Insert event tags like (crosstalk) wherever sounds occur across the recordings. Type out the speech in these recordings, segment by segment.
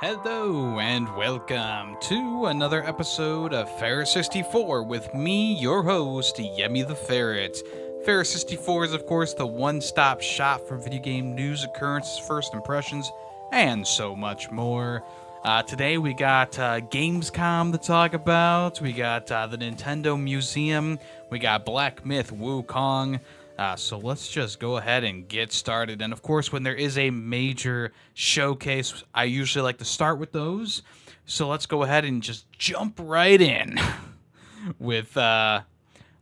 Hello and welcome to another episode of Ferret 64 with me, your host, Yemmy the Ferret. Ferret 64 is, of course, the one stop shop for video game news, occurrences, first impressions, and so much more. Uh, today we got uh, Gamescom to talk about, we got uh, the Nintendo Museum, we got Black Myth Wukong. Uh, so let's just go ahead and get started. And of course, when there is a major showcase, I usually like to start with those. So let's go ahead and just jump right in (laughs) with uh,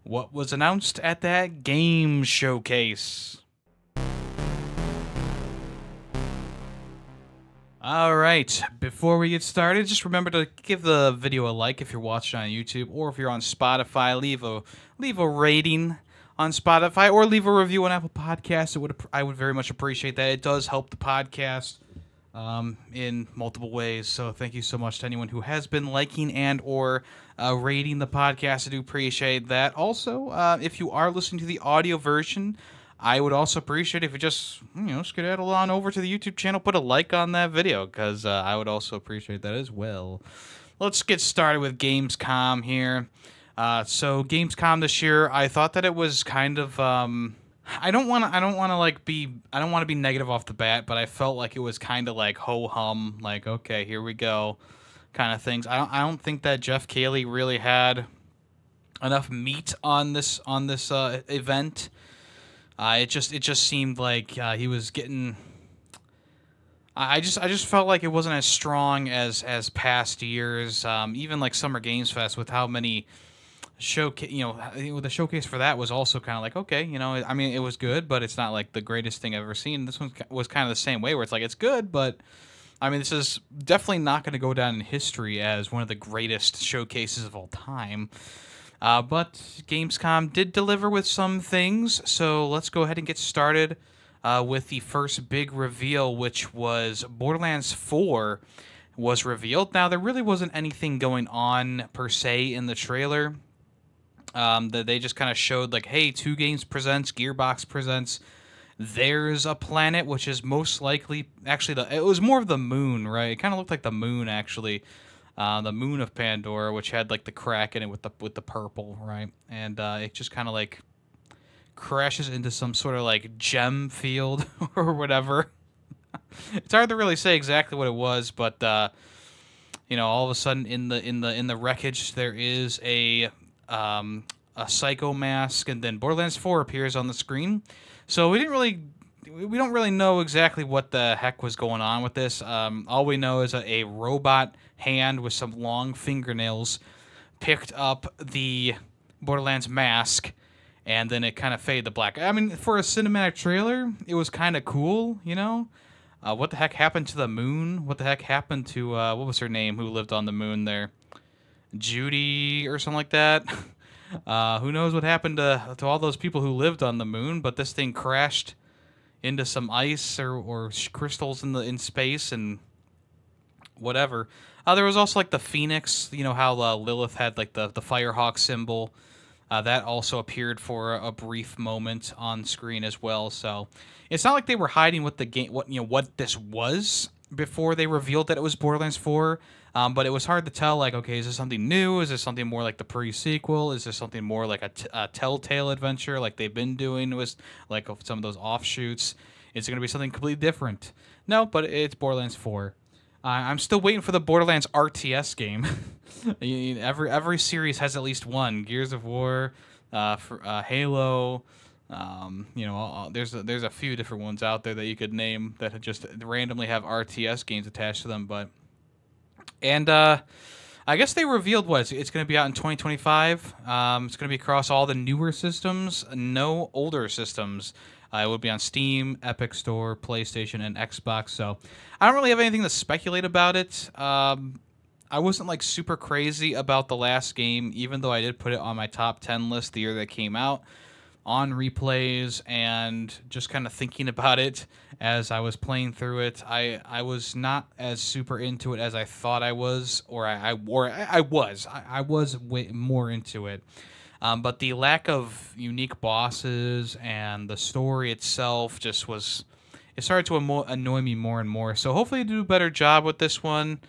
what was announced at that game showcase. All right, before we get started, just remember to give the video a like if you're watching on YouTube or if you're on Spotify, leave a leave a rating on Spotify or leave a review on Apple Podcasts. It would I would very much appreciate that. It does help the podcast um, in multiple ways. So thank you so much to anyone who has been liking and or uh, rating the podcast. I do appreciate that. Also, uh, if you are listening to the audio version. I would also appreciate if you just, you know, skedaddle on over to the YouTube channel, put a like on that video, because uh, I would also appreciate that as well. Let's get started with Gamescom here. Uh, so Gamescom this year, I thought that it was kind of. Um, I don't want to. I don't want to like be. I don't want to be negative off the bat, but I felt like it was kind of like ho hum, like okay, here we go, kind of things. I don't. I don't think that Geoff Keighley really had enough meat on this on this uh, event. Uh, it just it just seemed like uh, he was getting. I just I just felt like it wasn't as strong as as past years. Um, even like Summer Games Fest with how many showcase you know the showcase for that was also kind of like okay you know i mean it was good but it's not like the greatest thing i've ever seen. This one was kind of the same way where it's like it's good but i mean this is definitely not going to go down in history as one of the greatest showcases of all time. Uh, but gamescom did deliver with some things so let's go ahead and get started uh, with the first big reveal which was borderlands 4 was revealed. Now there really wasn't anything going on per se in the trailer um, that they just kind of showed like, hey, 2K Games presents, Gearbox presents. There's a planet which is most likely actually the it was more of the moon, right? It kind of looked like the moon actually, uh, the moon of Pandora, which had like the crack in it with the with the purple, right? And uh, it just kind of like crashes into some sort of like gem field (laughs) or whatever. (laughs) it's hard to really say exactly what it was, but uh, you know, all of a sudden in the in the in the wreckage there is a um, a psycho mask, and then Borderlands 4 appears on the screen. So we didn't really, we don't really know exactly what the heck was going on with this. Um, all we know is a, a robot hand with some long fingernails picked up the Borderlands mask and then it kind of faded to black. I mean, for a cinematic trailer, it was kind of cool, you know. Uh, what the heck happened to the moon? What the heck happened to uh, what was her name who lived on the moon there? Judy or something like that. (laughs) Uh, who knows what happened to, to all those people who lived on the moon? But this thing crashed into some ice or, or crystals in the in space and whatever. Uh, there was also like the phoenix. You know how uh, Lilith had like the the firehawk symbol. Uh, that also appeared for a, brief moment on screen as well. So it's not like they were hiding what the game, what you know, what this was before they revealed that it was Borderlands 4. Um, but it was hard to tell, like, okay, is this something new? Is this something more like the pre-sequel? Is this something more like a, t- a Telltale adventure, like they've been doing with like some of those offshoots? Is it going to be something completely different? No, but it's Borderlands 4. Uh, I'm still waiting for the Borderlands RTS game. (laughs) every every series has at least one. Gears of War, uh, for, uh, Halo. Um, you know, there's a, there's a few different ones out there that you could name that just randomly have RTS games attached to them, but and uh, I guess they revealed what it's going to be out in 2025. Um, it's going to be across all the newer systems, no older systems. Uh, it will be on Steam, Epic Store, PlayStation, and Xbox. So I don't really have anything to speculate about it. Um, I wasn't like super crazy about the last game, even though I did put it on my top 10 list the year that came out. On replays and just kind of thinking about it as I was playing through it, I I was not as super into it as I thought I was, or I, I or I, I was. I, I was way more into it. Um, but the lack of unique bosses and the story itself just was it started to annoy me more and more. So hopefully, I do a better job with this one.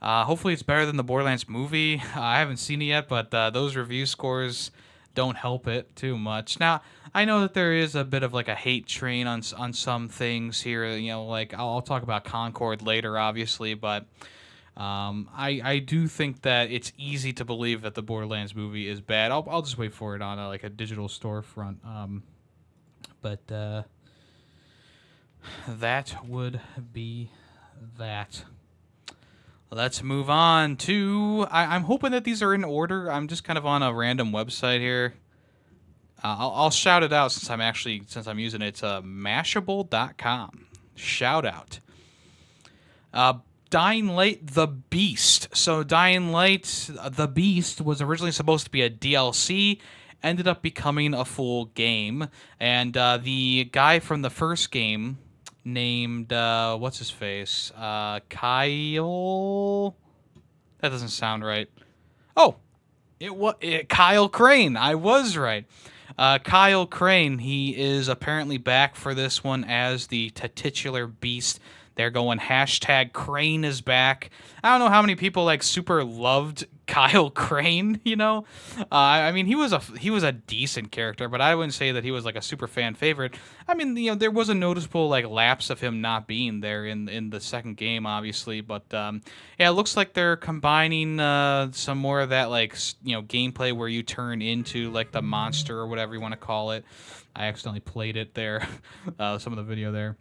Uh, hopefully, it's better than the Borderlands movie. (laughs) I haven't seen it yet, but uh, those review scores don't help it too much. Now, I know that there is a bit of like a hate train on on some things here. You know, like I'll, I'll talk about Concord later, obviously, but um, I I do think that it's easy to believe that the Borderlands movie is bad. I'll I'll just wait for it on a, like a digital storefront. Um, but uh, that would be that. Let's move on to. I, am hoping that these are in order. I'm just kind of on a random website here. Uh, I'll, I'll, shout it out since I'm actually since I'm using it. It's uh, Mashable.com. Shout out. Uh, Dying Light the Beast. So Dying Light the Beast was originally supposed to be a DLC, ended up becoming a full game, and uh, the guy from the first game named uh, what's his face? Uh, Kyle. That doesn't sound right. Oh, it was it, Kyle Crane. I was right. Uh, Kyle Crane. He is apparently back for this one as the titular beast they're going hashtag Crane is back. I don't know how many people like super loved Kyle (laughs) Crane. You know, uh, I mean he was a he was a decent character, but I wouldn't say that he was like a super fan favorite. I mean, you know, there was a noticeable like lapse of him not being there in in the second game, obviously. But um, yeah, it looks like they're combining uh, some more of that like you know gameplay where you turn into like the monster or whatever you want to call it. I accidentally played it there, (laughs) uh, some of the video there.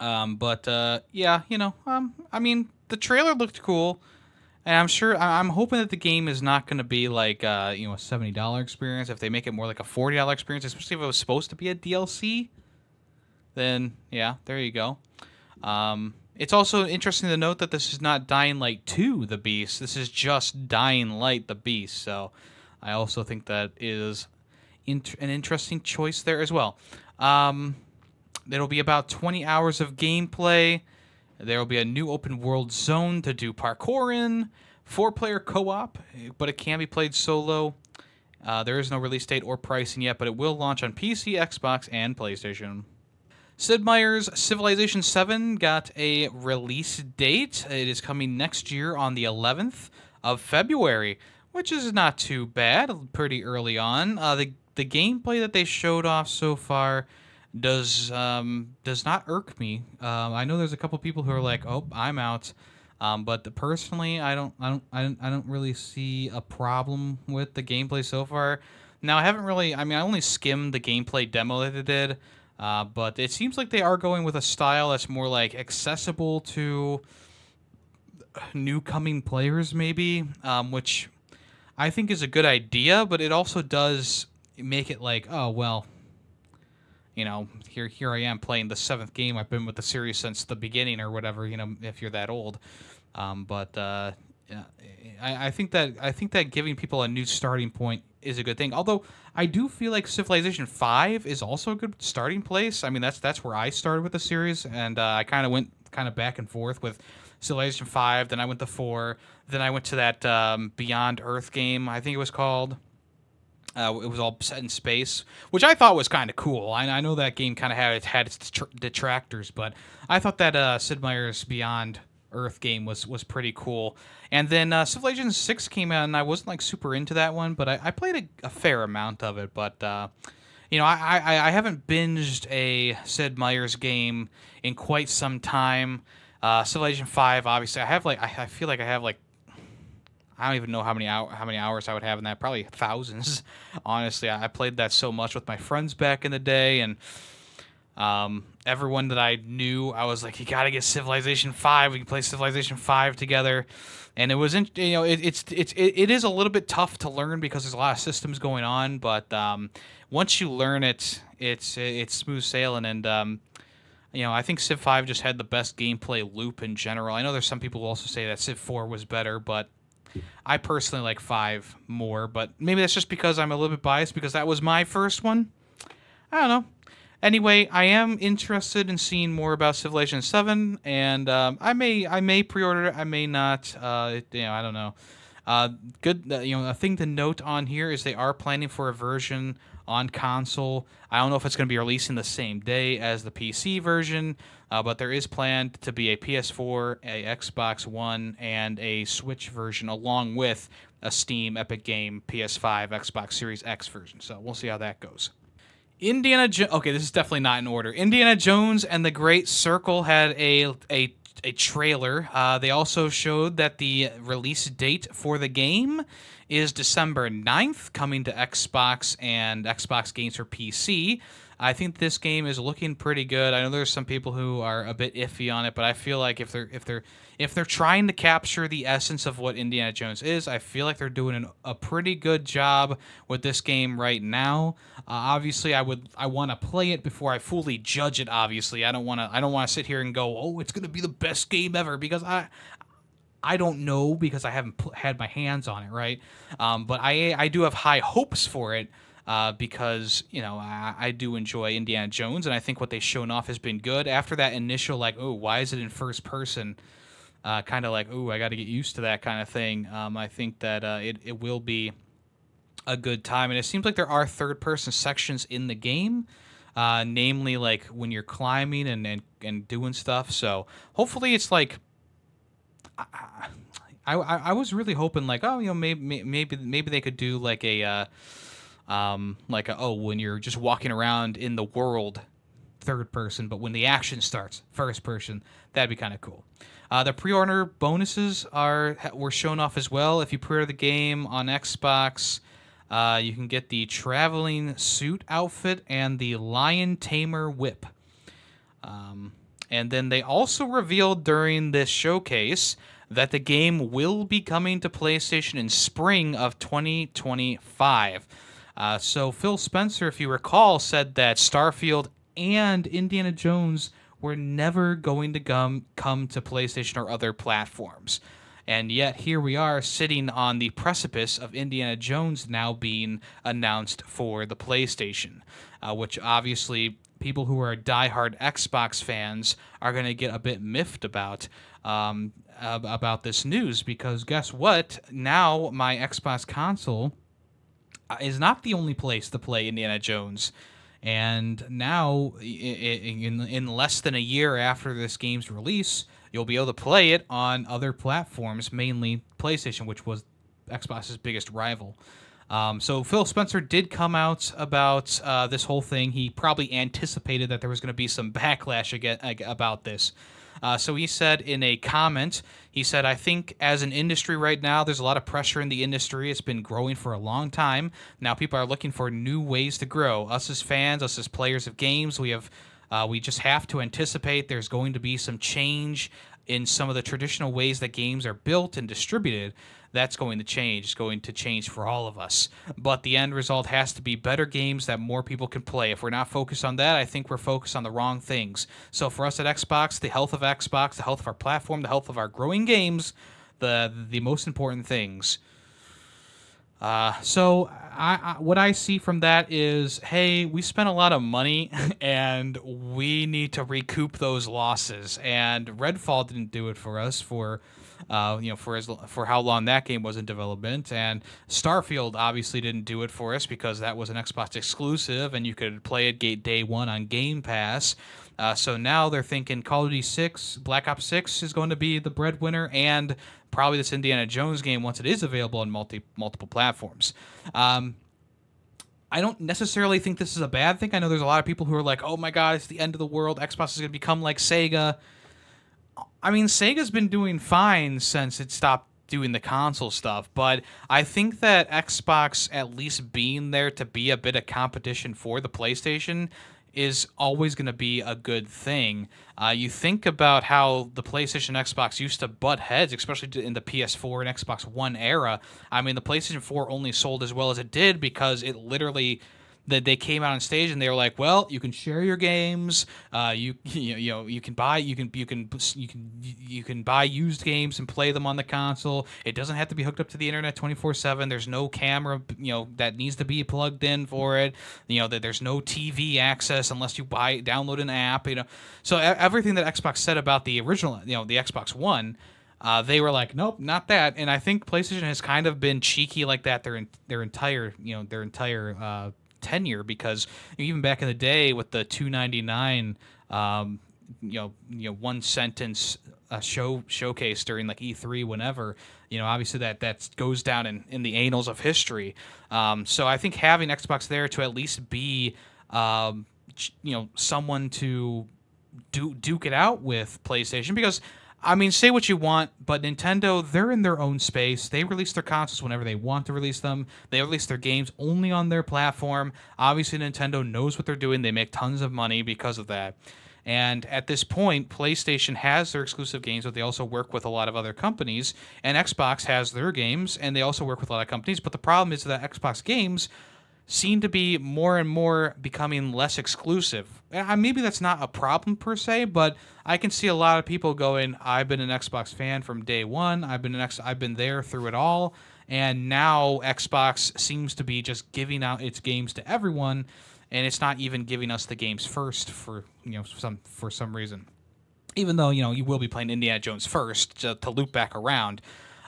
Um, but uh, yeah, you know, um, I mean, the trailer looked cool, and I'm sure I'm hoping that the game is not going to be like uh, you know a seventy dollar experience. If they make it more like a forty dollar experience, especially if it was supposed to be a DLC, then yeah, there you go. Um, it's also interesting to note that this is not Dying Light 2 The Beast. This is just Dying Light The Beast. So I also think that is an interesting choice there as well. Um, It'll be about 20 hours of gameplay. There will be a new open world zone to do parkour in, four player co op, but it can be played solo. Uh, there is no release date or pricing yet, but it will launch on PC, Xbox, and PlayStation. Sid Meier's Civilization 7 got a release date. It is coming next year on the 11th of February, which is not too bad, pretty early on. Uh, the, the gameplay that they showed off so far does um, does not irk me. Um, I know there's a couple people who are like, "Oh, I'm out," um, but the, personally, I don't, I don't, I don't, I don't really see a problem with the gameplay so far. Now, I haven't really. I mean, I only skimmed the gameplay demo that they did, uh, but it seems like they are going with a style that's more like accessible to new coming players, maybe, um, which I think is a good idea. But it also does make it like, oh well you know, here here I am playing the seventh game. I've been with the series since the beginning or whatever. You know, if you're that old. Um, but uh, I, I think that I think that giving people a new starting point is a good thing. Although I do feel like Civilization Five is also a good starting place. I mean, that's that's where I started with the series, and uh, I kind of went kind of back and forth with Civilization Five. Then I went to four. Then I went to that um, Beyond Earth game. I think it was called. Uh, it was all set in space, which I thought was kind of cool. I, I, know that game kind of had, had its detractors, but I thought that uh, Sid Meier's Beyond Earth game was was pretty cool. And then uh, Civilization Six came out, and I wasn't like super into that one, but I, I played a, a, fair amount of it. But uh, you know, I, I, I haven't binged a Sid Meier's game in quite some time. Uh, Civilization Five, obviously, I have like I, I feel like I have like I don't even know how many hour, how many hours I would have in that. Probably thousands. (laughs) Honestly, I played that so much with my friends back in the day, and um, everyone that I knew, I was like, "You got to get Civilization Five. We can play Civilization Five together." And it was, in, you know, it, it's it's it, it is a little bit tough to learn because there's a lot of systems going on. But um, once you learn it, it's it's smooth sailing, and um, you know, I think Civ 5 just had the best gameplay loop in general. I know there's some people who also say that Civ 4 was better, but I personally like five more, but maybe that's just because I'm a little bit biased because that was my first one. I don't know. Anyway, I am interested in seeing more about Civilization Seven, and um, I may I may pre-order it. I may not. Uh, you know, I don't know. Uh, good. Uh, you know, a thing to note on here is they are planning for a version on console. I don't know if it's going to be releasing the same day as the PC version, uh, but there is planned to be a PS4, a Xbox One, and a Switch version, along with a Steam Epic Game PS5, Xbox Series X version. So we'll see how that goes. Indiana jo- Okay, this is definitely not in order. Indiana Jones and the Great Circle had a a a trailer. Uh, they also showed that the release date for the game is December 9th, coming to Xbox and Xbox games for PC. I think this game is looking pretty good. I know there's some people who are a bit iffy on it, but I feel like if they're if they're if they're trying to capture the essence of what Indiana Jones is, I feel like they're doing an, a pretty good job with this game right now. Uh, obviously, I would I want to play it before I fully judge it. Obviously, I don't want to I don't want to sit here and go, oh, it's gonna be the best game ever because I I don't know because I haven't had my hands on it, right? Um, but I I do have high hopes for it uh, because you know I, I, do enjoy Indiana Jones, and I think what they've shown off has been good. After that initial like, oh, why is it in first person? Uh, kind of like, oh, I got to get used to that kind of thing. Um, I think that uh, it it will be a good time, and it seems like there are third person sections in the game. Uh, namely, like when you're climbing and, and, and doing stuff. So hopefully, it's like I, I, I was really hoping like oh you know maybe maybe maybe they could do like a uh, um like a, oh when you're just walking around in the world third person but when the action starts first person that'd be kind of cool. Uh, the pre-order bonuses are were shown off as well. If you pre-order the game on xbox uh, you can get the traveling suit outfit and the lion tamer whip. Um, and then they also revealed during this showcase that the game will be coming to PlayStation in spring of 2025. Uh, so Phil Spencer, if you recall, said that Starfield and Indiana Jones were never going to come come to PlayStation or other platforms. And yet here we are sitting on the precipice of Indiana Jones now being announced for the PlayStation, uh, which obviously people who are diehard Xbox fans are going to get a bit miffed about um, about this news because guess what? Now my Xbox console is not the only place to play Indiana Jones. And now, in, in less than a year after this game's release, you'll be able to play it on other platforms, mainly PlayStation, which was Xbox's biggest rival. Um, so Phil Spencer did come out about uh, this whole thing. He probably anticipated that there was going to be some backlash again about this. Uh, so he said in a comment, he said, I think as an industry right now, there's a lot of pressure in the industry. It's been growing for a long time. Now people are looking for new ways to grow. Us as fans, us as players of games, we have. Uh, we just have to anticipate there's going to be some change in some of the traditional ways that games are built and distributed that's going to change. It's going to change for all of us. But the end result has to be better games that more people can play. If we're not focused on that, I think we're focused on the wrong things. So for us at Xbox, the health of Xbox, the health of our platform, the health of our growing games, the the most important things. Uh, so I, I, what I see from that is, hey, we spent a lot of money (laughs) and we need to recoup those losses. And Redfall didn't do it for us for uh, you know, for as for how long that game was in development. And Starfield obviously didn't do it for us because that was an Xbox exclusive, and you could play it gate day one on Game Pass. Uh, so now they're thinking Call of Duty 6, Black Ops 6 is going to be the breadwinner, and probably this Indiana Jones game once it is available on multi multiple platforms. Um, I don't necessarily think this is a bad thing. I know there's a lot of people who are like, "Oh my God, it's the end of the world. Xbox is going to become like Sega." I mean, Sega's been doing fine since it stopped doing the console stuff, but I think that Xbox at least being there to be a bit of competition for the PlayStation is always going to be a good thing. Uh, you think about how the PlayStation Xbox used to butt heads, especially in the PS4 and Xbox One era. I mean, the PlayStation 4 only sold as well as it did because it literally that they came out on stage and they were like, "Well, you can share your games. Uh, you (laughs) you know, you can buy you can you can you can you can buy used games and play them on the console. It doesn't have to be hooked up to the internet 24/7. There's no camera, you know, that needs to be plugged in for it. You know that there's no TV access unless you buy download an app. You know, so everything that Xbox said about the original, you know, the Xbox One." Uh, they were like, nope, not that. And I think PlayStation has kind of been cheeky like that their their entire you know their entire uh, tenure because even back in the day with the 299 um, you know you know one sentence uh, show showcase during like E3 whenever you know obviously that that goes down in, in the annals of history. Um, so I think having Xbox there to at least be um, you know someone to duke it out with PlayStation because I mean, say what you want, but Nintendo, they're in their own space. They release their consoles whenever they want to release them. They release their games only on their platform. Obviously, Nintendo knows what they're doing. They make tons of money because of that. And at this point, PlayStation has their exclusive games, but they also work with a lot of other companies. And Xbox has their games, and they also work with a lot of companies. But the problem is that Xbox games seem to be more and more becoming less exclusive. Maybe that's not a problem per se, but I can see a lot of people going, "I've been an Xbox fan from day one. I've been an X. I've been there through it all." And now Xbox seems to be just giving out its games to everyone, and it's not even giving us the games first for you know some for some reason. Even though you know you will be playing Indiana Jones first to, to loop back around,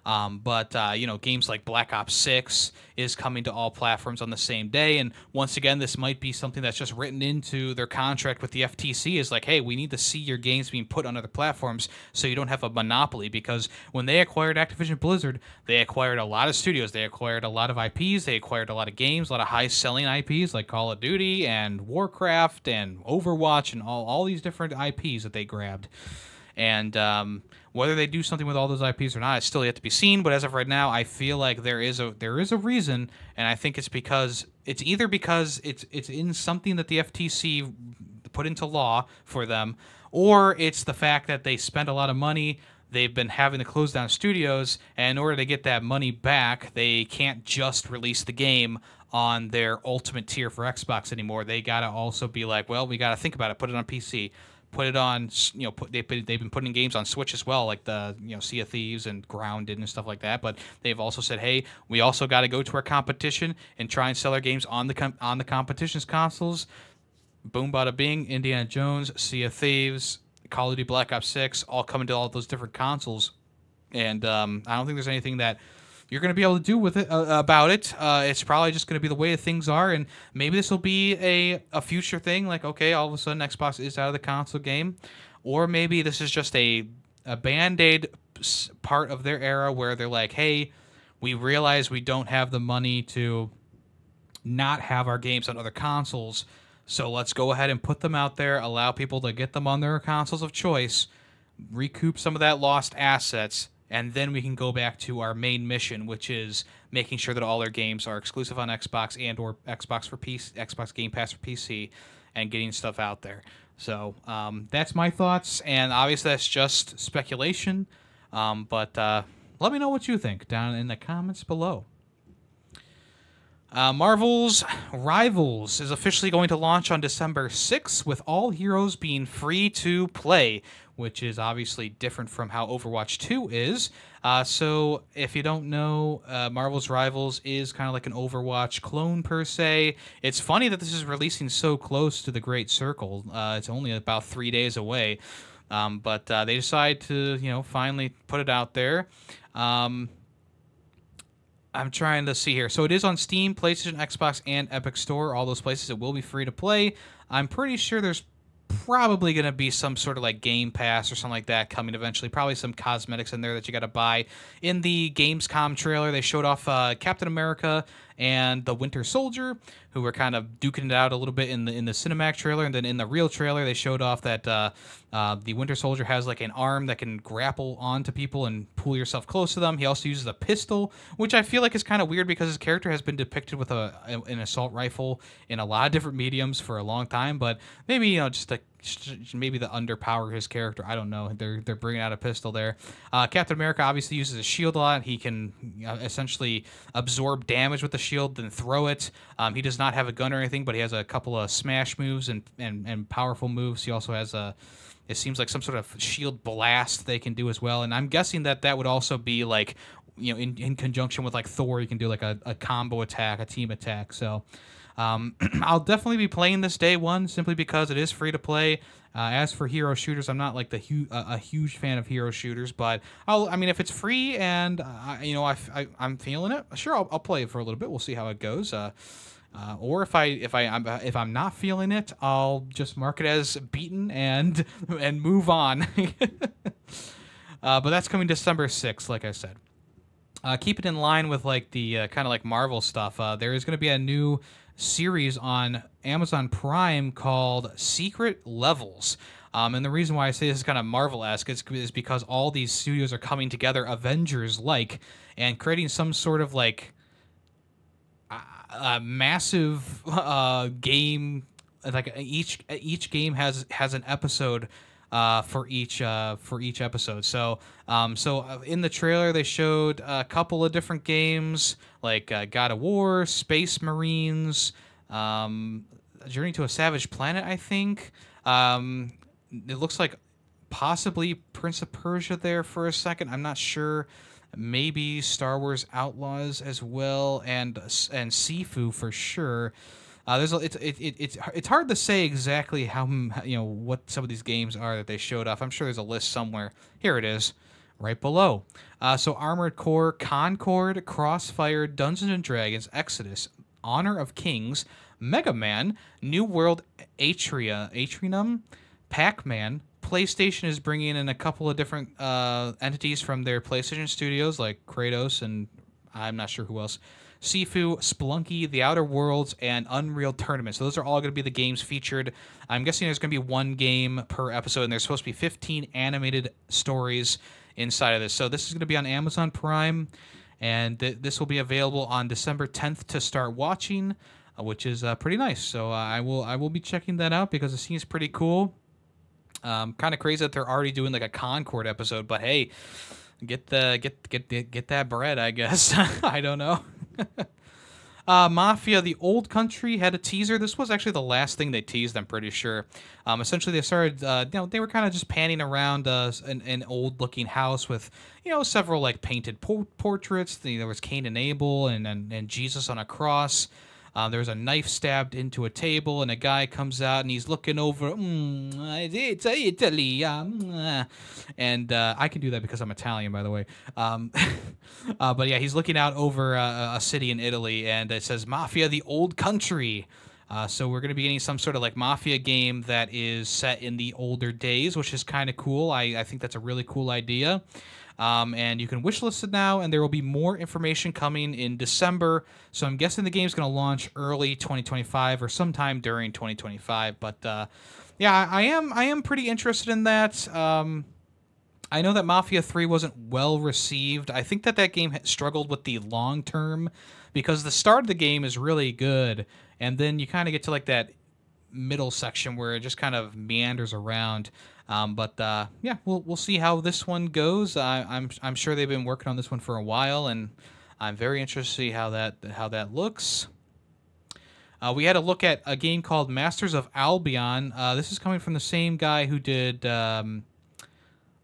um, but uh, you know, games like Black Ops Six is coming to all platforms on the same day, and once again, this might be something that's just written into their contract with the FTC. Is like, hey, we need to see your games being put on other platforms, so you don't have a monopoly. Because when they acquired Activision Blizzard, they acquired a lot of studios, they acquired a lot of IPs, they acquired a lot of games, a lot of high-selling IPs like Call of Duty and Warcraft and Overwatch and all all these different IPs that they grabbed. And um, whether they do something with all those IPs or not is still yet to be seen. But as of right now, I feel like there is a there is a reason, and I think it's because it's either because it's it's in something that the FTC put into law for them, or it's the fact that they spent a lot of money. They've been having to close down studios, and in order to get that money back, they can't just release the game on their ultimate tier for Xbox anymore. They gotta also be like, well, we gotta think about it, put it on PC put it on you know put, they, they've been putting games on switch as well like the you know sea of thieves and grounded and stuff like that but they've also said hey we also got to go to our competition and try and sell our games on the com- on the competition's consoles. Boom bada bing indiana jones sea of thieves call of duty black ops 6 all coming to all those different consoles. And um, i don't think there's anything that you're going to be able to do with it uh, about it. Uh, it's probably just going to be the way things are, and maybe this will be a a future thing. Like, okay, all of a sudden Xbox is out of the console game, or maybe this is just a a band aid part of their era where they're like, hey, we realize we don't have the money to not have our games on other consoles. So let's go ahead and put them out there, allow people to get them on their consoles of choice, recoup some of that lost assets, and then we can go back to our main mission, which is making sure that all our games are exclusive on Xbox and or Xbox for PC, Xbox Game Pass for PC, and getting stuff out there. So um, that's my thoughts, and obviously that's just speculation. Um, but uh, let me know what you think down in the comments below. Uh, Marvel's Rivals is officially going to launch on December 6th, with all heroes being free to play, which is obviously different from how Overwatch 2 is. Uh, so, if you don't know, uh, Marvel's Rivals is kind of like an Overwatch clone per se. It's funny that this is releasing so close to the Great Circle. Uh, it's only about three days away. Um, but uh, they decide to, you know, finally put it out there. Um, I'm trying to see here. So it is on Steam, PlayStation, Xbox, and Epic Store. All those places it will be free to play. I'm pretty sure there's probably going to be some sort of like Game Pass or something like that coming eventually. Probably some cosmetics in there that you got to buy. In the Gamescom trailer, they showed off uh, Captain America and the Winter Soldier, who were kind of duking it out a little bit in the in the cinematic trailer, and then in the real trailer they showed off that uh, uh, the Winter Soldier has like an arm that can grapple onto people and pull yourself close to them. He also uses a pistol, which I feel like is kind of weird because his character has been depicted with a an assault rifle in a lot of different mediums for a long time, but maybe you know just to maybe the underpower his character. I don't know. They're they're bringing out a pistol there. Uh, Captain America obviously uses a shield a lot. He can uh, essentially absorb damage with the shield, then throw it. Um, he does not have a gun or anything, but he has a couple of smash moves and and, and powerful moves. He also has a it seems like some sort of shield blast they can do as well. And I'm guessing that that would also be like, you know, in, in conjunction with like Thor, you can do like a, a combo attack, a team attack. So um, (clears throat) I'll definitely be playing this day one simply because it is free to play. Uh, as for hero shooters, I'm not like the hu- uh, a huge fan of hero shooters, but I'll, I mean, if it's free and uh, you know I, I am feeling it, sure I'll, I'll play it for a little bit. We'll see how it goes. Uh, uh, or if I if I I'm, if I'm not feeling it, I'll just mark it as beaten and (laughs) and move on. (laughs) uh, but that's coming December 6th, like I said. Uh, keep it in line with like the uh, kind of like Marvel stuff. Uh, there is going to be a new series on Amazon Prime called Secret Levels. Um, and the reason why I say this is kind of Marvel esque is, is because all these studios are coming together, Avengers like, and creating some sort of like a massive (laughs) uh, game. Like each each game has has an episode uh, for each uh, for each episode. So um, so uh, in the trailer they showed a couple of different games like uh, God of War, Space Marines, um, Journey to a Savage Planet. I think um, it looks like possibly Prince of Persia there for a second. I'm not sure maybe Star Wars Outlaws as well, and and Sifu for sure. Uh, there's it's it, it, it's it's hard to say exactly how you know what some of these games are that they showed off. I'm sure there's a list somewhere. Here it is, right below. Uh, so Armored Core, Concord, Crossfire, Dungeons and Dragons, Exodus, Honor of Kings, Mega Man, New World, Atria, Atrium, Pac Man, PlayStation is bringing in a couple of different uh, entities from their PlayStation studios, like Kratos and I'm not sure who else. Sifu, Spelunky, The Outer Worlds, and Unreal Tournament. So those are all going to be the games featured. I'm guessing there's going to be one game per episode, and there's supposed to be 15 animated stories inside of this. So this is going to be on Amazon Prime, and th- this will be available on December 10th to start watching, uh, which is uh, pretty nice. So uh, I will I will be checking that out because it seems pretty cool. Um, kind of crazy that they're already doing like a Concord episode, but hey, get the get get get that bread, I guess. (laughs) I don't know. (laughs) uh, Mafia: The Old Country had a teaser. This was actually the last thing they teased. I'm pretty sure. Um, essentially, they started. Uh, you know, they were kind of just panning around uh, an, an old-looking house with you know several like painted por- portraits. There was Cain and Abel and, and and Jesus on a cross. Uh, there's a knife stabbed into a table, and a guy comes out and he's looking over. Mm, it's Italy, um, and uh, I can do that because I'm Italian, by the way. Um, (laughs) uh, but yeah, he's looking out over uh, a city in Italy, and it says "Mafia: The Old Country." Uh, so we're going to be getting some sort of like mafia game that is set in the older days, which is kind of cool. I, I think that's a really cool idea. Um, and you can wishlist it now, and there will be more information coming in December. So I'm guessing the game is going to launch early 2025 or sometime during 2025. But uh, yeah, I am I am pretty interested in that. Um, I know that Mafia 3 wasn't well received. I think that that game struggled with the long term because the start of the game is really good, and then you kind of get to like that middle section where it just kind of meanders around. Um, but uh, yeah, we'll we'll see how this one goes. I'm I'm sure they've been working on this one for a while, and I'm very interested to see how that how that looks. Uh, we had a look at a game called Masters of Albion. Uh, this is coming from the same guy who did um,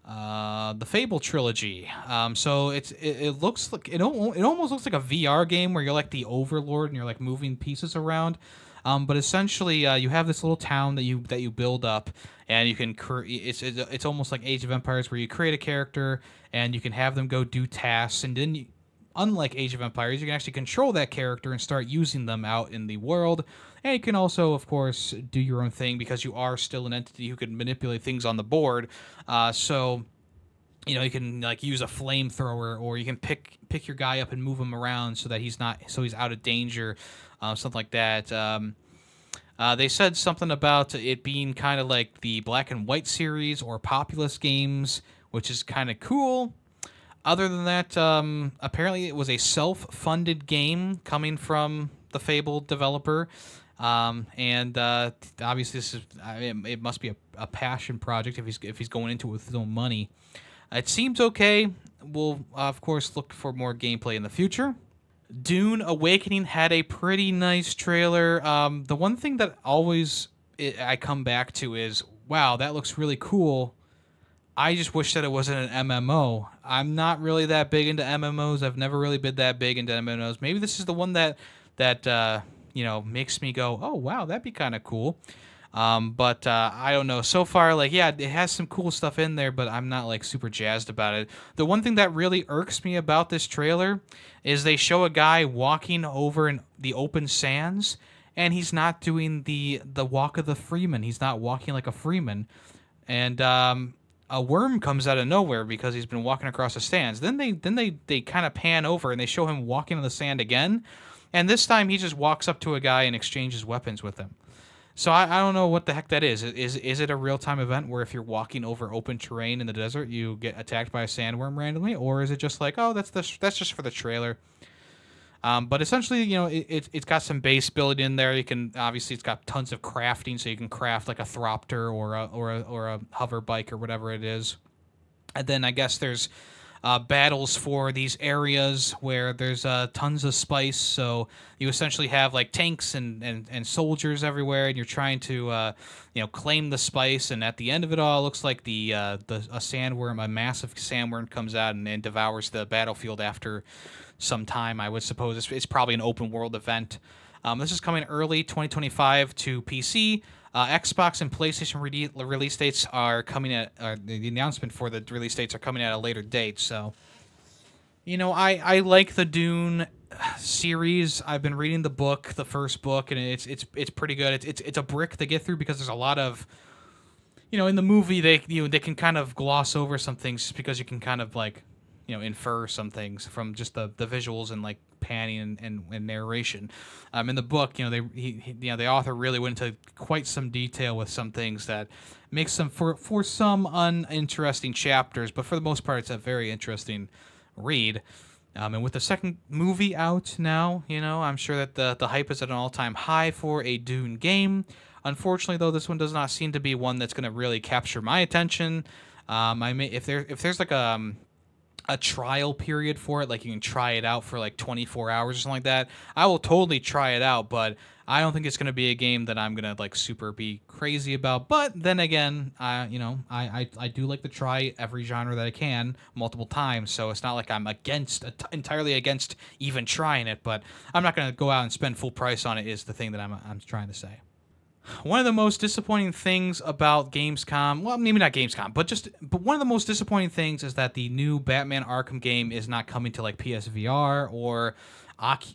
uh, the Fable trilogy. Um, so it's it, it, looks like it, it almost looks like a VR game where you're like the overlord and you're like moving pieces around. Um, but essentially, uh, you have this little town that you that you build up, and you can cre- it's, it's it's almost like Age of Empires where you create a character and you can have them go do tasks, and then you, unlike Age of Empires, you can actually control that character and start using them out in the world. And you can also, of course, do your own thing because you are still an entity who can manipulate things on the board. Uh, so you know you can like use a flamethrower or you can pick pick your guy up and move him around so that he's not so he's out of danger uh, something like that um, uh, they said something about it being kind of like the black and white series or populous games which is kind of cool other than that um, apparently it was a self-funded game coming from the fable developer Um, and uh, obviously, this is it, it must be a, a passion project if he's if he's going into it with his own money. It seems okay. We'll of course look for more gameplay in the future. Dune Awakening had a pretty nice trailer. Um, the one thing that always I come back to is, wow, that looks really cool. I just wish that it wasn't an MMO. I'm not really that big into MMOs. I've never really been that big into MMOs. Maybe this is the one that that uh, you know makes me go, oh wow, that'd be kind of cool. Um, but uh, I don't know. So far, like, yeah, it has some cool stuff in there, but I'm not like super jazzed about it. The one thing that really irks me about this trailer is they show a guy walking over in the open sands, and he's not doing the the walk of the Fremen. He's not walking like a Fremen, and um, a worm comes out of nowhere because he's been walking across the sands. Then they then they they kind of pan over and they show him walking on the sand again, and this time he just walks up to a guy and exchanges weapons with him. So I, I don't know what the heck that is. Is is it a real time event where if you're walking over open terrain in the desert, you get attacked by a sandworm randomly, or is it just like, oh, that's the that's just for the trailer? Um, but essentially, you know, it, it, it's got some base building in there. You can obviously it's got tons of crafting, so you can craft like a thopter or a or a or a hover bike or whatever it is. And then I guess there's uh, battles for these areas where there's uh, tons of spice. So you essentially have like tanks and, and, and soldiers everywhere, and you're trying to uh, you know claim the spice. And at the end of it all, it looks like the uh, the a sandworm, a massive sandworm, comes out and, and devours the battlefield after some time. I would suppose it's, it's probably an open world event. Um, this is coming early 2025 to PC. Uh, Xbox and PlayStation re- release dates are coming at uh, the announcement for the release dates are coming at a later date. So, you know, I I like the Dune series. I've been reading the book, the first book, and it's it's it's pretty good. It's it's it's a brick to get through because there's a lot of you know, in the movie they you know they can kind of gloss over some things just because you can kind of like you know infer some things from just the the visuals and like panning and, and, and narration. Um, in the book, you know, they he, he, you know the author really went into quite some detail with some things that makes some for for some uninteresting chapters, but for the most part, it's a very interesting read. Um, and with the second movie out now, you know, I'm sure that the the hype is at an all time high for a Dune game. Unfortunately, though, this one does not seem to be one that's going to really capture my attention. Um, I may if there if there's like a um, a trial period for it like you can try it out for like 24 hours or something like that. I will totally try it out but i don't think it's going to be a game that i'm going to like super be crazy about. But then again i you know I, I i do like to try every genre that i can multiple times so it's not like i'm against entirely against even trying it but i'm not going to go out and spend full price on it is the thing that i'm, I'm trying to say one of the most disappointing things about Gamescom, well, maybe not Gamescom, but just but one of the most disappointing things is that the new Batman Arkham game is not coming to like PSVR or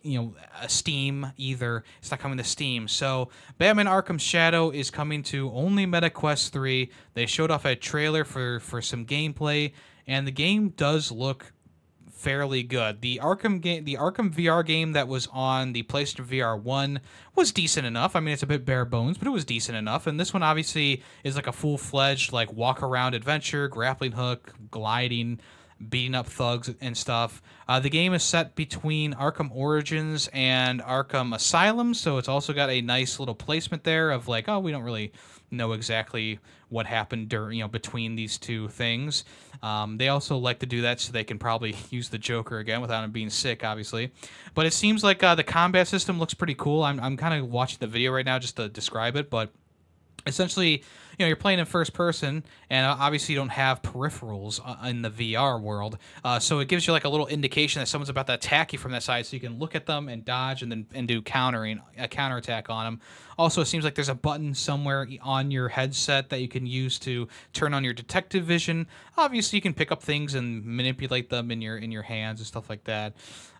you know uh, Steam either. It's not coming to Steam. So Batman Arkham Shadow is coming to only Meta Quest 3. They showed off a trailer for for some gameplay and the game does look fairly good. The Arkham game, the Arkham VR game that was on the PlayStation VR one was decent enough. I mean, it's a bit bare bones, but it was decent enough. And this one obviously is like a full fledged like walk around adventure, grappling hook, gliding, beating up thugs and stuff. Uh, the game is set between Arkham Origins and Arkham Asylum, so it's also got a nice little placement there of like, oh, we don't really know exactly what happened during you know between these two things. Um, they also like to do that so they can probably (laughs) use the Joker again without him being sick, obviously. But it seems like uh, the combat system looks pretty cool. I'm I'm kind of watching the video right now just to describe it, but essentially you know you're playing in first person and obviously you don't have peripherals uh, in the vr world uh, so it gives you like a little indication that someone's about to attack you from that side so you can look at them and dodge and then and do countering a counter attack on them also it seems like there's a button somewhere on your headset that you can use to turn on your detective vision. Obviously you can pick up things and manipulate them in your in your hands and stuff like that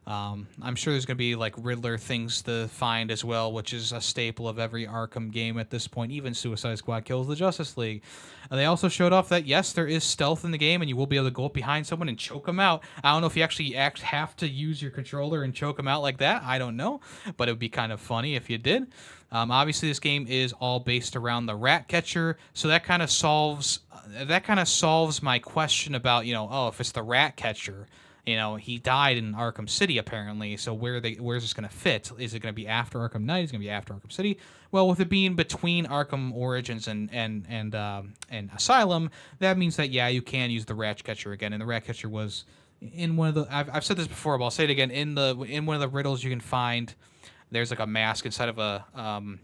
um, I'm sure there's going to be like Riddler things to find as well, which is a staple of every Arkham game at this point. Even Suicide Squad kills the Justice League. And they also showed off that yes, there is stealth in the game, and you will be able to go up behind someone and choke them out. I don't know if you actually act, have to use your controller and choke them out like that. I don't know, but it would be kind of funny if you did. Um, obviously, this game is all based around the rat catcher, so that kind of solves uh, that kind of solves my question about you know oh if it's the rat catcher you know, he died in Arkham City apparently. So where they where's this going to fit? Is it going to be after Arkham Knight? Is it going to be after Arkham City? Well, with it being between Arkham Origins and and and um, and Asylum, that means that yeah, you can use the Ratcatcher again, and the Ratcatcher was in one of the. I've, I've said this before, but I'll say it again. In the in one of the riddles, you can find there's like a mask inside of a um,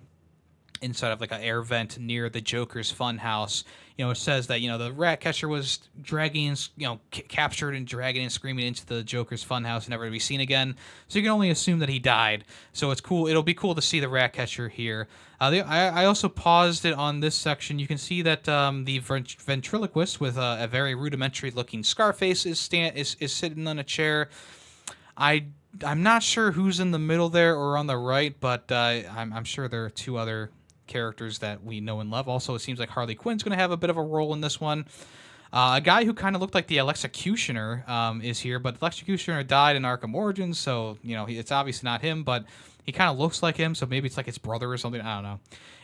inside of like an air vent near the Joker's funhouse. You know, it says that you know the rat catcher was dragging, you know, c- captured and dragging and screaming into the Joker's funhouse, never to be seen again. So you can only assume that he died. So it's cool. It'll be cool to see the rat catcher here. Uh, I, I also paused it on this section. You can see that um, the ventriloquist with a, a very rudimentary looking Scarface is stand is, is sitting on a chair. I I'm not sure who's in the middle there or on the right, but uh, I'm, I'm sure there are two other characters that we know and love. Also, it seems like Harley Quinn's going to have a bit of a role in this one. Uh, a guy who kind of looked like the Executioner um, is here, but the Executioner died in Arkham Origins, so you know it's obviously not him, but he kind of looks like him, so maybe it's like his brother or something. I don't know.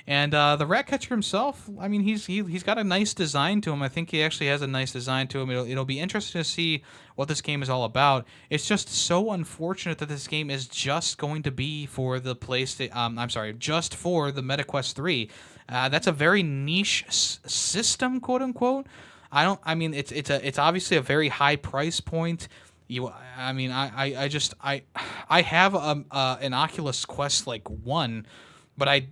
And uh, the Ratcatcher himself, I mean, he's he, he's got a nice design to him. I think he actually has a nice design to him. It'll, it'll be interesting to see what this game is all about. It's just so unfortunate that this game is just going to be for the PlayStation. Um, I'm sorry, just for the MetaQuest 3. Uh, that's a very niche s- system, quote unquote. I don't. I mean, it's it's a it's obviously a very high price point. You, I mean, I, I, I just I I have a, uh, an Oculus Quest like one, but I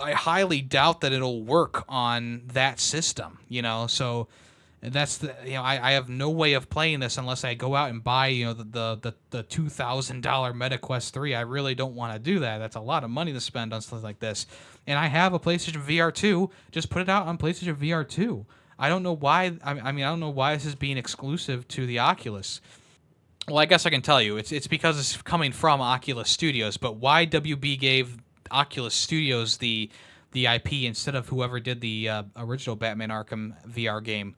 I highly doubt that it'll work on that system. You know, so that's the you know I, I have no way of playing this unless I go out and buy you know the the the, the two thousand dollar MetaQuest three. I really don't want to do that. That's a lot of money to spend on something like this. And I have a PlayStation VR two. Just put it out on PlayStation VR two. I don't know why. I mean, I don't know why this is being exclusive to the Oculus. Well, I guess I can tell you. It's it's because it's coming from Oculus Studios. But why WB gave Oculus Studios the the IP instead of whoever did the uh, original Batman Arkham VR game.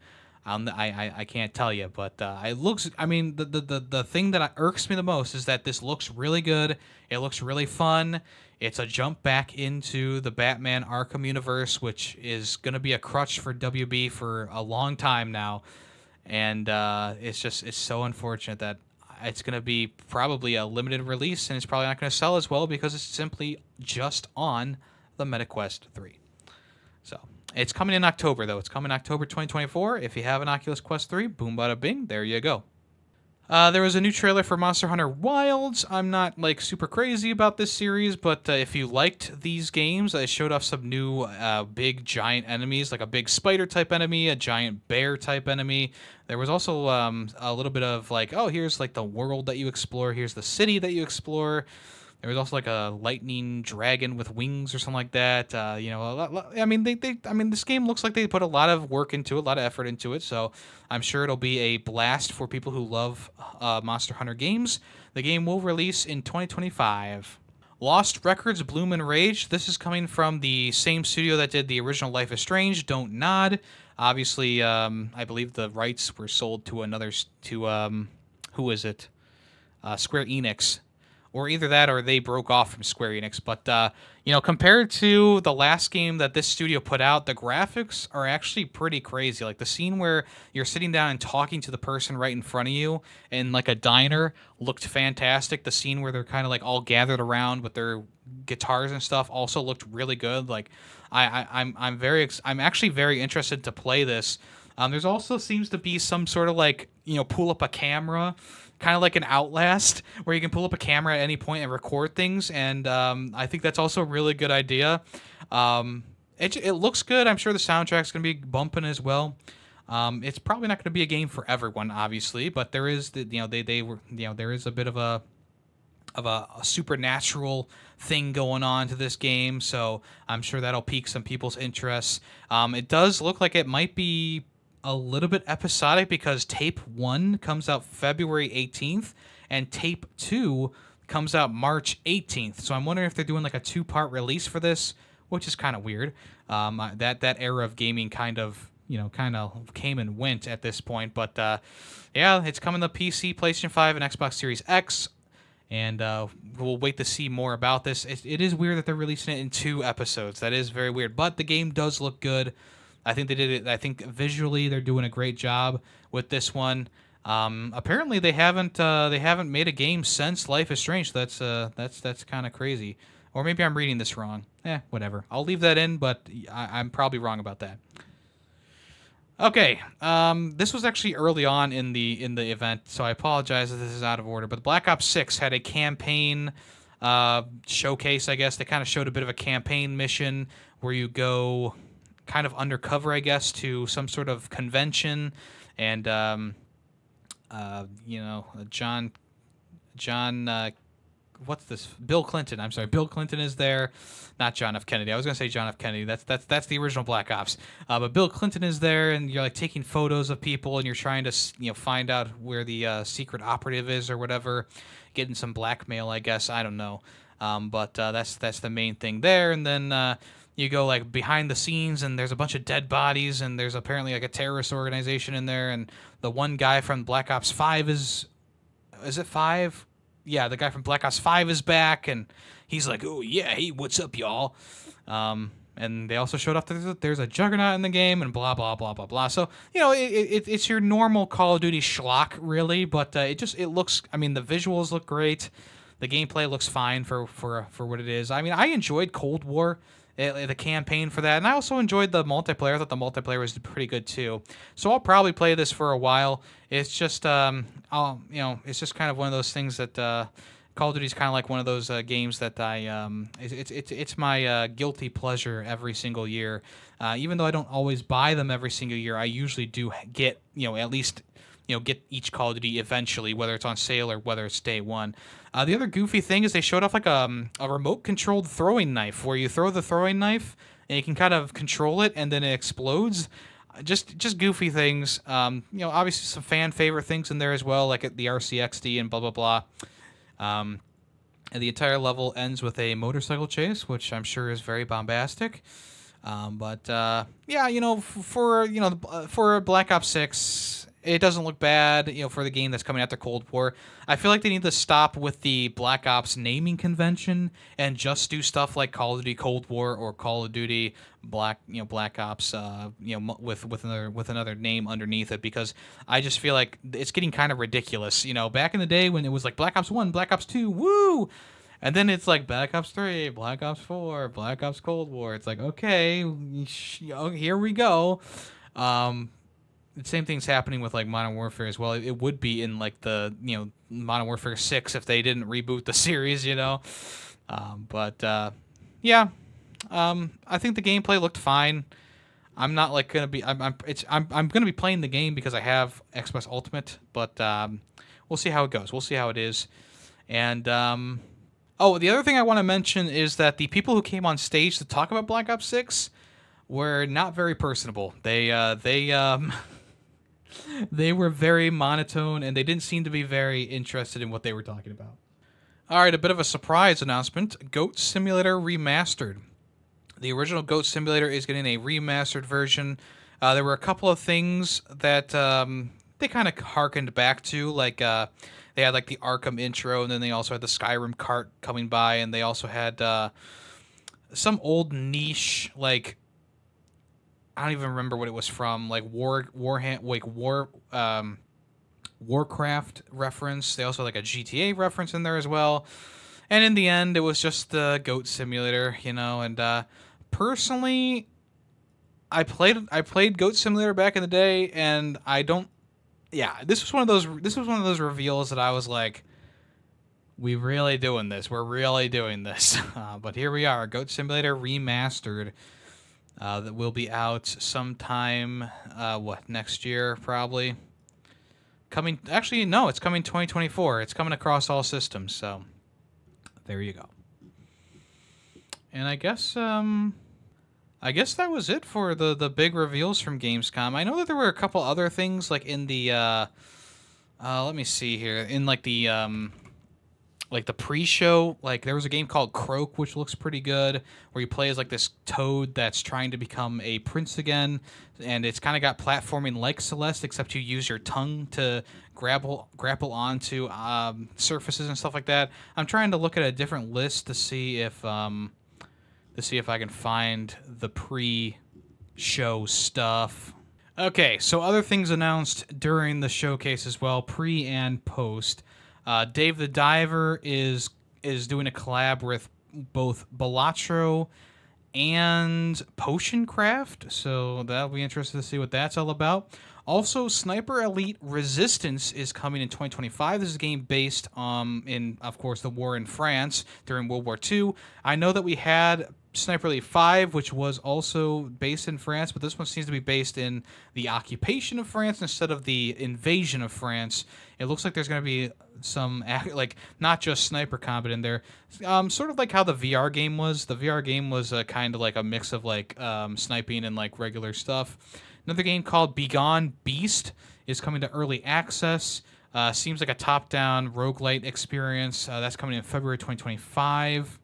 Um, I, I, I can't tell you, but uh, it looks. I mean, the, the, the, the thing that irks me the most is that this looks really good. It looks really fun. It's a jump back into the Batman Arkham universe, which is going to be a crutch for WB for a long time now. And uh, it's just it's so unfortunate that it's going to be probably a limited release, and it's probably not going to sell as well because it's simply just on the MetaQuest 3. So it's coming in October, though. It's coming October 2024. If you have an Oculus Quest 3, boom, bada bing, there you go. Uh, there was a new trailer for Monster Hunter Wilds. I'm not like super crazy about this series, but uh, if you liked these games, I showed off some new uh, big giant enemies, like a big spider type enemy, a giant bear type enemy. There was also um, a little bit of like, oh, here's like the world that you explore, here's the city that you explore. There was also like a lightning dragon with wings or something like that. Uh, you know, lot, I mean, they, they, I mean, this game looks like they put a lot of work into it, a lot of effort into it. So I'm sure it'll be a blast for people who love uh, Monster Hunter games. The game will release in 2025. Lost Records Bloom and Rage. This is coming from the same studio that did the original Life is Strange. Don't nod. Obviously, um, I believe the rights were sold to another to um, who is it? Uh, Square Enix or either that or they broke off from Square Enix. But uh, you know, compared to the last game that this studio put out, the graphics are actually pretty crazy. Like the scene where you're sitting down and talking to the person right in front of you in like a diner looked fantastic. The scene where they're kind of like all gathered around with their guitars and stuff also looked really good. Like I, I I'm I'm very ex- I'm actually very interested to play this. Um, there's also seems to be some sort of like you know pull up a camera kind of like an Outlast, where you can pull up a camera at any point and record things. And um, I think that's also a really good idea. Um, it, it looks good. I'm sure the soundtrack's going to be bumping as well. Um, it's probably not going to be a game for everyone, obviously, but there is the you know they they were you know there is a bit of a of a, a, supernatural thing going on to this game, so I'm sure that'll pique some people's interest. Um, it does look like it might be a little bit episodic because tape one comes out February 18th and tape two comes out March 18th. So I'm wondering if they're doing like a two part release for this, which is kind of weird. Um, that that era of gaming kind of you know kind of came and went at this point, but uh, yeah, it's coming to PC, PlayStation 5, and Xbox Series X. And uh, we'll wait to see more about this. It, it is weird that they're releasing it in two episodes. That is very weird. But the game does look good. I think they did it. I think visually they're doing a great job with this one. Um, apparently they haven't uh, they haven't made a game since Life is Strange. That's uh, that's that's kind of crazy. Or maybe I'm reading this wrong. Eh, whatever. I'll leave that in, but I- I'm probably wrong about that. Okay, um, this was actually early on in the in the event, so I apologize if this is out of order. But Black Ops Six had a campaign uh, showcase. I guess they kind of showed a bit of a campaign mission where you go kind of undercover, I guess, to some sort of convention, and um, uh, you know, John John uh, what's this? Bill Clinton. I'm sorry, Bill Clinton is there, not John F. Kennedy. I was gonna say John F. Kennedy. That's that's that's the original Black Ops. Uh, but Bill Clinton is there, and you're like taking photos of people, and you're trying to you know find out where the uh, secret operative is or whatever, getting some blackmail, I guess. I don't know. Um, but uh, that's that's the main thing there, and then. You go like behind the scenes and there's a bunch of dead bodies and there's apparently like a terrorist organization in there and the one guy from Black Ops 5 is is it 5 yeah, the guy from Black Ops Five is back, and he's like, "Oh yeah, hey, what's up, y'all?" Um, and they also showed off that there's a, there's a Juggernaut in the game, and blah blah blah blah blah. So you know, it, it, it's your normal Call of Duty schlock, really, but uh, it just it looks. I mean, the visuals look great, the gameplay looks fine for for for what it is. I mean, I enjoyed Cold War. Eh, the campaign for that, and I also enjoyed the multiplayer. I thought the multiplayer was pretty good too. So I'll probably play this for a while. It's just, um, I'll, you know, it's just kind of one of those things that uh, Call of Duty is kind of like one of those uh, games that I, um, it's it's it's, it's my uh, guilty pleasure every single year. Uh, even though I don't always buy them every single year, I usually do get, you know, at least you know get each Call of Duty eventually, whether it's on sale or whether it's day one. Uh, the other goofy thing is they showed off like a, a remote controlled throwing knife where you throw the throwing knife and you can kind of control it and then it explodes. Uh, Just just goofy things. Um, you know, obviously some fan favorite things in there as well, like at the RCXD and blah blah blah. Um, and the entire level ends with a motorcycle chase, which I'm sure is very bombastic. Um, but uh, yeah, you know, for you know, uh, for Black Ops Six, it doesn't look bad. You know, for the game that's coming after Cold War, I feel like they need to stop with the Black Ops naming convention and just do stuff like Call of Duty Cold War or Call of Duty Black, you know, Black Ops, uh, you know, with with another with another name underneath it because I just feel like it's getting kind of ridiculous. You know, back in the day when it was like Black Ops One, Black Ops Two, woo. And then it's like Black Ops 3, Black Ops 4, Black Ops Cold War. It's like, okay, oh, here we go. Um, the same thing's happening with like Modern Warfare as well. It, would be in like the, you know, Modern Warfare 6 if they didn't reboot the (laughs) series, you know. Um, but uh, yeah, um, I think the gameplay looked fine. I'm not like gonna be. I'm. I'm. It's. I'm. I'm gonna be playing the game because I have Xbox Ultimate, but um, we'll see how it goes. We'll see how it is. And um, oh, the other thing I want to mention is that the people who came on stage to talk about Black Ops Six were not very personable. They. Uh, they. Um, (laughs) they were very monotone, and they didn't seem to be very interested in what they were talking about. All right, a bit of a surprise announcement: Goat Simulator Remastered. The original Goat Simulator is getting a remastered version. Uh, there were a couple of things that um, they kind of harkened back to, like uh, they had like the Arkham intro, and then they also had the Skyrim cart coming by, and they also had uh, some old niche like I don't even remember what it was from, like War Warhand, like War um, Warcraft reference. They also had like a GTA reference in there as well. And in the end, it was just the Goat Simulator, you know. And uh, personally, I played I played Goat Simulator back in the day, and I don't. Yeah, this was one of those. This was one of those reveals that I was like, "We really doing this? We're really doing this." (laughs) Uh, but here we are, Goat Simulator remastered. Uh, that will be out sometime. Uh, what next year? Probably. Coming. Actually, no. It's coming 2024. It's coming across all systems. So there you go. And I guess um I guess that was it for the the big reveals from Gamescom. I know that there were a couple other things like in the uh uh let me see here. In like the um like the pre-show, like there was a game called Croak which looks pretty good where you play as like this toad that's trying to become a prince again and it's kind of got platforming like Celeste except you use your tongue to grapple grapple onto um, surfaces and stuff like that. I'm trying to look at a different list to see if um, to see if I can find the pre-show stuff. Okay, so other things announced during the showcase as well, pre and post. Uh, Dave the Diver is is doing a collab with both Balatro and Potion Craft, so that'll be interesting to see what that's all about. Also, Sniper Elite Resistance is coming in 2025. This is a game based um, in, of course, the war in France during World War II. I know that we had Sniper Elite 5, which was also based in France, but this one seems to be based in the occupation of France instead of the invasion of France. It looks like there's going to be some, like, not just sniper combat in there. Um, sort of like how the VR game was. The VR game was a kind of like a mix of, like, um, sniping and, like, regular stuff. Another game called Begone Beast is coming to early access. Uh, seems like a top-down roguelite experience. Uh, that's coming in February 2025.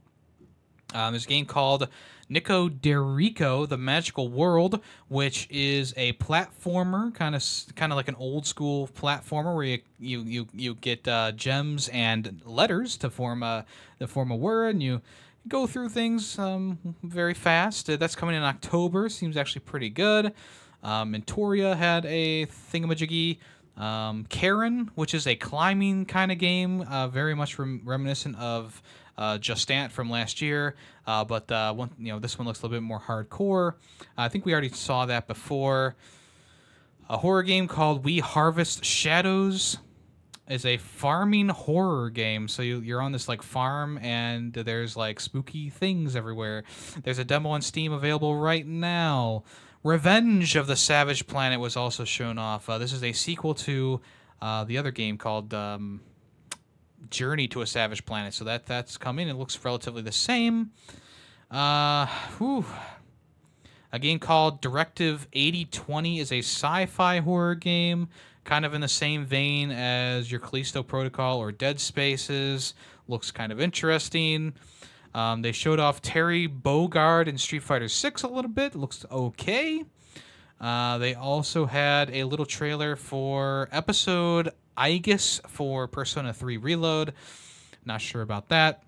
Um, there's a game called Nikoderiko: The Magical World, which is a platformer, kind of kind of like an old school platformer where you you you, you get uh, gems and letters to form a to form a word, and you go through things um, very fast. Uh, that's coming in October. Seems actually pretty good. Um, Mentoria had a thingamajiggy. Um, Cairn, which is a climbing kind of game, uh, very much rem- reminiscent of uh, Jusant from last year, uh, but uh, one, you know this one looks a little bit more hardcore. I think we already saw that before. A horror game called We Harvest Shadows is a farming horror game. So you, you're on this like farm and there's like spooky things everywhere. There's a demo on Steam available right now. Revenge of the Savage Planet was also shown off. Uh, this is a sequel to uh, the other game called um, Journey to a Savage Planet. So that that's coming. It looks relatively the same. Uh, whew. A game called Directive 8020 is a sci-fi horror game, kind of in the same vein as your Callisto Protocol or Dead Spaces. Looks kind of interesting. Um, they showed off Terry Bogard in Street Fighter 6 a little bit. Looks okay. Uh, they also had a little trailer for episode Aegis for Persona 3 Reload. Not sure about that.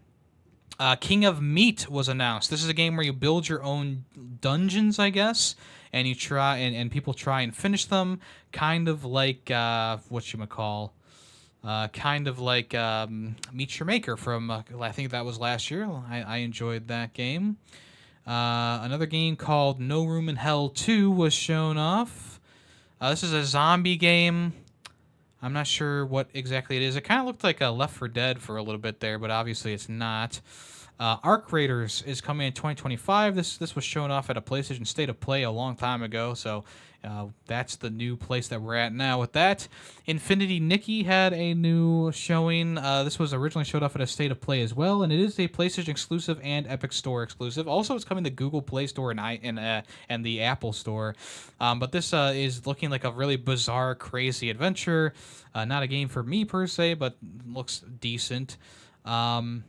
Uh, King of Meat was announced. This is a game where you build your own dungeons, I guess, and you try and, and people try and finish them, kind of like uh, what you call uh, kind of like um, Meet Your Maker from, uh, I think that was last year. I, I enjoyed that game. Uh, another game called No Room in Hell 2 was shown off. Uh, this is a zombie game. I'm not sure what exactly it is. It kind of looked like a Left 4 Dead for a little bit there, but obviously it's not. Uh, Arc Raiders is coming in 2025. This this was shown off at a PlayStation State of Play a long time ago, so uh, that's the new place that we're at now with that. Infinity Nikki had a new showing. Uh, this was originally showed off at a State of Play as well, and it is a PlayStation exclusive and Epic Store exclusive. Also, it's coming to Google Play Store and I and uh, and the Apple Store. Um, but this uh, is looking like a really bizarre, crazy adventure. Uh, not a game for me per se, but looks decent. Um,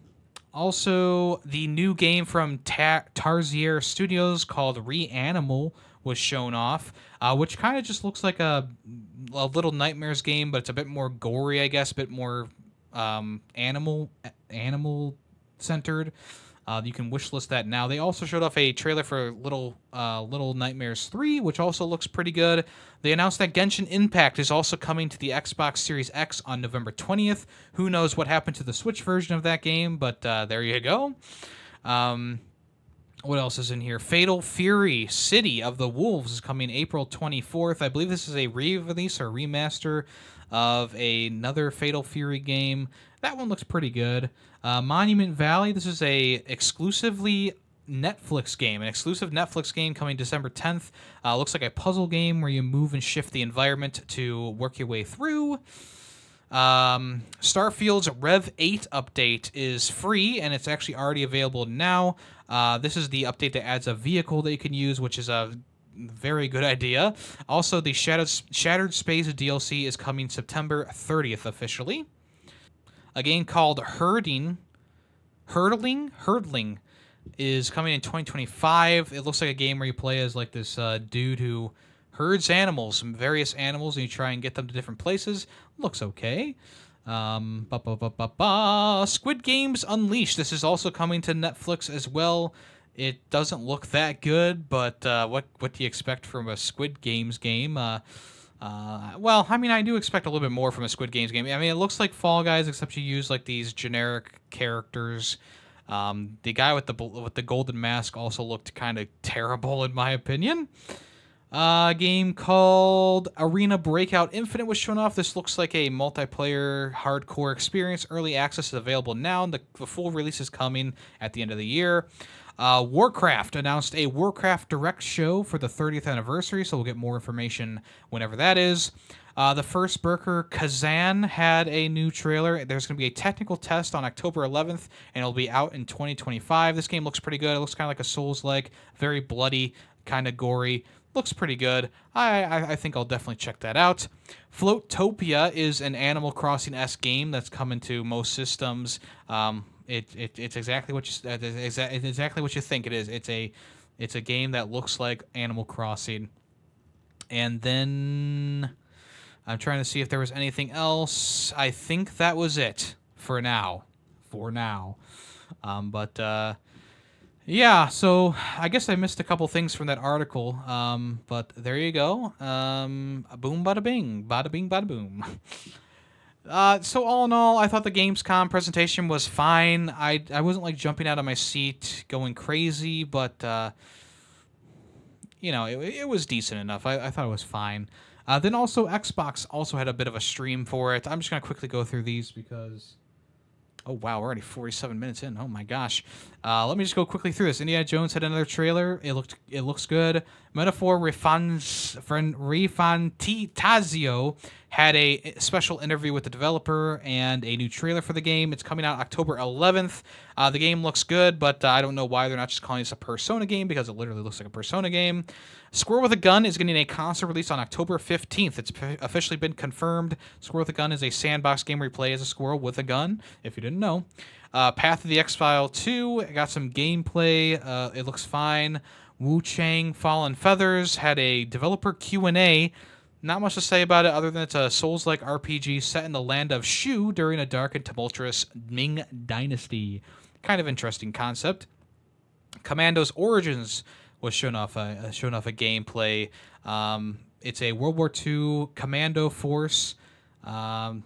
also, the new game from Ta- Tarsier Studios called Reanimal was shown off, uh, which kind of just looks like a, a little Nightmares game, but it's a bit more gory, I guess, a bit more um, animal animal centered. Uh, you can wishlist that now. They also showed off a trailer for Little uh, Little Nightmares 3, which also looks pretty good. They announced that Genshin Impact is also coming to the Xbox Series X on November 20th. Who knows what happened to the Switch version of that game, but uh, there you go. Um, what else is in here? Fatal Fury City of the Wolves is coming April 24th. I believe this is a re-release or remaster of another Fatal Fury game. That one looks pretty good. Uh, Monument Valley. This is a exclusively Netflix game, an exclusive Netflix game coming December 10th. Uh, looks like a puzzle game where you move and shift the environment to work your way through. Um, Starfield's Rev 8 update is free and it's actually already available now. Uh, this is the update that adds a vehicle that you can use, which is a very good idea. Also, the Shattered, Shattered Space DLC is coming September 30th officially. A game called Herding, Herdling, Herdling is coming in 2025. It looks like a game where you play as like this uh, dude who herds animals, some various animals, and you try and get them to different places. Looks okay. Um, ba, ba, ba, ba, ba. Squid Games Unleashed. This is also coming to Netflix as well. It doesn't look that good, but uh, what what do you expect from a Squid Games game? Uh, uh, well, I mean, I do expect a little bit more from a Squid Games game. I mean, it looks like Fall Guys, except you use like these generic characters. Um, the guy with the with the golden mask also looked kind of terrible, in my opinion. Uh, game called Arena Breakout Infinite was shown off. This looks like a multiplayer hardcore experience. Early access is available now. and The, the full release is coming at the end of the year. Uh, Warcraft announced a Warcraft Direct show for the 30th anniversary, so we'll get more information whenever that is. Uh, the first Berserker Khazan had a new trailer. There's going to be a technical test on October 11th, and it'll be out in 2025. This game looks pretty good. It looks kind of like a Souls-like, very bloody, kind of gory looks pretty good. I, I, I think I'll definitely check that out. Floatopia is an Animal Crossing s game that's coming to most systems. Um, it, it it's exactly what you it's exactly what you think it is. It's a it's a game that looks like Animal Crossing. And then I'm trying to see if there was anything else. I think that was it for now. For now. Um, but uh, yeah, so I guess I missed a couple things from that article, um, but there you go. Um, boom, bada bing, bada bing, bada boom. (laughs) Uh, so all in all, I thought the Gamescom presentation was fine. I I wasn't like jumping out of my seat, going crazy, but uh, you know, it, it was decent enough. I, I thought it was fine. Uh, then also Xbox also had a bit of a stream for it. I'm just gonna quickly go through these because Oh wow, we're already 47 minutes in. Oh my gosh. Uh, let me just go quickly through this. Indiana Jones had another trailer. It looked it looks good. Metaphor ReFantazio had a special interview with the developer and a new trailer for the game. It's coming out October 11th. Uh, the game looks good, but uh, I don't know why they're not just calling this a Persona game because it literally looks like a Persona game. Squirrel with a Gun is getting a console release on October 15th. It's officially been confirmed. Squirrel with a Gun is a sandbox game where you play as a squirrel with a gun, if you didn't know. Uh, Path of the Exile 2 got some gameplay. Uh, it looks fine. Wuchang Fallen Feathers had a developer Q&A. Not much to say about it other than it's a Souls-like RPG set in the land of Shu during a dark and tumultuous Ming dynasty. Kind of interesting concept. Commando's Origins was shown off a shown off a gameplay. Um, it's a World War II commando force. Um,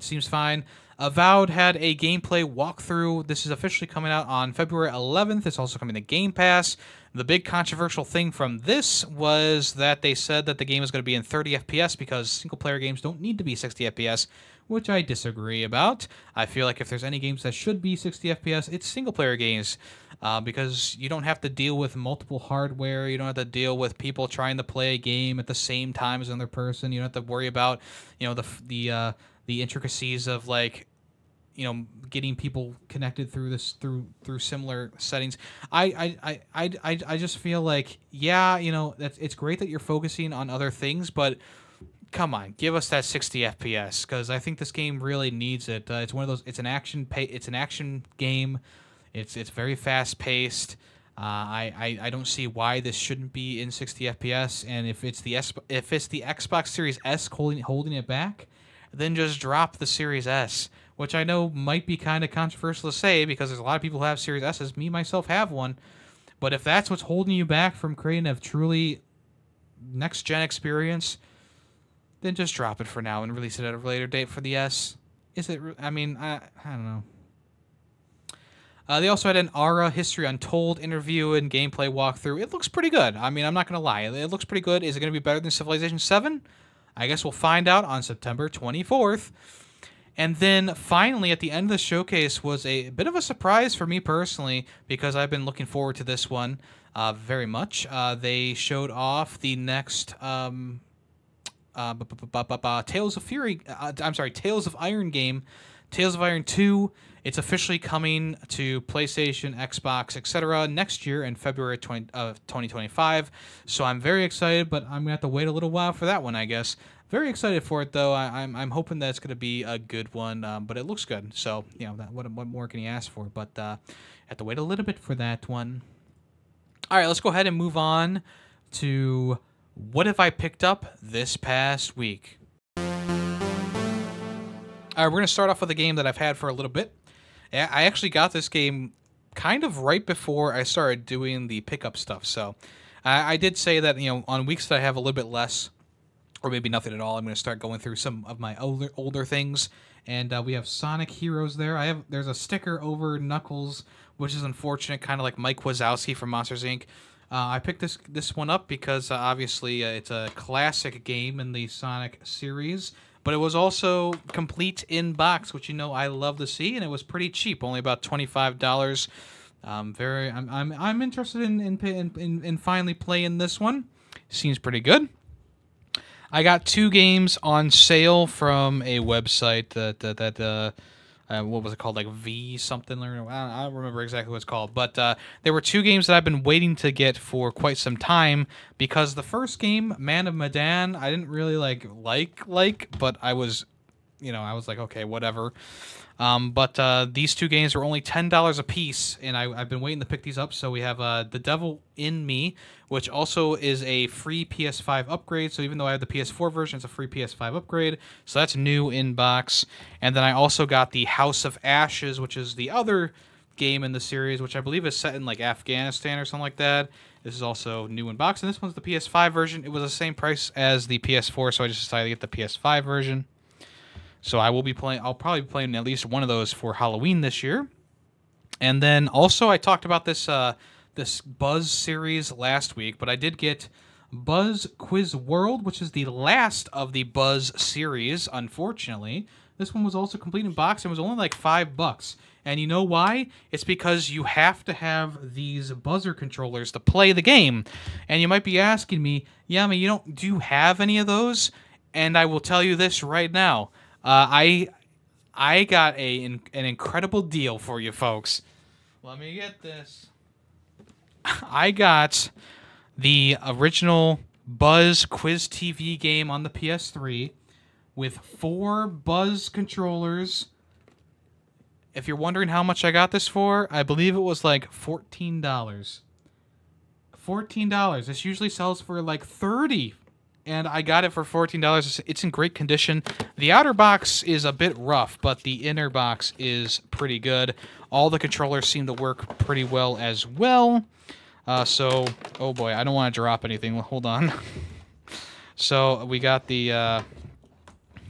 seems fine. Avowed had a gameplay walkthrough. This is officially coming out on February 11th. It's also coming to Game Pass. The big controversial thing from this was that they said that the game is going to be in 30 FPS because single player games don't need to be 60 FPS which I disagree about. I feel like if there's any games that should be 60 FPS, it's single player games uh, because you don't have to deal with multiple hardware. You don't have to deal with people trying to play a game at the same time as another person. You don't have to worry about you know the the uh, the intricacies of like you know getting people connected through this through through similar settings I, I i i i just feel like yeah you know that's it's great that you're focusing on other things but come on, give us that 60 FPS because I think this game really needs it. Uh, it's one of those. It's an action. Pay, it's an action game. It's it's very fast paced. Uh, I, I I don't see why this shouldn't be in 60 FPS. And if it's the S, if it's the Xbox Series S holding holding it back, then just drop the Series S. Which I know might be kind of controversial to say because there's a lot of people who have Series S's. Me myself have one. But if that's what's holding you back from creating a truly next gen experience, then just drop it for now and release it at a later date for the S. Is it? I mean, I I don't know. Uh, they also had an Ara History Untold interview and gameplay walkthrough. It looks pretty good. I mean, I'm not gonna lie, it looks pretty good. Is it gonna be better than Civilization 7? I guess we'll find out on September 24th. And then finally, at the end of the showcase, was a bit of a surprise for me personally because I've been looking forward to this one uh, very much. Uh, they showed off the next um, uh, Tales of Fury. Uh, I'm sorry, Tales of Iron game, Tales of Iron 2. It's officially coming to PlayStation, Xbox, etc. next year in February 20, of 2025. So I'm very excited, but I'm gonna have to wait a little while for that one, I guess. Very excited for it though. I, am I'm, I'm hoping that it's gonna be a good one, um, but it looks good. So you know, that, what what more can you ask for? But uh, have to wait a little bit for that one. All right, let's go ahead and move on to what have I picked up this past week? All right, we're going to start off with a game that I've had for a little bit. I actually got this game kind of right before I started doing the pickup stuff. So I, I did say that you know on weeks that I have a little bit less, or maybe nothing at all, I'm going to start going through some of my older older things. And uh, we have Sonic Heroes there. I have there's a sticker over Knuckles, which is unfortunate, kind of like Mike Wazowski from Monsters Inc. Uh, I picked this this one up because uh, obviously uh, it's a classic game in the Sonic series, but it was also complete in box, which you know I love to see, and it was pretty cheap, only about twenty five dollars. Um, very, I'm, I'm, I'm interested in in, in in finally playing this one. Seems pretty good. I got two games on sale from a website that that, that uh, uh, what was it called like v something or i don't remember exactly what it's called but uh, there were two games that i've been waiting to get for quite some time because the first game man of medan i didn't really like like like but i was you know i was like okay whatever um, but uh, these two games are only ten dollars a piece, and I, have been waiting to pick these up. So we have uh, The Devil in Me, which also is a free PS5 upgrade. So even though I have the PS4 version, it's a free PS5 upgrade. So that's new in box. And then I also got the House of Ashes, which is the other game in the series, which I believe is set in like Afghanistan or something like that. This is also new in box, and this one's the PS5 version. It was the same price as the PS4, so I just decided to get the PS5 version. So I will be playing. I'll probably be playing at least one of those for Halloween this year. And then also I talked about this uh, this Buzz series last week, but I did get Buzz Quiz World, which is the last of the Buzz series. Unfortunately, this one was also complete in box and was only like five bucks. And you know why? It's because you have to have these buzzer controllers to play the game. And you might be asking me, yeah, I mean, you don't do you have any of those? And I will tell you this right now. Uh, I I got a an incredible deal for you folks. Let me get this. (laughs) I got the original Buzz Quiz TV game on the PS3 with four Buzz controllers. If you're wondering how much I got this for, I believe it was like $14. $14. This usually sells for like 30 and I got it for $14. It's in great condition. The outer box is a bit rough, but the inner box is pretty good. All the controllers seem to work pretty well as well. Uh, so, oh boy, I don't want to drop anything. Hold on. (laughs) so we got the uh,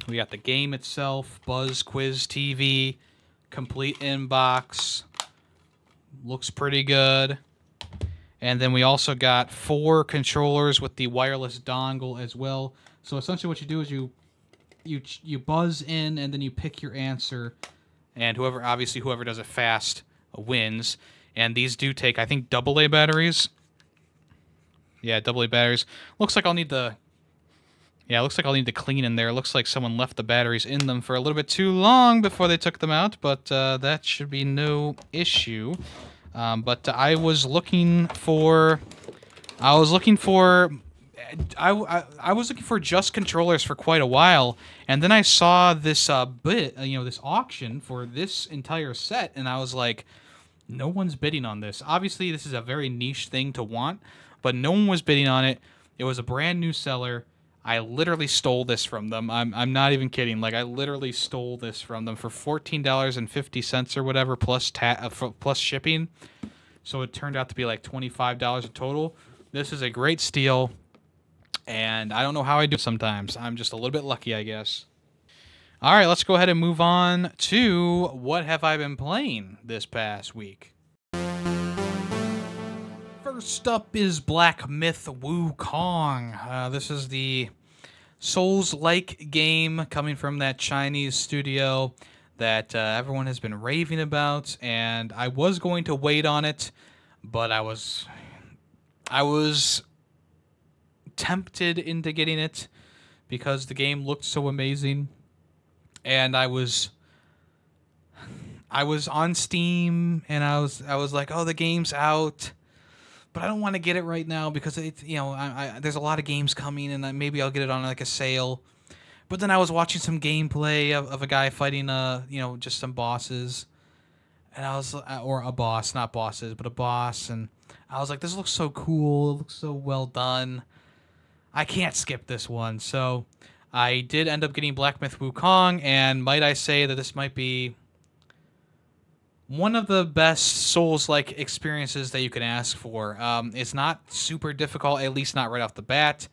we got the game itself, Buzz Quiz TV, complete inbox. Looks pretty good. And then we also got four controllers with the wireless dongle as well. So essentially what you do is you you you buzz in and then you pick your answer and whoever obviously whoever does it fast wins. And these do take I think double A batteries. Yeah, double A batteries. Looks like I'll need the yeah, looks like I'll need to clean in there. Looks like someone left the batteries in them for a little bit too long before they took them out, but uh, that should be no issue. Um, but I was looking for, I was looking for, I, I, I, was looking for just controllers for quite a while, and then I saw this uh, bit, uh, you know, this auction for this entire set, and I was like, no one's bidding on this. Obviously, this is a very niche thing to want, but no one was bidding on it. It was a brand new seller. I literally stole this from them. I'm, I'm not even kidding. Like I literally stole this from them for fourteen dollars and fifty cents or whatever plus ta- uh, plus shipping. So it turned out to be like twenty five dollars in total. This is a great steal, and I don't know how I do it sometimes. I'm just a little bit lucky, I guess. All right, let's go ahead and move on to what have I been playing this past week. First up is Black Myth Wukong. Uh, this is the Souls-like game coming from that Chinese studio that uh, everyone has been raving about, and I was going to wait on it, but I was, I was tempted into getting it because the game looked so amazing, and I was. I was on Steam and I was I was like, oh, the game's out but I don't want to get it right now because it's you know I, I, there's a lot of games coming and maybe I'll get it on like a sale. But then I was watching some gameplay of, of a guy fighting uh you know just some bosses, and I was uh, or a boss not bosses but a boss and I was like this looks so cool it looks so well done. I can't skip this one so I did end up getting Black Myth Wukong and might I say that this might be one of the best Souls like experiences that you can ask for. Um, it's not super difficult, at least not right off the bat.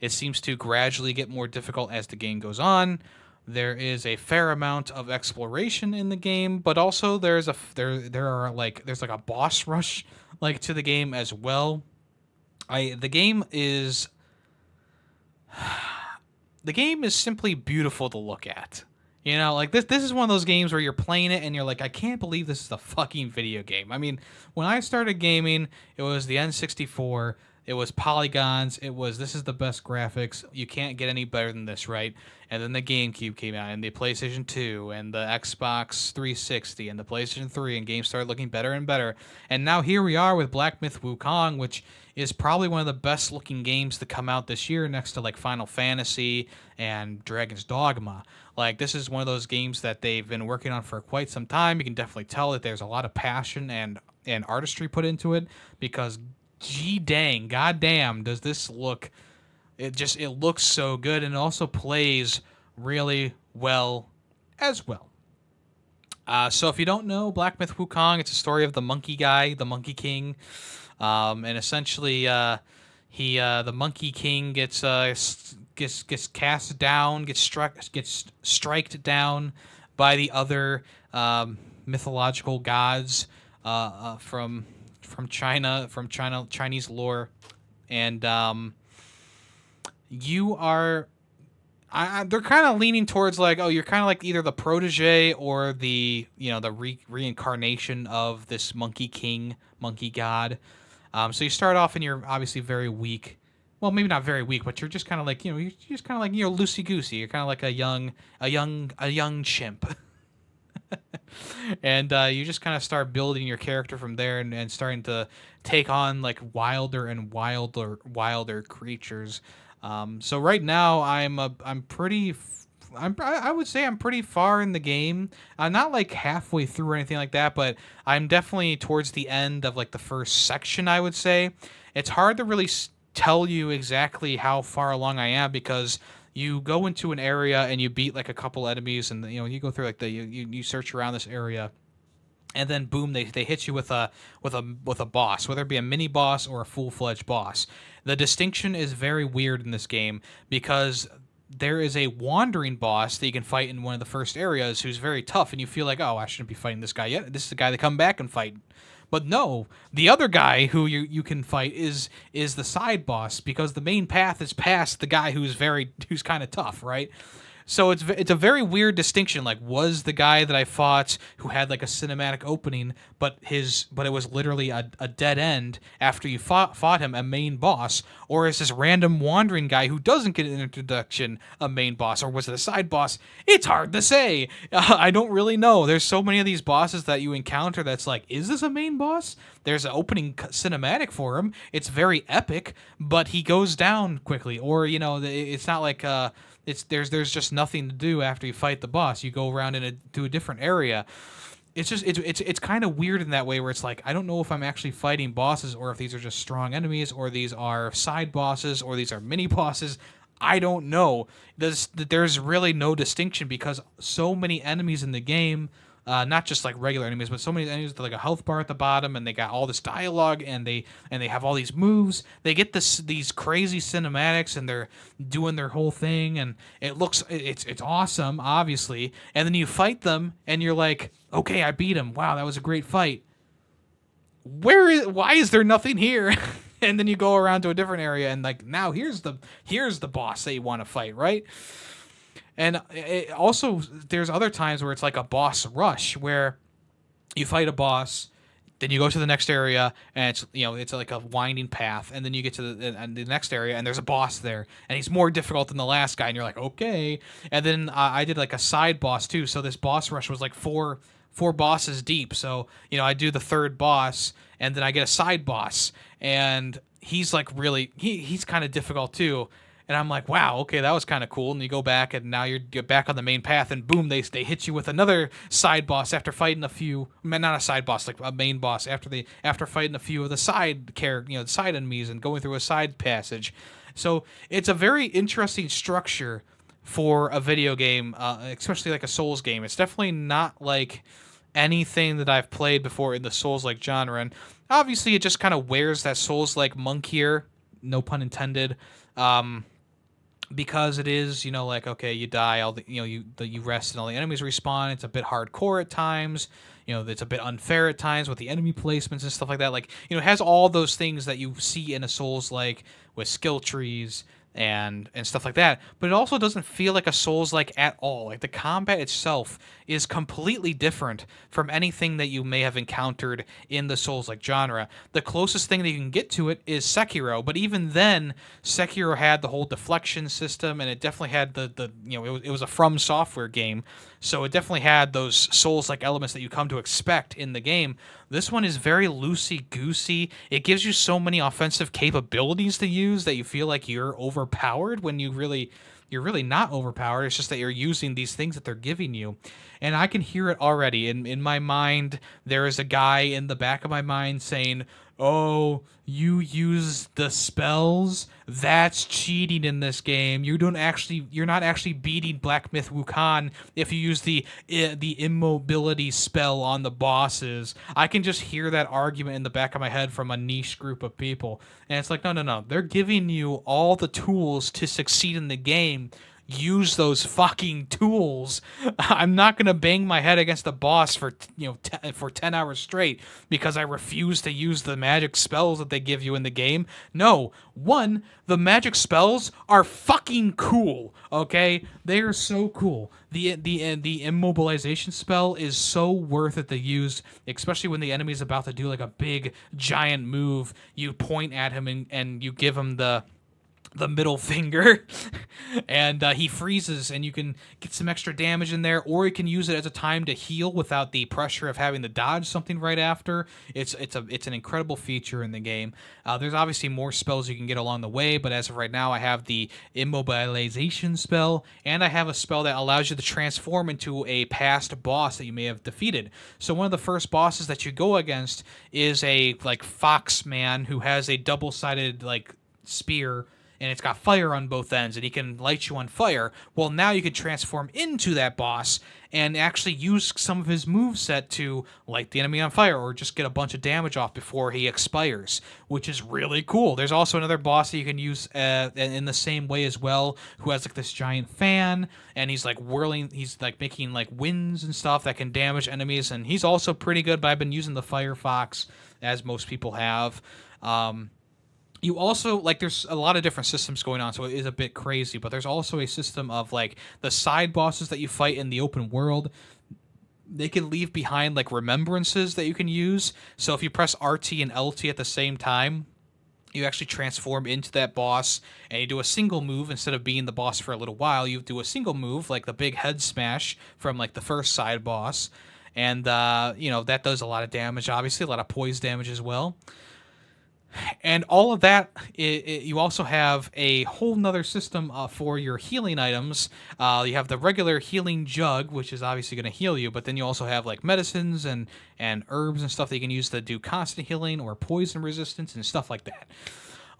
It seems to gradually get more difficult as the game goes on. There is a fair amount of exploration in the game, but also there's a there there are like there's like a boss (laughs) rush like to the game as well. I the game is (sighs) the game is simply beautiful to look at. You know, like this this is one of those games where you're playing it and you're like, I can't believe this is a fucking video game. I mean, when I started gaming, it was the N64. It was polygons. It was this is the best graphics. You can't get any better than this, right? And then the GameCube came out, and the PlayStation 2, and the Xbox 360, and the PlayStation 3, and games started looking better and better. And now here we are with Black Myth Wukong, which is probably one of the best looking games to come out this year, next to like Final Fantasy and Dragon's Dogma. Like this is one of those games that they've been working on for quite some time. You can definitely tell that there's a lot of passion and and artistry put into it because gee dang, goddamn, does this look? It just it looks so good and it also plays really well as well. Uh, so if you don't know Black Myth Wukong, it's a story of the monkey guy, the Monkey King, um, and essentially uh, he uh, the Monkey King gets uh, gets gets cast down, gets struck, gets striked down by the other um, mythological gods uh, uh, from from China, from China Chinese lore, and um, you are. I, they're kind of leaning towards like, oh, you're kind of like either the protege or the you know the re- reincarnation of this monkey king, monkey god. Um, so you start off and you're obviously very weak. Well, maybe not very weak, but you're just kind of like you know you're just kind of like you know loosey goosey. You're kind of like a young a young a young chimp. (laughs) and uh, you just kind of start building your character from there and, and starting to take on like wilder and wilder wilder creatures. Um, so right now I'm a, I'm pretty I'm I would say I'm pretty far in the game. I'm not like halfway through or anything like that, but I'm definitely towards the end of like the first section. I would say it's hard to really tell you exactly how far along I am because you go into an area and you beat like a couple enemies and you know you go through like the you, you search around this area and then boom they, they hit you with a with a with a boss whether it be a mini boss or a full-fledged boss. The distinction is very weird in this game because there is a wandering boss that you can fight in one of the first areas who's very tough and you feel like oh i shouldn't be fighting this guy yet. This is the guy that come back and fight but no, the other guy who you, you can fight is is the side boss because the main path is past the guy who's very (laughs) who's kind of tough, right? So it's it's a very weird distinction. Like, was the guy that I fought who had like a cinematic opening, but his but it was literally a, a dead end after you fought fought him a main boss, or is this random wandering guy who doesn't get an introduction a main boss, or was it a side boss? It's hard to say. Uh, (laughs) I don't really know. There's so many of these bosses that you encounter that's like, is this a main boss? There's an opening cinematic for him. It's very epic, but he goes down quickly, or you know, it's not like. Uh, it's there's there's just nothing to do after you fight the boss. You go around in a, to a different area. It's just it's it's it's kind of weird in that way where it's like I don't know if I'm actually fighting bosses or if these are just strong enemies or these are side bosses or these are mini bosses. I don't know. There's there's really no distinction because so many enemies in the game uh, not just like regular enemies, but so many enemies with like a health bar at the bottom, and they got all this dialogue, and they and they have all these moves. They get this these crazy cinematics, and they're doing their whole thing, and it looks it's it's awesome, obviously. And then you fight them, and you're like, okay, I beat him. Wow, that was a great fight. Where is why is there nothing here? (laughs) and then you go around to a different area, and like now here's the here's the boss that you want to fight, right? And it also, there's other times where it's like a boss rush where you fight a boss, then you go to the next area and it's you know it's like a winding path and then you get to the, the next area and there's a boss there and he's more difficult than the last guy and you're like okay. And then uh, i did like a side boss too so this boss rush was like four four bosses deep so you know i do the third boss and then i get a side boss and he's like really he, he's kind of difficult too and I'm like, wow, okay, that was kind of cool. And you go back, and now you're, you're back on the main path, and boom, they they hit you with another side boss after fighting a few, not a side boss, like a main boss after they after fighting a few of the side character, you know, side enemies, and going through a side passage. So it's a very interesting structure for a video game, uh, especially like a Souls game. It's definitely not like anything that I've played before in the Souls like genre. And obviously, it just kind of wears that Souls like monk here, no pun intended. Um, because it is, you know, like okay, you die, all the you know, you the, you rest and all the enemies respawn. It's a bit hardcore at times. You know, it's a bit unfair at times with the enemy placements and stuff like that. Like, you know, it has all those things that you see in a Souls like with skill trees and and stuff like that but it also doesn't feel like a souls like at all. Like the combat itself is completely different from anything that you may have encountered in the souls like genre. The closest thing that you can get to it is sekiro but even then sekiro had the whole deflection system and it definitely had the the you know it was, it was a from software game so it definitely had those souls like elements that you come to expect in the game this one is very loosey goosey. It gives you so many offensive capabilities to use that you feel like you're overpowered when you really you're really not overpowered. It's just that you're using these things that they're giving you. And I can hear it already. In in my mind, there is a guy in the back of my mind saying, oh, you use the spells. That's cheating in this game. You don't actually, you're not actually beating Black Myth Wukong if you use the eh, the immobility spell on the bosses. I can just hear that argument in the back of my head from a niche group of people, and it's like, no, no, no. They're giving you all the tools to succeed in the game use those fucking tools. (laughs) I'm not gonna bang my head against the boss for you know t- for ten hours straight because I refuse to use the magic spells that they give you in the game. No, one, the magic spells are fucking cool. Okay, they are so cool. The the uh, the immobilization spell is so worth it to use, especially when the enemy is about to do like a big giant move. You point at him and, and you give him the the middle (laughs) finger and uh, he freezes and you can get some extra damage in there or you can use it as a time to heal without the pressure of having to dodge something right after. It's it's a it's an incredible feature in the game. Uh, there's obviously more spells you can get along the way but as of right now i have the immobilization spell and i have a spell that allows you to transform into a past boss that you may have defeated. So one of the first bosses that you go against is a like fox man who has a double-sided like spear and it's got fire on both ends and he can light you on fire. Well, now you can transform into that boss and actually use some of his move set to light the enemy on fire or just get a bunch of damage off before he expires, which is really cool. There's also another boss that you can use uh, in the same way as well, who has like this giant fan and he's like whirling, he's like making like winds and stuff that can damage enemies, and he's also pretty good. But I've been using the Firefox as most people have. Um, you also like there's a lot of different systems going on so it is a bit crazy but there's also a system of like the side bosses that you fight in the open world they can leave behind like remembrances that you can use. So if you press rt and lt at the same time you actually transform into that boss and you do a single move instead of being the boss for a little while you do a single move like the big head smash from like the first side boss. And uh, you know that does a lot of damage obviously a lot of poise damage as well and all of that it, it, you also have a whole nother system uh, for your healing items. Uh, you have the regular healing jug which is obviously going to heal you but then you also have like medicines and and herbs and stuff that you can use to do constant healing or poison resistance and stuff like that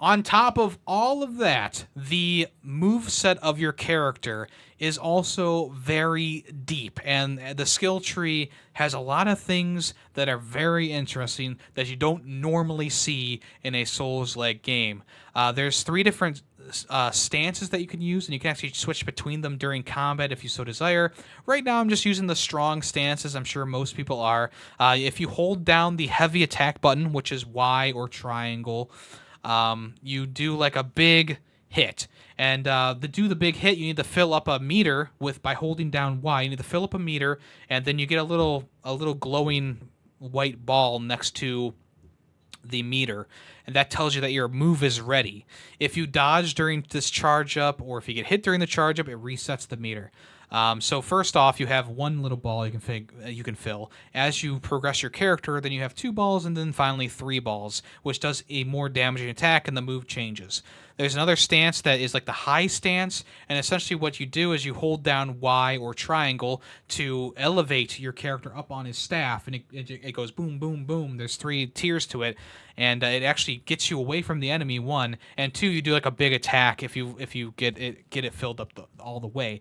on top of all of that, the move set of your character is also very deep, and the skill tree has a lot of things that are very interesting that you don't normally see in a Souls-like game. Uh, there's three different uh, stances that you can use, and you can actually switch between them during combat if you so desire. Right now, I'm just using the strong stances. I'm sure most people are. Uh, if you hold down the heavy attack button, which is Y or triangle, um, you do like a big hit. And uh, to do the big hit, you need to fill up a meter with by holding down Y. You need to fill up a meter, and then you get a little a little glowing white ball next to the meter, and that tells you that your move is ready. If you dodge during this charge up, or if you get hit during the charge up, it resets the meter. Um, so first off, you have one little ball you can fig- uh, you can fill. As you progress your character, then you have two balls, and then finally three balls, which does a more damaging attack, and the move changes. There's another stance that is like the high stance, and essentially what you do is you hold down Y or triangle to elevate your character up on his staff, and it, it, it goes boom, boom, boom. There's three tiers to it, and uh, it actually gets you away from the enemy. One and two, you do like a big attack if you if you get it get it filled up the, all the way.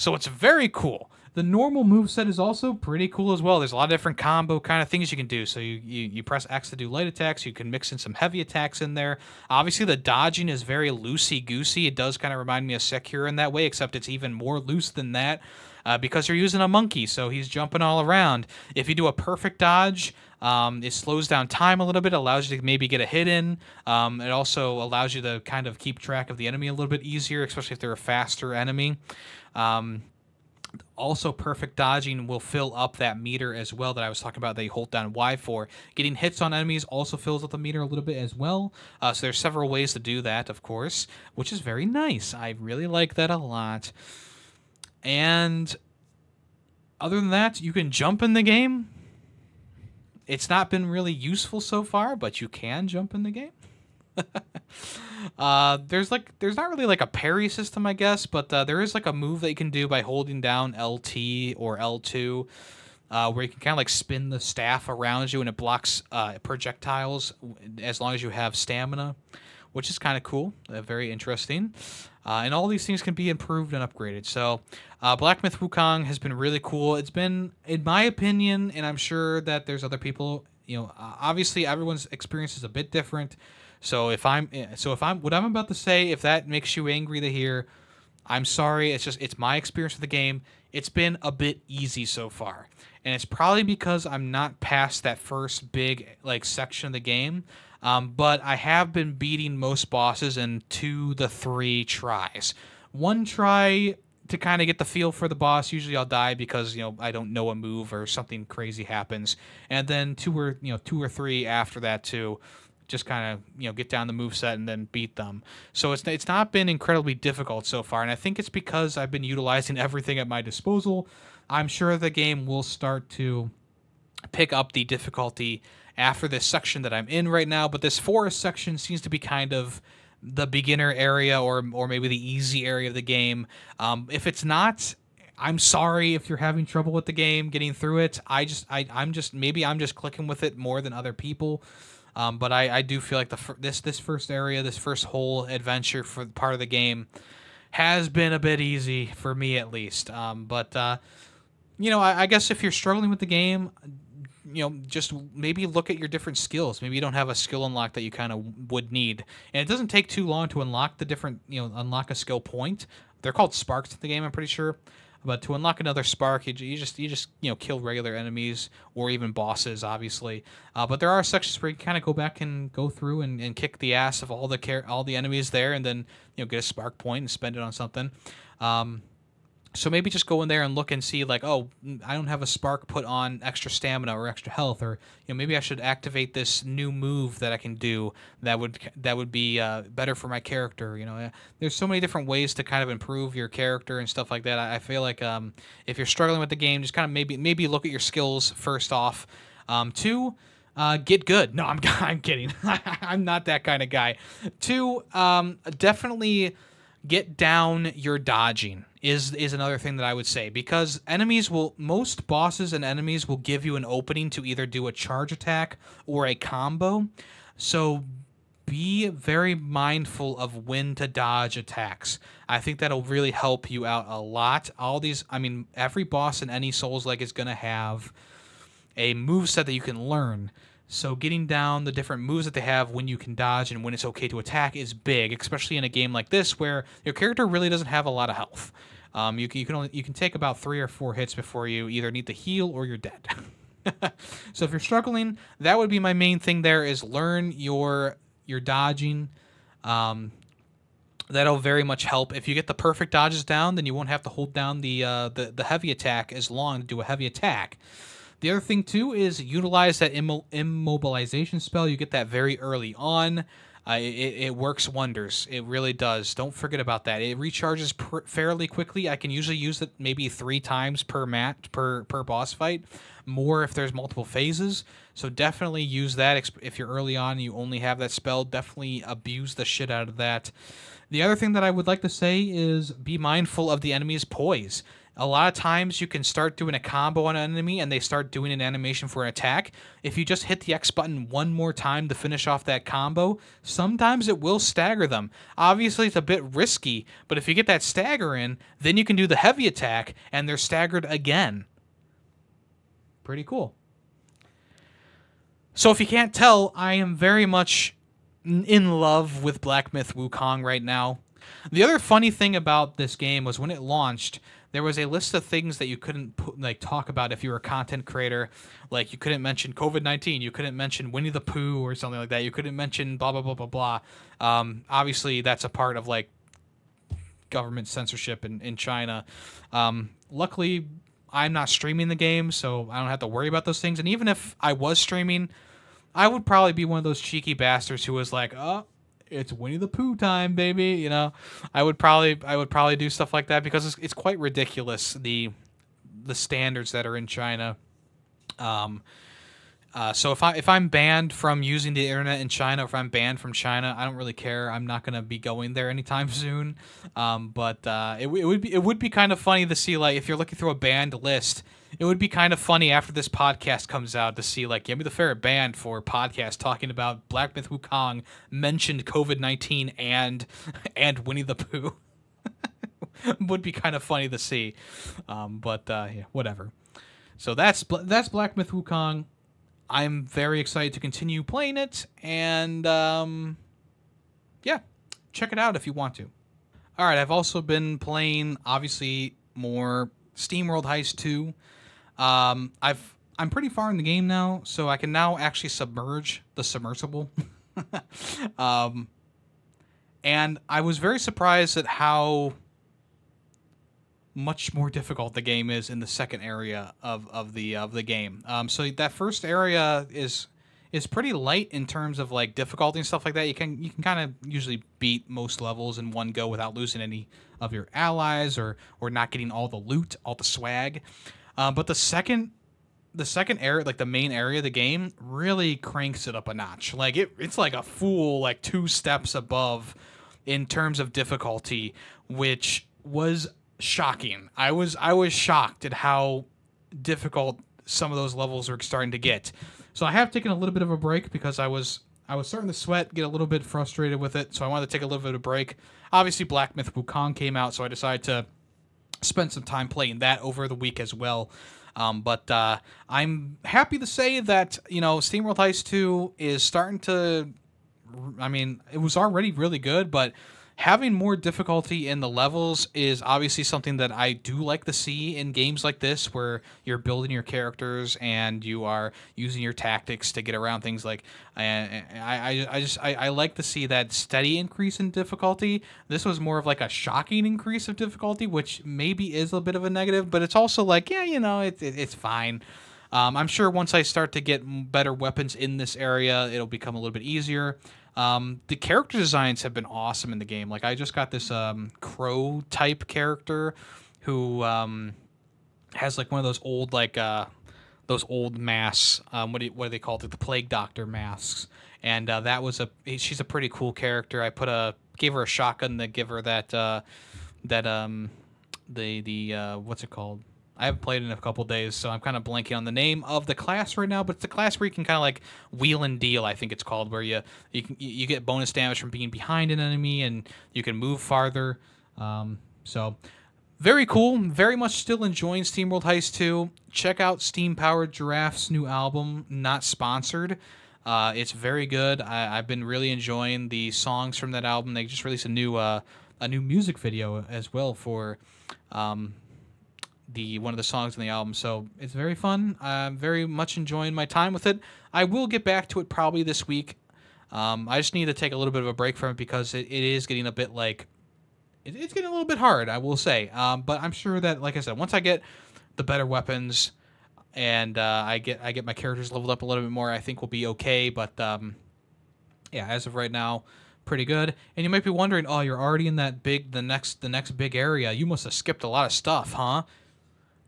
So it's very cool. The normal move set is also pretty cool as well. There's a lot of different combo kind of things you can do. So you, you, you press X to do light attacks. You can mix in some heavy attacks in there. Obviously, the dodging is very loosey-goosey. It does kind of remind me of Sekiro in that way, except it's even more loose than that uh, because you're using a monkey, so he's jumping all around. If you do a perfect dodge, um, it slows down time a little bit, allows you to maybe get a hit in. Um, it also allows you to kind of keep track of the enemy a little bit easier, especially if they're a faster enemy. Um, also, perfect dodging will fill up that meter as well that I was talking about you hold down Y for. Getting hits on enemies also fills up the meter a little bit as well. Uh, so there's several ways to do that, of course, which is very nice. I really like that a lot. And other than that, you can jump in the game. It's not been really useful so far, but you can jump in the game. (laughs) uh, there's like there's not really like a parry system, I guess, but uh, there is like a move that you can do by holding down LT or L2, uh, where you can kind of like spin the staff around you and it blocks uh, projectiles as long as you have stamina, which is kind of cool, uh, very interesting. Uh, and all these things can be improved and upgraded. So, Black Myth Wukong has been really cool. It's been, in my opinion, and I'm sure that there's other people. You know, obviously everyone's experience is a bit different. So if I'm, eh, so if I'm, what I'm about to say, if that makes you angry to hear, I'm sorry. It's just, it's my experience with the game. It's been a bit easy so far, and it's probably because I'm not past that first big like section of the game. Um, but I have been beating most bosses in two to three tries. One try to kind of get the feel for the boss. Usually I'll die because you know I don't know a move or something crazy happens, and then two or you know two or three after that to just kind of you know get down the move set and then beat them. So it's it's not been incredibly difficult so far, and I think it's because I've been utilizing (laughs) everything at my disposal. I'm sure the game will start to pick up the difficulty after this section that I'm in right now, but this forest section seems to be kind of the beginner area or or maybe the easy area of the game. Um, if it's not, I'm sorry if you're having trouble with the game getting through it. I just I I'm just maybe I'm just clicking with it more than other people. Um, but I, I do feel like the this this first area, this first whole adventure for part of the game, has been a bit easy for me at least. Um, but uh, you know, I, I guess if you're struggling with the game, you know, just maybe look at your different skills. Maybe you don't have a skill unlock that you kind of would need, and it doesn't take too long to unlock the different, you know, unlock a skill point. They're called sparks in the game, I'm pretty sure. But to unlock another spark, you, you just you just you know kill regular enemies or even bosses, obviously. Uh, but there are sections where you kind of go back and go through and, and kick the ass of all the car- all the enemies there, and then you know get a spark point and spend it on something. Um, so maybe just go in there and look and see like oh i don't have a spark put on extra stamina or extra health or you know maybe i should activate this new move that i can do that would that would be uh, better for my character you know there's so many different ways to kind of improve your character and stuff like that i, I feel like um, if you're struggling with the game just kind of maybe maybe look at your skills first off um, two uh, get good. No, I'm (laughs) I'm kidding. (laughs) I'm not that kind of guy. Two, um, definitely get down your dodging is is another thing that I would say because enemies will most bosses and enemies will give you an opening to either do a charge attack or a combo. So be very mindful of when to dodge attacks. I think that'll really help you out a lot. All these I mean every boss in any Souls like is going to have a move set that you can learn. So getting down the different moves that they have when you can dodge and when it's okay to attack is big, especially in a game like this where your character really doesn't have a lot of health. Um, you, can, you can only you can take about three or four hits before you either need to heal or you're dead. (laughs) so if you're struggling, that would be my main thing. There is learn your your dodging. Um, that'll very much help. If you get the perfect dodges down, then you won't have to hold down the uh, the the heavy attack as long to do a heavy attack. The other thing too is utilize that immo- immobilization spell. You get that very early on. Uh, it, it, works wonders. It really does. Don't forget about that. It recharges pr- fairly quickly. I can usually use it maybe three times per mat per per boss fight. More if there's multiple phases. So definitely use that if you're early on. You only have that spell. Definitely abuse the shit out of that. The other thing that I would like to say is be mindful of the enemy's poise. A lot of times you can start doing a combo on an enemy and they start doing an animation for an attack. If you just hit the X button one more time to finish off that combo, sometimes it will stagger them. Obviously, it's a bit risky, but if you get that stagger in, then you can do the heavy attack and they're staggered again. Pretty cool. So if you can't tell, I am very much in love with Black Myth Wukong right now. The other funny thing about this game was when it launched, there was a list of things that you couldn't like talk about if you were a content creator. Like you couldn't mention COVID nineteen, you couldn't mention Winnie the Pooh or something like that. You couldn't mention blah blah blah blah blah. Um, obviously, that's a part of like government censorship in in China. Um, luckily, I'm not streaming the game, so I don't have to worry about those things. And even if I was streaming, I would probably be one of those cheeky bastards who was like, "Oh, it's Winnie the Pooh time, baby." You know, I would probably I would probably do stuff like that because it's, it's quite ridiculous the the standards that are in China. Um, uh, so if I if I'm banned from using the internet in China, if I'm banned from China, I don't really care. I'm not gonna be going there anytime (laughs) soon. Um, but uh, it, it would be it would be kind of funny to see like if you're looking through a banned list, it would be kind of funny after this podcast comes out to see like give me the favorite band for podcast talking about Black Myth Wukong mentioned COVID nineteen and (laughs) and Winnie the Pooh. (laughs) would be kind of funny to see, um, but uh, yeah, whatever. So that's that's Black Myth Wukong. I'm very excited to continue playing it, and um, yeah, check it out if you want to. All right, I've also been playing obviously more SteamWorld Heist 2. Um, I've I'm pretty far in the game now, so I can now actually submerge the submersible. (laughs) um, and I was very surprised at how much more difficult the game is in the second area of, of the of the game. Um, so that first area is is pretty light in terms of like difficulty and stuff like that. You can you can kind of usually beat most levels in one go without losing any of your allies or or not getting all the loot, all the swag. Uh, but the second the second area, like the main area of the game, really cranks it up a notch. Like it, it's like a full like two steps above in terms of difficulty, which was shocking. I was I was shocked at how difficult some of those levels are starting to get. So I have taken a little bit of a break because I was I was starting to sweat, get a little bit frustrated with it. So I wanted to take a little bit of a break. Obviously, Black Myth Wukong came out, so I decided to spend some time playing that over the week as well. Um, but uh, I'm happy to say that you know SteamWorld Heist 2 is starting to. I mean, it was already really good, but having more difficulty in the levels is obviously something that I do like to see in games like this where you're building your characters and you are using your tactics to get around things like I, I, I just I, I like to see that steady increase in difficulty. This was more of like a shocking increase of difficulty, which maybe is a bit of a negative, but it's also like, yeah, you know, it, it it's fine. Um, I'm sure once I start to get better weapons in this area, it'll become a little bit easier. Um, the character designs have been awesome in the game. Like I just got this um, crow type character who um, has like one of those old like uh, those old masks. Um, what do you, what do they call it? The plague doctor masks. And uh, that was a she's a pretty cool character. I put a gave her a shotgun to give her that uh, that um the the uh, what's it called I haven't played in a couple days, so I'm kind of blanking on the name of the class right now. But it's a class where you can kind of like wheel and deal. I think it's called, where you you can you get bonus damage from being behind an enemy, and you can move farther. Um, so very cool. Very much still enjoying SteamWorld Heist 2. Check out Steam Powered Giraffe's new album, not sponsored. Uh, it's very good. I, have been really enjoying the songs from that album. They just released a new uh, a new music video as well for um, the one of the songs on the album. So it's very fun. I'm very much enjoying my time with it. I will get back to it probably this week. Um, I just need to take a little bit of a break from it because it, it is getting a bit like it, it's getting a little bit hard. I will say, um, but I'm sure that, like I said, once I get the better weapons and uh, I get I get my characters leveled up a little bit more, I think we'll be okay. But um, yeah, as of right now, pretty good. And you might be wondering, oh, you're already in that big the next the next big area. You must have skipped a lot of stuff, huh?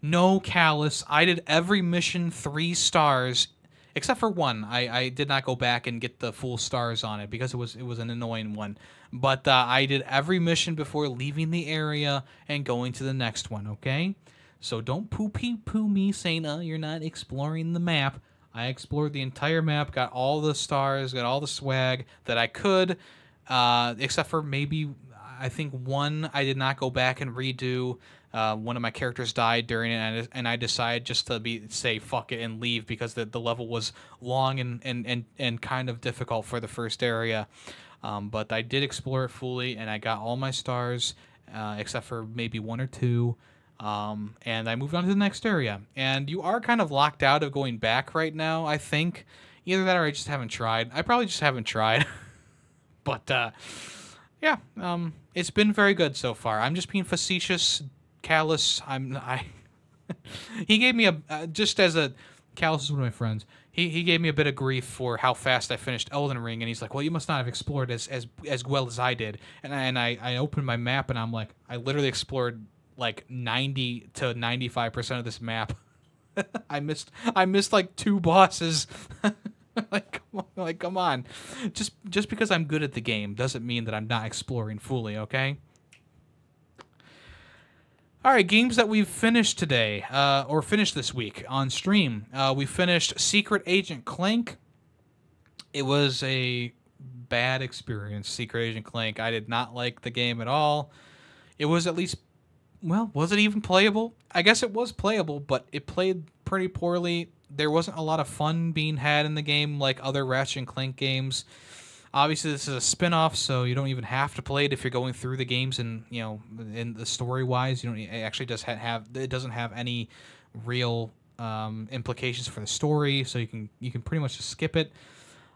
No Callus. I did every mission three stars, except for one. I, I did not go back and get the full stars on it because it was it was an annoying one. But uh, I did every mission before leaving the area and going to the next one. Okay, So don't poo pee poo me saying, "Oh, you're not exploring the map." I explored the entire map, got all the stars, got all the swag that I could, uh, except for maybe I think one I did not go back and redo. Uh, one of my characters died during it, and I, and I decided just to be say fuck it and leave because the, the level was long and, and, and, and kind of difficult for the first area. Um, but I did explore it fully, and I got all my stars uh, except for maybe one or two. Um, and I moved on to the next area. And you are kind of locked out of going back right now, I think. Either that or I just haven't tried. I probably just haven't tried. (laughs) but uh, yeah, um, it's been very good so far. I'm just being facetious, callous. I'm I. (laughs) he gave me a uh, just as a callous is one of my friends. He, he gave me a bit of grief for how fast I finished Elden Ring, and he's like, "Well, you must not have explored as as, as well as I did." And I, and I, I opened my map, and I'm like, I literally explored like 90 to 95 percent of this map. (laughs) I missed I missed like two bosses. (laughs) like, come on, like come on, just just because I'm good at the game doesn't mean that I'm not exploring fully. Okay. All right, games that we've finished today, uh, or finished this week on stream. Uh, we finished Secret Agent Clank. It was a bad experience, Secret Agent Clank. I did not like the game at all. It was at least, well, was it even playable? I guess it was playable, but it played pretty poorly. There wasn't a lot of fun being had in the game like other Ratchet and Clank games obviously this is a spin-off so you don't even have to play it if you're going through the games and you know in the story wise you don't it actually does have it doesn't have any real um, implications for the story so you can you can pretty much just skip it.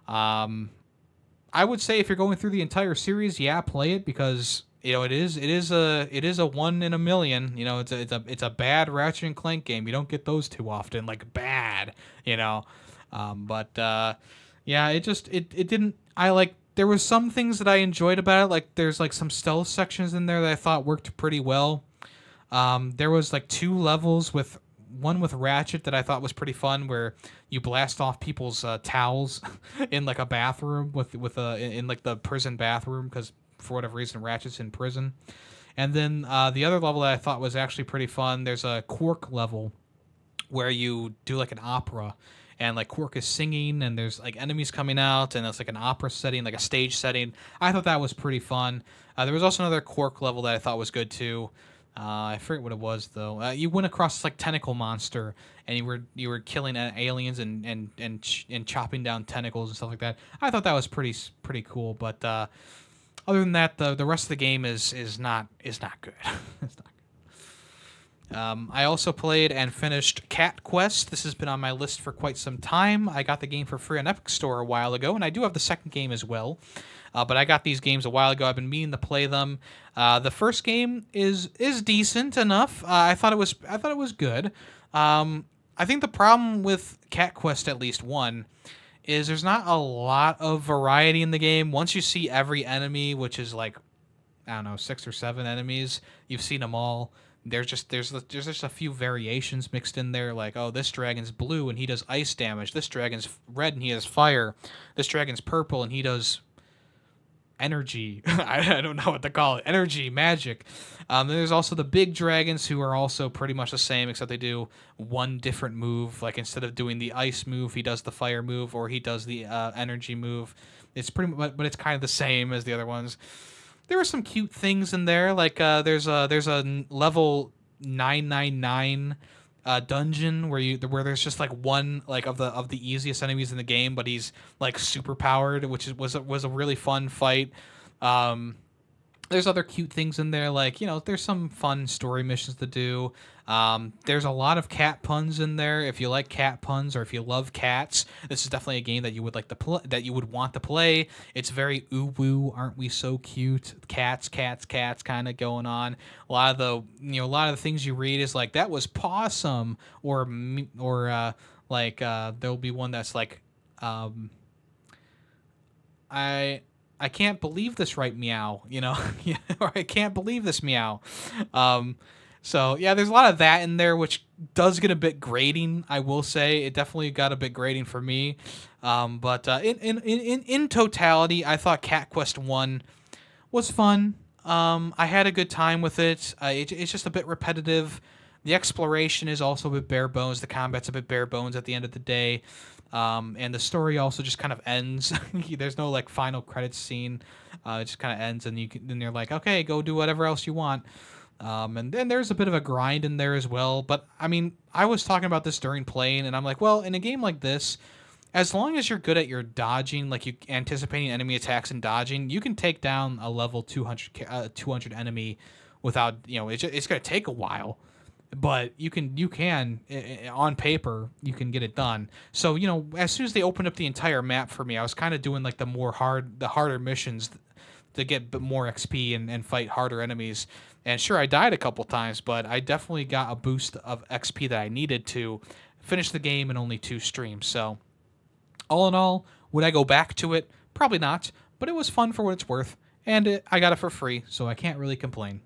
Um, i would say if you're going through the entire series yeah play it because you know it is it is a it is a one in a million you know it's a it's a it's a bad ratchet and clank game. You don't get those too often like bad you know? Um, but uh, yeah it just it, it didn't I like there was some things that I enjoyed about it. Like there's like some stealth sections in there that I thought worked pretty well. Um, there was like two levels with one with Ratchet that I thought was pretty fun, where you blast off people's uh, towels (laughs) in like a bathroom with with a in, in like the prison bathroom because for whatever reason Ratchet's in prison. And then uh, the other level that I thought was actually pretty fun. There's a Qwark level where you do like an opera and like Qwark is singing and there's like enemies coming out and it's like an opera setting, like a stage setting. I thought that was pretty fun. Uh, there was also another Qwark level that I thought was good too. Uh, I forget what it was though. Uh, you went across this, like tentacle monster, and you were you were killing aliens and and and ch- and chopping down tentacles and stuff like that. I thought that was pretty pretty cool. But uh, other than that, the the rest of the game is is not is not good. (laughs) it's not um, I also played and finished Cat Quest. This has been on my list for quite some time. I got the game for free on Epic Store a while ago, and I do have the second game as well. Uh, but I got these games a while ago. I've been meaning to play them. Uh, the first game is is decent enough. Uh, I thought it was I thought it was good. Um, I think the problem with Cat Quest, at least one, is there's not a lot of variety in the game. Once you see every enemy, which is like I don't know six or seven enemies, you've seen them all there's just there's there's just a few variations mixed in there like oh this dragon's blue and he does ice damage. This dragon's red and he has fire. This dragon's purple and he does energy. (laughs) I, I don't know what to call it. Energy magic. Um, there's also the big dragons who are also pretty much the same except they do one different move. Like instead of doing the ice move he does the fire move or he does the uh, energy move. It's pretty but, but it's kind of the same as the other ones there were some cute things in there. Like uh, there's a there's a level nine nine nine uh, dungeon where you where there's just like one like of the of the easiest enemies in the game, but he's like super powered, which was a, was a really fun fight. Um, there's other cute things in there, like you know, there's some fun story missions to do. Um, there's a lot of cat puns in there. If you like cat puns or if you love cats, this is definitely a game that you would like to play. That you would want to play. It's very ooh woo, aren't we so cute? Cats, cats, cats, kind of going on. A lot of the you know a lot of the things you read is like that was possum or or uh, like uh, there'll be one that's like um, I I can't believe this right meow, you know, (laughs) or I can't believe this meow. Um, so yeah, there's a lot of that in there, which does get a bit grating. I will say it definitely got a bit grating for me. Um, but uh, in, in in in totality, I thought Cat Quest One was fun. Um, I had a good time with it. Uh, it. It's just a bit repetitive The exploration is also a bit bare bones. The combat's a bit bare bones at the end of the day. Um, and the story also just kind of ends. (laughs) There's no like final credits scene. Uh, it just kind of ends, and you can, then you're like, okay, go do whatever else you want. Um, and then there's a bit of a grind in there as well. But I mean, I was talking about this during playing, and I'm like, well, in a game like this, as long as you're good at your dodging, like you anticipating enemy attacks and dodging, you can take down a level 200 uh, 200 enemy without you know it's it's gonna take a while, but you can you can eh, eh, on paper you can get it done. So you know as soon as they opened up the entire map for me, I was kind of doing like the more hard the harder missions to get more XP and, and fight harder enemies. And sure, I died a couple times, but I definitely got a boost of XP that I needed to finish the game in only two streams. So, all in all, would I go back to it? Probably not, but it was fun for what it's worth, and it, I got it for free, so I can't really complain.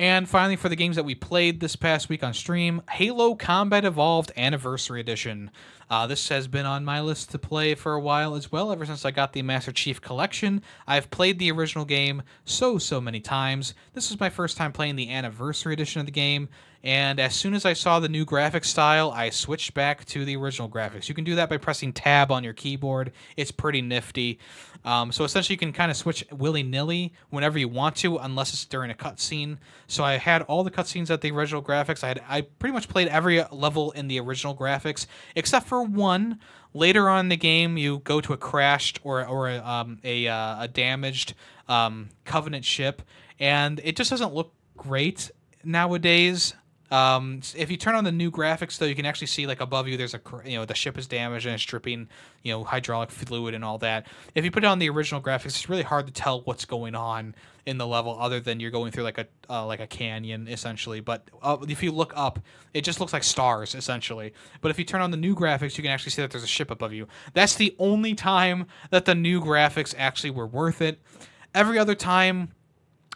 And finally, for the games that we played this past week on stream, Halo Combat Evolved Anniversary Edition. Uh, this has been on my list to play for a while as well, ever since I got the Master Chief Collection. I've played the original game so, so many times. This is my first time playing the Anniversary Edition of the game, and as soon as I saw the new graphic style, I switched back to the original graphics. You can do that by pressing Tab on your keyboard. It's pretty nifty. Um, so essentially, you can kind of switch willy nilly whenever you want to, unless it's during a cutscene. So I had all the cutscenes at the original graphics. I had I pretty much played every level in the original graphics except for one. Later on in the game, you go to a crashed or or a um, a, uh, a damaged um, Covenant ship, and it just doesn't look great nowadays. Um, if you turn on the new graphics, though, you can actually see like above you, there's a you know the ship is damaged and it's dripping, you know, hydraulic fluid and all that. If you put it on the original graphics, it's really hard to tell what's going on in the level, other than you're going through like a uh, like a canyon essentially. But uh, if you look up, it just looks like stars essentially. But if you turn on the new graphics, you can actually see that there's a ship above you. That's the only time that the new graphics actually were worth it. Every other time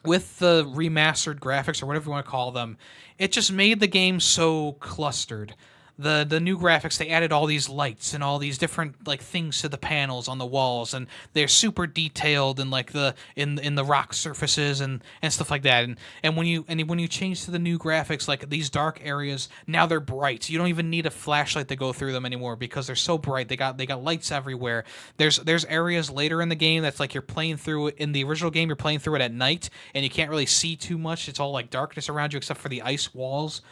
with the remastered graphics or whatever you want to call them, it just made the game so clustered the the new graphics they added all these lights and all these different like things to the panels on the walls and they're super detailed and like the in in the rock surfaces and and stuff like that. And and when you and when you change to the new graphics like these dark areas now they're bright. You don't even need a flashlight to go through them anymore because they're so bright. They got they got lights everywhere. There's there's areas later in the game that's like you're playing through it in the original game you're playing through it at night and you can't really see too much. It's all like darkness around you except for the ice walls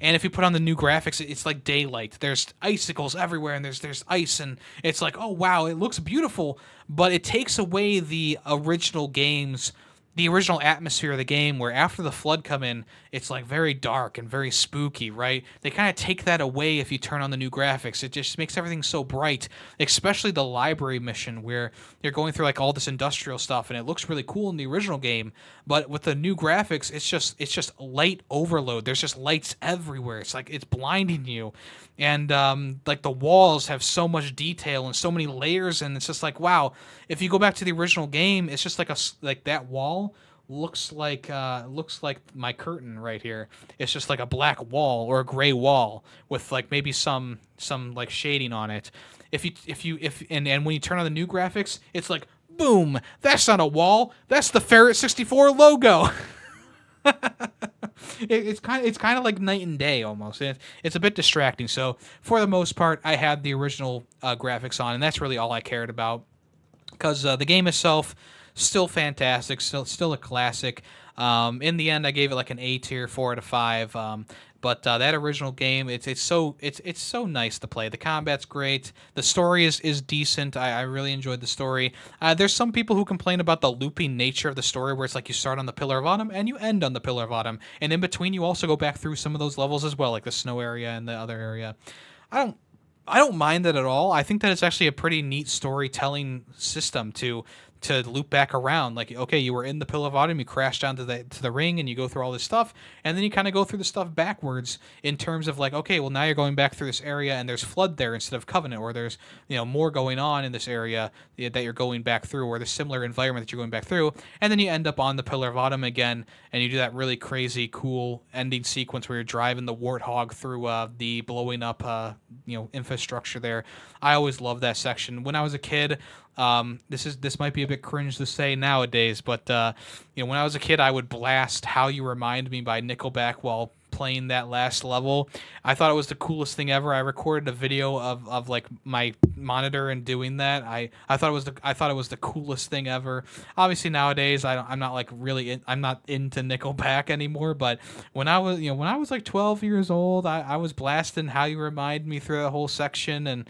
and if you put on the new graphics, it's like daylight. There's icicles everywhere, and there's there's ice, and it's like, oh wow, it looks beautiful. But it takes away the original game's the original atmosphere of the game where after the flood come in it's like very dark and very spooky right? They kind of take that away if you turn on the new graphics. It just makes everything so bright especially the library mission where you're going through like all this industrial stuff and it looks really cool in the original game but with the new graphics it's just it's just light overload. There's just lights everywhere. It's like it's blinding you. And um, like the walls have so much detail and so many layers and it's just like wow. If you go back to the original game it's just like a like that wall looks like uh, looks like my curtain right here. It's just like a black wall or a gray wall with like maybe some some like shading on it. If you if you if and, and when you turn on the new graphics it's like boom that's not a wall. That's the ferret 64 logo. (laughs) It, it's kind of it's kind of like night and day almost. It, it's a bit distracting. So for the most part, I had the original uh, graphics on, and that's really all I cared about. Because uh, the game itself still fantastic, still still a classic. Um, in the end, I gave it like an A tier, four out of five. Um, but uh, that original game, it's it's so it's it's so nice to play. The combat's great. The story is is decent. I, I really enjoyed the story. Uh, there's some people who complain about the looping nature of the story, where it's like you start on the Pillar of Autumn and you end on the Pillar of Autumn, and in between you also go back through some of those levels as well, like the snow area and the other area. I don't I don't mind that at all. I think that it's actually a pretty neat storytelling system to to loop back around. Like, okay, you were in the Pillar of Autumn, you crash down to the to the ring, and you go through all this stuff, and then you kind of go through the stuff backwards in terms of like, okay, well now you're going back through this area, and there's flood there instead of Covenant, or there's you know more going on in this area that you're going back through, or the similar environment that you're going back through, and then you end up on the Pillar of Autumn again, and you do that really crazy, cool ending sequence where you're driving the Warthog through uh, the blowing up, uh, you know, infrastructure there. I always loved that section. When I was a kid, um, this is this might be a bit cringe to say nowadays, but uh, you know, when I was a kid, I would blast "How You Remind Me" by Nickelback while playing that last level. I thought it was the coolest thing ever. I recorded a video of, of like my monitor and doing that. I, I thought it was the I thought it was the coolest thing ever. Obviously nowadays I I'm not like really in, I'm not into Nickelback anymore. But when I was you know when I was like 12 years old, I, I was blasting "How You Remind Me" through the whole section and.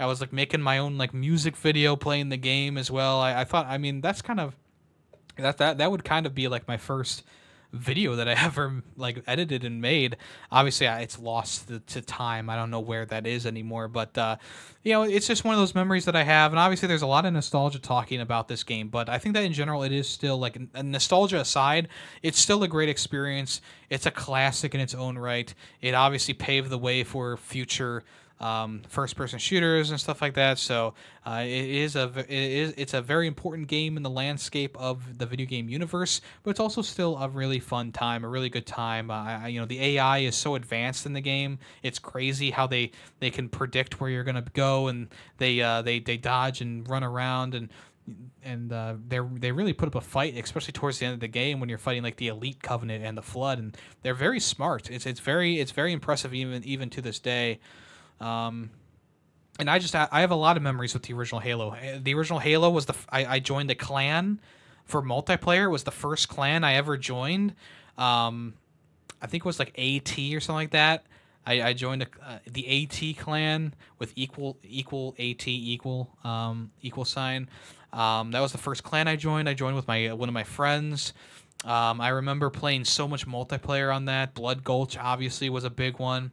I was like making my own like music video playing the game as well. I, I thought I mean that's kind of that that that would kind of be like my first video that I (laughs) ever like edited and made. Obviously, I, it's lost to, to, time. I don't know where that is anymore, but uh, you know, it's just one of those memories that I have. And obviously, there's a lot of nostalgia talking about this game, but I think that in general, it is still like nostalgia aside, it's still a great experience. It's a classic in its own right. It obviously paved the way for future um, first-person shooters and stuff like that. So uh, it is a it is it's a very important game in the landscape of the video game universe, but it's also still a really fun time, a really good time. Uh, you know, the AI is so advanced in the game; it's crazy how they they can predict where you're gonna go, and they uh, they they dodge and run around and and uh, they they really put up a fight, especially towards the end of the game when you're fighting like the Elite Covenant and the Flood, and they're very smart. It's it's very it's very impressive even even to this day. Um, and I just I have a lot of memories with the original Halo. Eh, the original Halo was the I, I joined the clan for multiplayer. It was the first clan I ever joined. Um, I think it was like AT or something like that. I, I joined a, uh, the AT clan with equal equal AT equal um, equal sign. Um, that was the first clan I joined. I joined with my one of my friends. Um, I remember playing so much multiplayer on that. Blood Gulch obviously was a big one.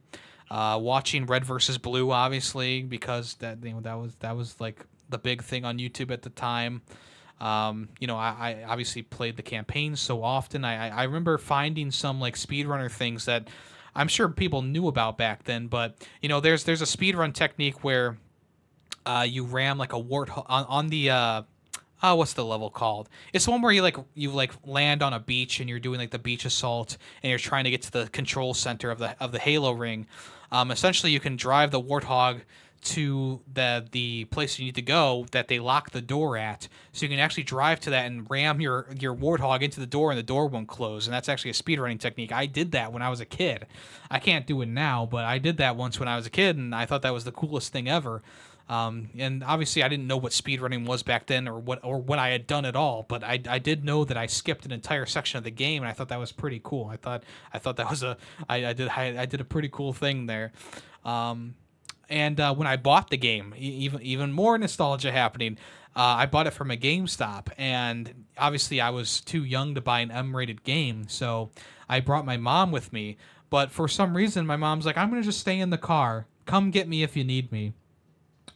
Uh, watching Red versus Blue, obviously, because that you know that was that was like the big thing on YouTube at the time. Um, you know, I, I, obviously played the campaign so often. I, I remember finding some like speedrunner things that I'm sure people knew about back then. But you know, there's there's a speedrun technique where uh, you ram like a warthog on, on the uh, uh, what's the level called? It's one where you like you like land on a beach and you're doing like the beach assault and you're trying to get to the control center of the of the Halo ring. Um, essentially, you can drive the Warthog to the the place you need to go that they lock the door at. So you can actually drive to that and ram your your warthog into the door and the door won't close. And that's actually a speedrunning technique. I did that when I was a kid. I can't do it now, but I did that once when I was a kid and I thought that was the coolest thing ever. Um, and obviously, I didn't know what speedrunning was back then, or what or what I had done at all. But I, I did know that I skipped an entire section of the game, and I thought that was pretty cool. I thought I thought that was a I, I did I, I did a pretty cool thing there. Um, and uh, when I bought the game, even even more nostalgia happening. Uh, I bought it from a GameStop, and obviously I was too young to buy an M-rated game, so I brought my mom with me. But for some reason, my mom's like, "I'm gonna just stay in the car. Come get me if you need me."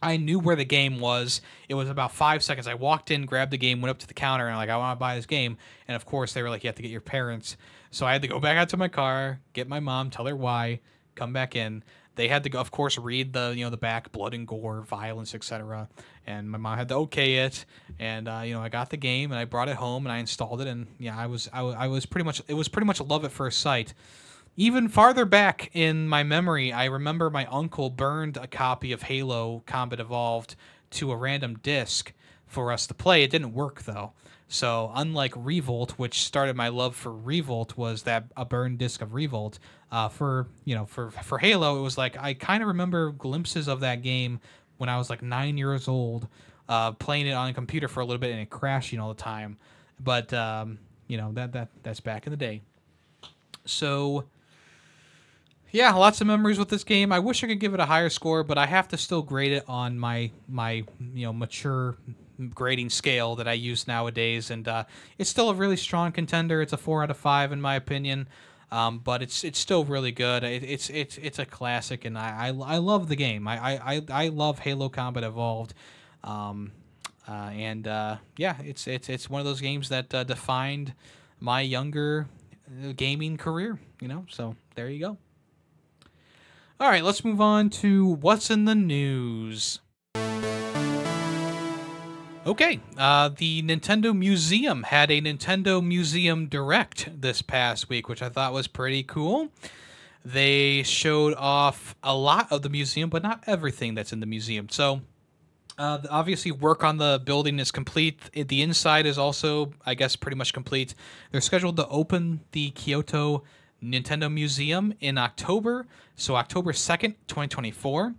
I knew where the game was. It was about five seconds. I walked in, grabbed the game, went up to the counter, and I'm like, I want to buy this game. And of course, they were like, you have to get your parents. So I had to go back out to my car, get my mom, tell her why, come back in. They had to go, of course, read the you know the back, blood and gore, violence, etc. And my mom had to okay it, and uh, you know I got the game and I brought it home and I installed it, and yeah, I was I, I was pretty much it was pretty much love at first sight even farther back in my memory, I remember my uncle burned a copy of Halo Combat Evolved to a random disc for us to play. It didn't work though. So unlike Re-Volt, which started my love for Re-Volt, was that a burned disc of Re-Volt. Uh, for you know, for for Halo, it was like I kind of remember glimpses of that game when I was like nine years old, uh, playing it on a computer for a little bit and it crashing all the time. But um, you know that that that's back in the day. So yeah, lots of memories with this game. I wish I could give it a higher score, but I have to still grade it on my my you know mature grading scale that I use nowadays, and uh, it's still a really strong contender. It's a four out of five in my opinion, um, but it's it's still really good. It, it's it's it's a classic, and I I, I love the game. I, I I love Halo Combat Evolved. Um, uh, and uh, yeah, it's it's it's one of those games that uh, defined my younger uh, gaming career. You know, so there you go. All right, let's move on to what's in the news. Okay, uh, the Nintendo Museum had a Nintendo Museum Direct this past week, which I thought was pretty cool. They showed off a lot of the museum, but not everything that's in the museum. So, uh, obviously, work on the building is complete. The inside is also, I guess, pretty much complete. They're scheduled to open the Kyoto Nintendo Museum in October, so October 2nd, 2024.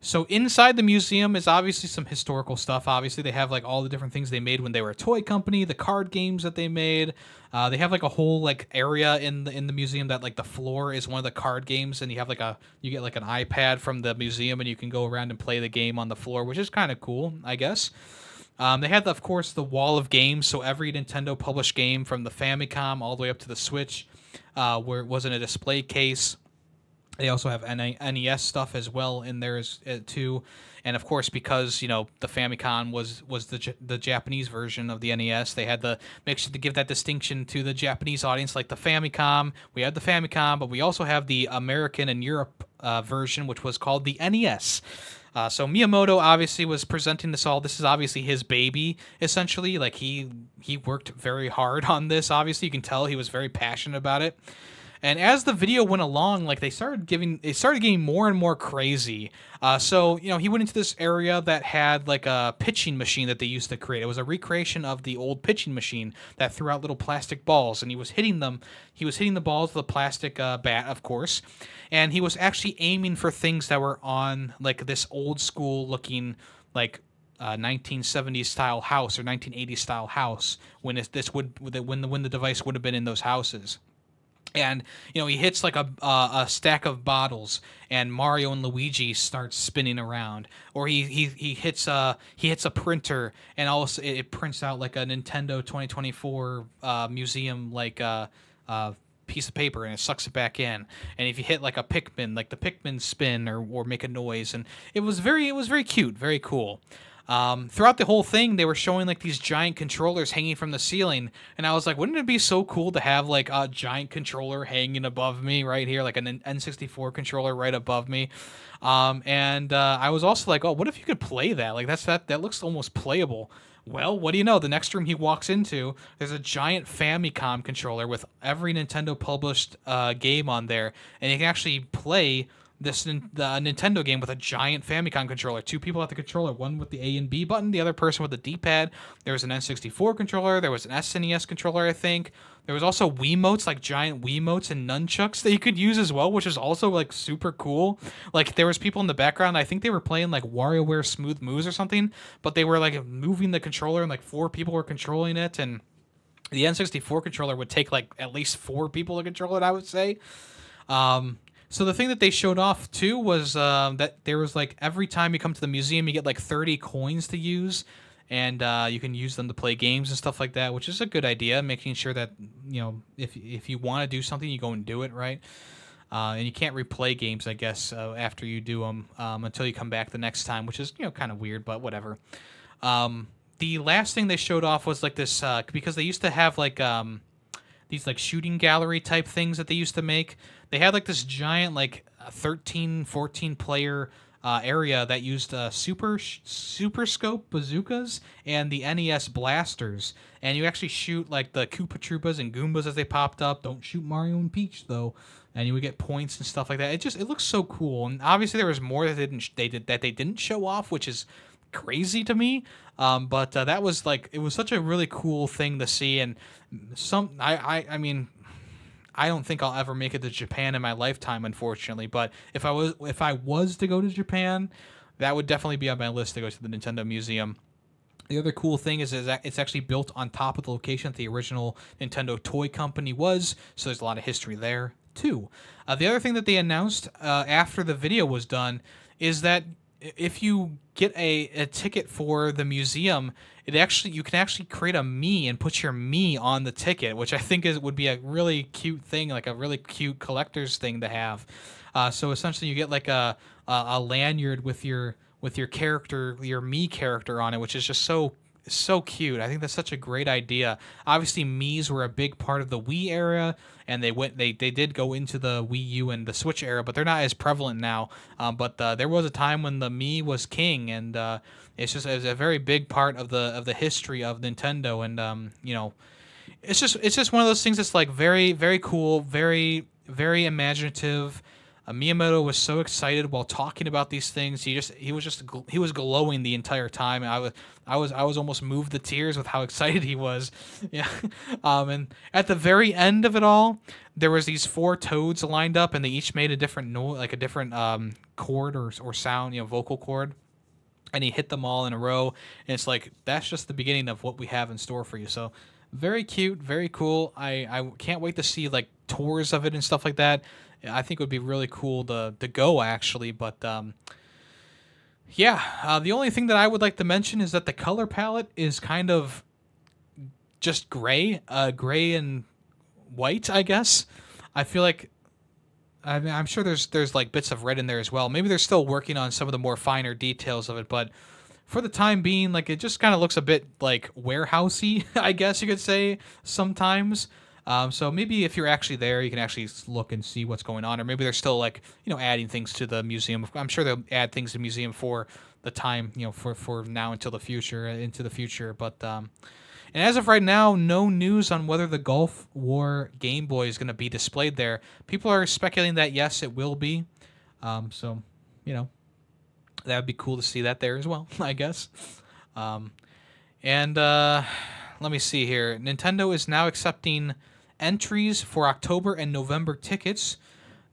So inside the museum is obviously some historical stuff. Obviously, they have like all the different things they made when they were a toy company, the card games that they made. Uh, they have like a whole like area in the in the museum that like the floor is one of the card games, and you have like a you get like an iPad from the museum, and you can go around and play the game on the floor, which is kind of cool, I guess. Um, they had, of course, the wall of games, so every Nintendo published game from the Famicom all the way up to the Switch, uh, where it was in a display case. They also have NES stuff as well in there as, uh, too, and of course because you know the Famicom was was the J- the Japanese version of the NES, they had to make sure to give that distinction to the Japanese audience, like the Famicom. We had the Famicom, but we also have the American and Europe uh, version, which was called the NES. Uh, so Miyamoto obviously was presenting this all. This is obviously his baby, essentially. Like he he worked very hard (laughs) on this. Obviously, you can tell he was very passionate about it. And as the video went along, like they started giving, it started getting more and more crazy. Uh, so you know, he went into this area that had like a pitching machine that they used to create. It was a recreation of the old pitching machine that threw out little plastic balls, and he was hitting them. He was hitting the balls with a plastic uh, bat, of course, and he was actually aiming for things that were on like this old school looking like uh, 1970s style house or 1980s style house when this would when the when the device would have been in those houses and you know he hits like a uh, a stack of bottles and Mario and Luigi starts spinning around. Or he he, he hits a he hits a printer and also it prints out like a Nintendo 2024 uh, museum like uh, uh, piece of paper and it sucks it back in. And if you hit like a Pikmin like the Pikmin spin or, or make a noise. And it was very it was very cute very cool um, throughout the whole thing, they were showing like these giant controllers hanging from the ceiling, and I was like, wouldn't it be so cool to have like a giant controller hanging above me right here, like an N64 controller right above me? Um, and uh, I was also like, oh, what if you could play that? Like that's that that looks almost playable. Well, what do you know? The next room he walks into, there's a giant Famicom controller with every Nintendo published uh, game on there, and you can actually play this the Nintendo game with a giant Famicom controller. Two people at the controller, one with the A and B button, the other person with the D-pad. There was an N64 controller. There was an SNES controller, I think. There was also Wiimotes, like giant Wiimotes and nunchucks that you could use as well, which is also like super cool. Like there was people in the background. I think they were playing like WarioWare Smooth Moves or something, but they were like moving the controller and like four people were controlling it and the N64 controller would take like at least four people to control it, I would say. Um, so the thing that they showed off too was uh, that there was like every time you come to the museum, you get like 30 coins to use, and uh, you can use them to play games and stuff like that, which is a good idea. Making sure that you know if if you want to do something, you go and do it right. Uh, and you can't replay games, I guess, uh, after you do them um, until you come back the next time, which is you know kind of weird, but whatever. Um, the last thing they showed off was like this uh, because they used to have like um, these like shooting gallery type things that they used to make. They had like this giant like 13, 14 player uh, area that used uh, super super scope bazookas and the NES blasters, and you actually shoot like the Koopa Troopas and Goombas as they popped up. Don't shoot Mario and Peach though, and you would get points and stuff like that. It just it looks so cool, and obviously there was more that they didn't they did that they didn't show off, which is crazy to me. Um, but uh, that was like it was such a really cool thing to see, and some I I, I mean I don't think I'll ever make it to Japan in my lifetime, unfortunately. But if I was if I was to go to Japan, that would definitely be on my list to go to the Nintendo Museum. The other cool thing is, is that it's actually built on top of the location that the original Nintendo toy company was, so there's a lot of history there too. Uh, the other thing that they announced uh, after the video was done is that if you get a, a ticket for the museum, it actually you can actually create a me and put your me on the ticket, which I think is would be a really cute thing, like a really cute collector's thing to have. Uh, so essentially, you get like a, a a lanyard with your with your character, your me character on it, which is just so so cute. I think that's such a great idea. Obviously, Mii's were a big part of the Wii era, and they went they they did go into the Wii U and the Switch era, but they're not as prevalent now. Um, but uh, there was a time when the Mii was king, and uh, it's just it's a very big part of the of the history of Nintendo, and um, you know, it's just it's just one of those things that's like very very cool, very very imaginative. Uh, Miyamoto was so excited while talking about these things. He just he was just he was glowing the entire time. I was I was I was almost moved to tears with how (laughs) excited he was. Yeah. Um, and at the very end of it all, there was these four toads lined up, and they each made a different note, like a different um, chord or or sound, you know, vocal chord. And he hit them all in a row, and it's like that's just the beginning of what we have in store for you. So very cute, very cool. I, I can't wait to see like tours of it and stuff like that. I think it would be really cool to to go actually, but um, yeah. Uh, the only thing that I would like to mention is that the color palette is kind of just gray, uh, gray and white. I guess. I feel like. I mean, I'm sure there's there's like bits of red in there as well. Maybe they're still working on some of the more finer details of it, but for the time being, like it just kind of looks a bit like warehousey, (laughs) I guess you could say sometimes. Um, so maybe if you're actually there, you can actually look and see what's going on, or maybe they're still like you know adding things to the museum. I'm sure they'll add things to the museum for the time you know for for now until the future into the future. But um, and as of right now, no news on whether the Gulf War Game Boy is going to be displayed there. People are speculating that yes, it will be. Um, so you know that would be cool to see that there as well, (laughs) I guess. Um, and uh, let me see here. Nintendo is now accepting entries for October and November tickets.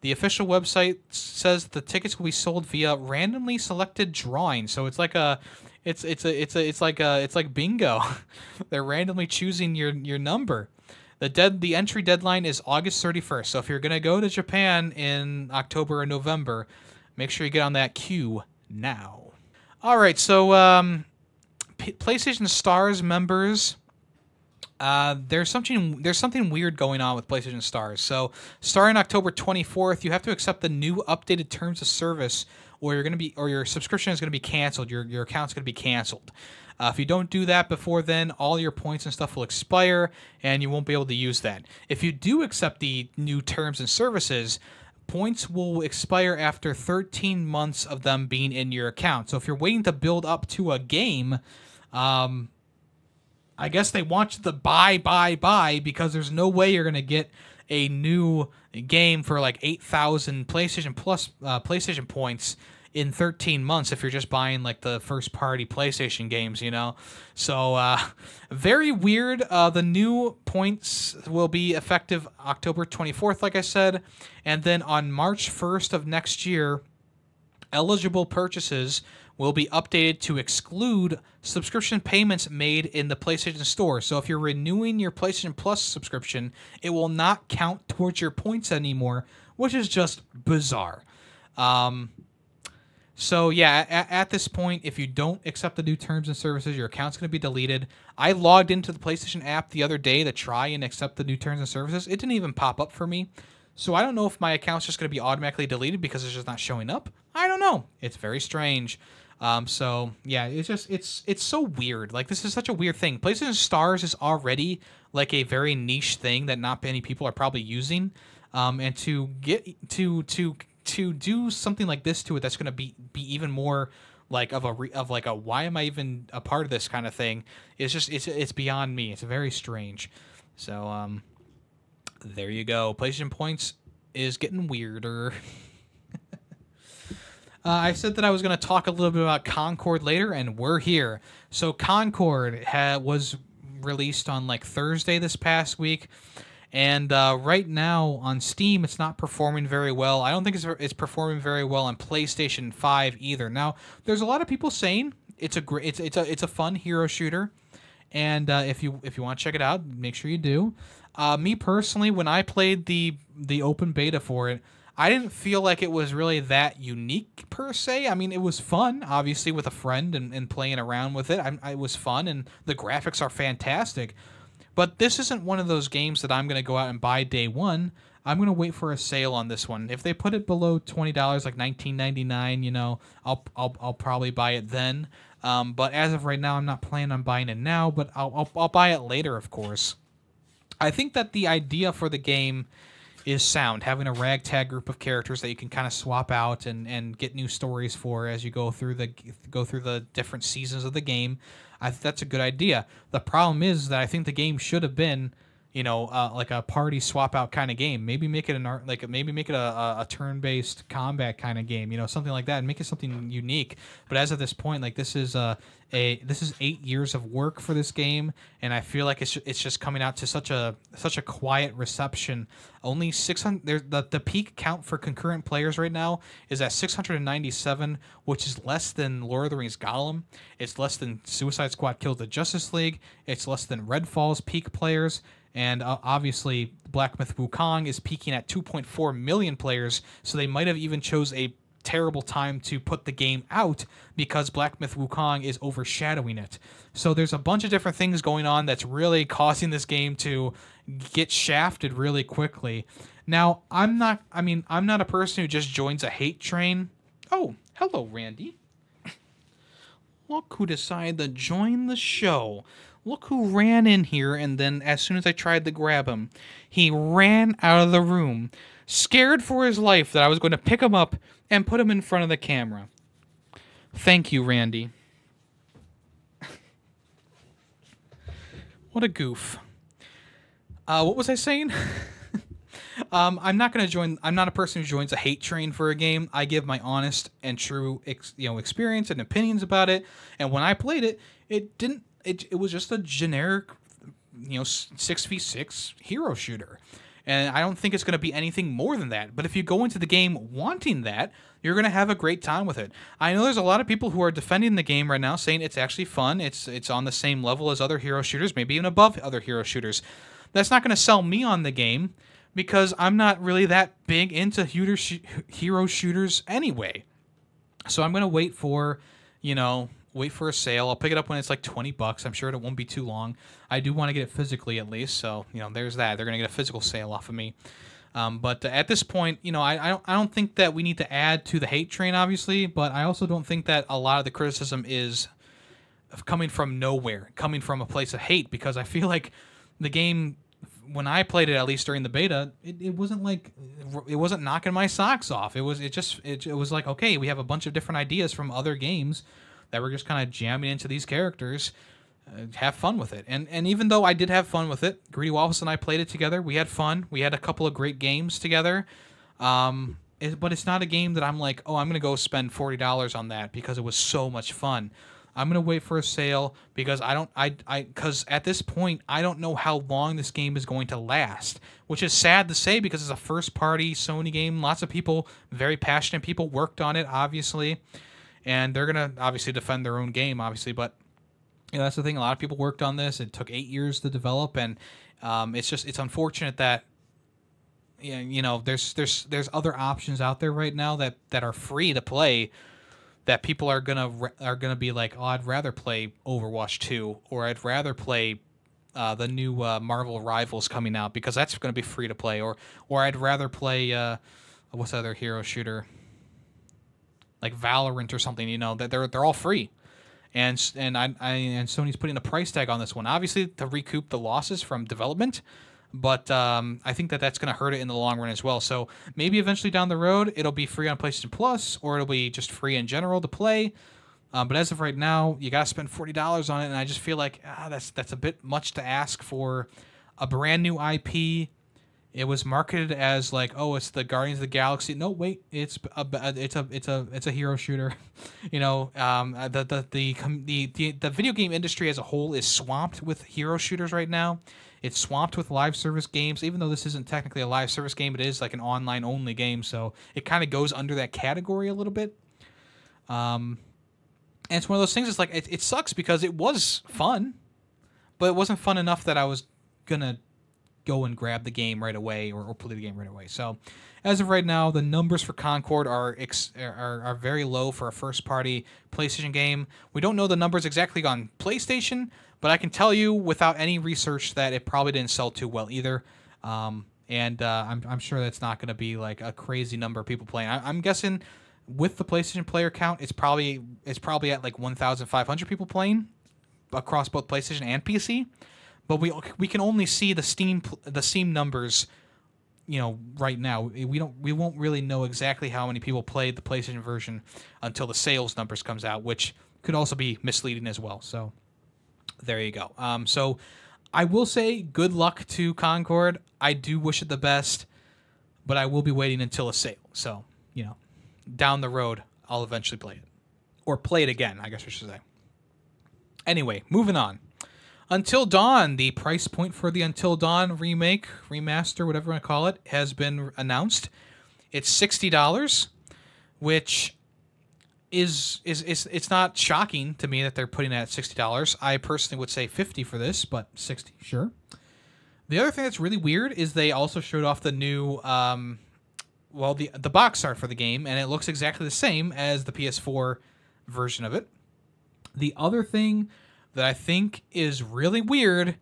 The official website says the tickets will be sold via randomly selected drawing. So it's like a it's it's a it's a it's like a it's like bingo. (laughs) They're randomly choosing your your number. The dead the entry deadline is August 31st. So if you're going to go to Japan in October or November, make sure you get on that queue now. All right, so um, P- PlayStation Stars members uh, there's something there's something weird going on with PlayStation Stars. So starting October 24th, you have to accept the new updated terms of service, or you're gonna be or your subscription is gonna be canceled. Your your account's gonna be canceled. Uh, if you don't do that before then, all your points and stuff will expire, and you won't be able to use that. If you do accept the new terms and services, points will expire after 13 months of them being in your account. So if you're waiting to build up to a game, um, I guess they want you to buy, buy, buy because there's no way you're gonna get a new game for like 8,000 PlayStation Plus uh, PlayStation points in 13 months if you're just buying like the first party PlayStation games, you know. So uh, very weird. Uh, the new points will be effective October 24th, like I said, and then on March 1st of next year, eligible purchases will be updated to exclude subscription payments made in the PlayStation Store. So if you're renewing your PlayStation Plus subscription, it will not count towards your points anymore, which is just bizarre. Um, so yeah, at, at, this point, if you don't accept the new terms and services, your account's going to be deleted. I logged into the PlayStation app the other day to try and accept the new terms and services. It didn't even pop up for me. So I don't know if my account's just going to be automatically deleted because it's just not showing up. I don't know. It's very strange. Um, so yeah, it's just it's it's so weird. Like this is such a weird thing. PlayStation Stars is already like a very niche thing that not many people are probably using. Um, and to get to to to do something like this to it that's going to be be even more like of a re, of like a why am I even a part of this kind of thing It's just it's it's beyond me. It's very strange. So um, there you go. PlayStation Points is getting weirder. (laughs) Uh, I said that I was going to talk a little bit about Concord later, and we're here. So Concord ha- was released on like Thursday this past week, and uh, right now on Steam, it's not performing very well. I don't think it's, it's performing very well on PlayStation Five either. Now, there's a lot of people saying it's a great, it's it's a it's a fun hero shooter, and uh, if you if you want to check it out, make sure you do. Uh, me personally, when I played the the open beta for it. I didn't feel like it was really that unique per se. I mean, it was fun, obviously, with a friend and, and playing around with it. I, it was fun, and the graphics are fantastic. But this isn't one of those games that I'm going to go out and buy day one. I'm going to wait for a sale on this one. If they put it below $20, like $19.99, you know, I'll, I'll, I'll probably buy it then. Um, but as of right now, I'm not planning on buying it now, but I'll, I'll, I'll buy it later, of course. I think that the idea for the game is sound. Having a ragtag group of characters that you can kind of swap out and, and get new stories for as you go through the go through the different seasons of the game. I think that's a good idea. The problem is that I think the game should have been you know, uh, like a party swap out kind of game. Maybe make it an art, like maybe make it a, a, a turn based combat kind of game. You know, something like that, and make it something unique. But as of this point, like this is a, a this is eight years of work for this game, and I feel like it's it's just coming out to such a such a quiet reception. Only six hundred. The the peak count for concurrent players right now is at six hundred and ninety seven, which is less than Lord of the Rings Gollum. It's less than Suicide Squad killed the Justice League. It's less than Redfall's peak players and uh, obviously, Black Myth Wukong is peaking at 2.4 million players, so they might have even chose a terrible time to put the game out because Black Myth Wukong is overshadowing it. So there's a bunch of different things going on that's really causing this game to get shafted really quickly. Now, I'm not I mean, I'm not a person who just joins a hate train. Oh, hello Randy. (coughs) Look who decided to join the show. Look who ran in here, and then as soon as I tried to grab him, he ran out of the room, scared for his life that I was going to pick him up and put him in front of the camera. Thank you, Randy. (laughs) what a goof. Uh, what was I saying? (laughs) um, I'm not going to join. I'm not a person who joins a hate train for a game. I give my honest and true, ex, you know, experience and opinions about it. And when I played it, it didn't it, it was just a generic, you know, six v six hero shooter. And I don't think it's going to be anything more than that. But if you go into the game wanting that, you're going to have a great time with it. I know there's a lot of people who are defending the game right now, saying it's actually fun. It's it's on the same level as other hero shooters, maybe even above other hero shooters. That's not going to sell me on the game because I'm not really that big into hero shooters anyway. So I'm going to wait for, you know, wait for a sale. I'll pick it up when it's like 20 bucks. I'm sure it won't be too long. I do want to get it physically at least, so you know, there's that. They're gonna get a physical sale off of me. Um, but at this point, you know, I, I don't I don't think that we need to add to the hate train, obviously. But I also don't think that a lot of the criticism is coming from nowhere, coming from a place of hate, because I feel like the game when I played it, at least during the beta, it, it wasn't like it wasn't knocking my socks off. It was it just it, it was like okay, we have a bunch of different ideas from other games that we're just kind of jamming into these characters. Uh, have fun with it. And and even though I did have fun with it, Greedy Waffles and I played it together. We had fun. We had a couple of great games together. Um, it, but it's not a game that I'm like, oh, I'm gonna go spend forty dollars on that because it was so much fun. I'm gonna wait for a sale because I don't I I because at this point I don't know how long this game is going to last, which is sad to say because it's a first party Sony game. Lots of people, very passionate people, worked on it, obviously and they're gonna obviously defend their own game, obviously. But you know, that's the thing. A lot of people worked on this. It took eight years to develop, and um, it's just it's unfortunate that you know there's there's there's other options out there right now that that are free to play that people are gonna are gonna be like, oh, I'd rather play Overwatch 2 or I'd rather play uh, the new uh, Marvel Rivals coming out because that's gonna be free to play, or or I'd rather play uh, what's the other hero shooter like Valorant or something. You know, that they're they're all free, and and I, I and Sony's putting a price tag on this one, obviously to recoup the losses from development. But um, I think that that's going to hurt it in the long run as well. So maybe eventually down the road it'll be free on PlayStation Plus, or it'll be just free in general to play. Um, but as of right now, you got to spend forty dollars on it, and I just feel like ah, that's that's a bit much to ask for a brand new IP it was marketed as like, oh, it's the Guardians of the Galaxy. No, wait, it's a it's a it's a it's a hero shooter. (laughs) you know, um, the, the the the the the video game industry as a whole is swamped with hero shooters right now. It's swamped with live service games. Even though this isn't technically a live service game, it is like an online only game, so it kind of goes under that category a little bit. Um, and it's one of those things. It's like it, it sucks because it was fun, but it wasn't fun enough that I was gonna go and grab the game right away or, or play the game right away. So, as of right now, the numbers for Concord are, ex- are are very low for a first party PlayStation game. We don't know the numbers exactly on PlayStation, but I can tell you without any research that it probably didn't sell too well either. Um, and uh, I'm, I'm sure that's not going to be like a crazy number of people playing. I, I'm guessing with the PlayStation player count, it's probably it's probably at like 1,500 people playing across both PlayStation and PC but we we can only see the Steam the Steam numbers, you know, right now. We don't we won't really know exactly how many people played the PlayStation version until the sales numbers comes out, which could also be misleading as well. So there you go. Um, so I will say good luck to Concord. I do wish it the best, but I will be waiting until a sale. So, you know, down the road, I'll eventually play it. Or play it again, I guess I should say. Anyway, moving on. Until Dawn, the price point for the Until Dawn remake, remaster, whatever you want to call it, has been announced. It's sixty dollars, which is is is it's not shocking to me that they're putting it at sixty dollars. I personally would say fifty for this, but sixty, sure. The other thing that's really weird is they also showed off the new, um, well, the the box art for the game, and it looks exactly the same as the PS4 version of it. The other thing that I think is really weird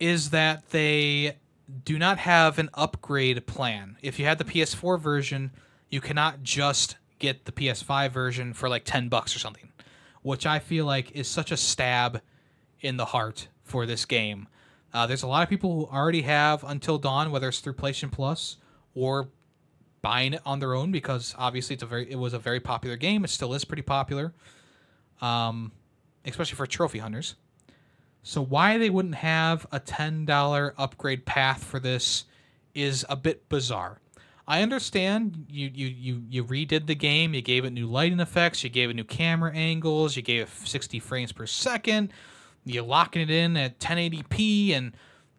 is that they do not have an upgrade plan. If you had the PS4 version, you cannot just get the PS5 version for like 10 bucks or something, which I feel like is such a stab in the heart for this game. Uh, there's a lot of people who already have Until Dawn, whether it's through PlayStation Plus or buying it on their own because obviously it's a very it was a very popular game. It still is pretty popular, um, especially for trophy hunters. So why they wouldn't have a ten dollar upgrade path for this is a bit bizarre. I understand you, you you you redid the game, you gave it new lighting effects, you gave it new camera angles, you gave it 60 frames per second, you're locking it in at 1080p, and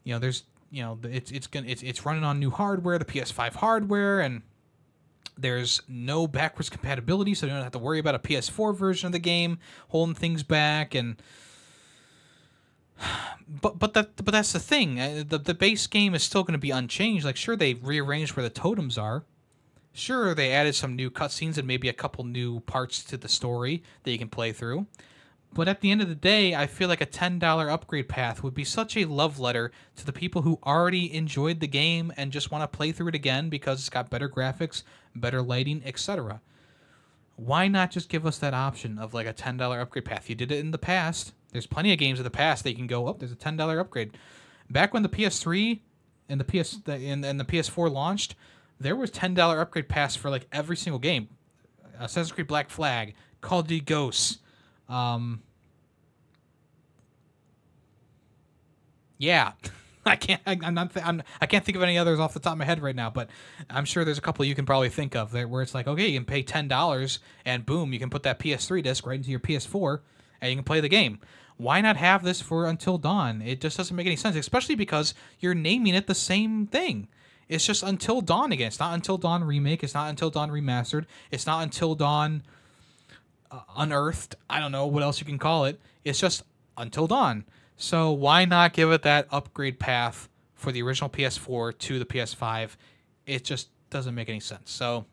you know there's you know it's it's gonna it's it's running on new hardware, the PS5 hardware, and there's no backwards compatibility, so you don't have to worry about a PS4 version of the game holding things back and (sighs) but but that but that's the thing. Uh, the the base game is still going to be unchanged. Like sure they rearranged where the totems are. Sure they added some new cutscenes and maybe a couple new parts to the story that you can play through. But at the end of the day, I feel like a $10 upgrade path would be such a love letter to the people who already enjoyed the game and just want to play through it again because it's got better graphics, better lighting, etc. Why not just give us that option of like a $10 upgrade path? You did it in the past there's plenty of games in the past that you can go. Oh, there's a ten dollar upgrade. Back when the PS3 and the PS and, and the PS4 launched, there was ten dollar upgrade pass for like every single game. Assassin's Creed Black Flag, Call of Duty Ghosts. Um, yeah. (laughs) I can't. I, am not. I'm, I can't think of any others off the top of my head right now, but I'm sure there's a couple you can probably think of there where it's like, okay, you can pay ten dollars and boom, you can put that PS3 disc right into your PS4 and you can play the game why not have this for Until Dawn? It just doesn't make any sense, especially because you're naming it the same thing. It's just Until Dawn again. It's not Until Dawn Remake. It's not Until Dawn Remastered. It's not Until Dawn uh, Unearthed. I don't know what else you can call it. It's just Until Dawn. So why not give it that upgrade path for the original PS4 to the PS5? It just doesn't make any sense. So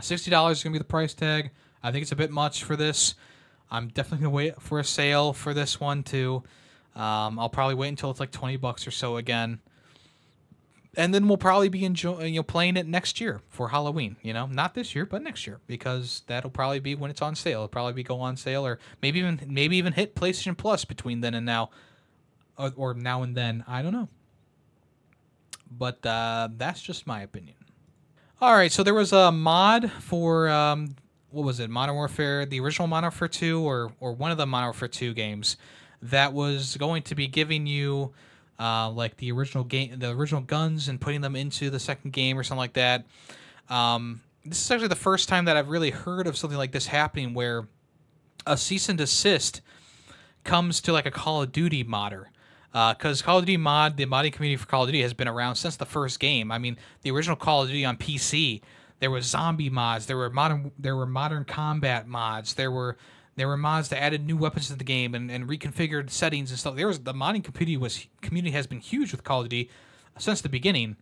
$60 is going to be the price tag. I think it's a bit much for this. I'm definitely gonna wait for a sale for this one too. Um, I'll probably wait until it's like 20 bucks or so again. And then we'll probably be enjoying, you know, playing it next year for Halloween. You know, not this year, but next year because that'll probably be when it's on sale. It'll probably be go on sale, or maybe even maybe even hit PlayStation Plus between then and now, or, or now and then. I don't know. But uh, that's just my opinion. All right, so there was a mod for um, what was it, Modern Warfare, the original Modern Warfare 2, or or one of the Modern Warfare 2 games that was going to be giving you uh, like the original game, the original guns, and putting them into the second game or something like that. Um, this is actually the first time that I've really heard of something like this happening, where a cease and desist comes to like a Call of Duty modder. Because uh, Call of Duty mod, the modding community for Call of Duty has been around since the first game. I mean, the original Call of Duty on PC there was zombie mods. There were modern there were modern combat mods. There were there were mods that added new weapons to the game and, and reconfigured settings and stuff. There was the modding community was community has been huge with Call of Duty since the beginning.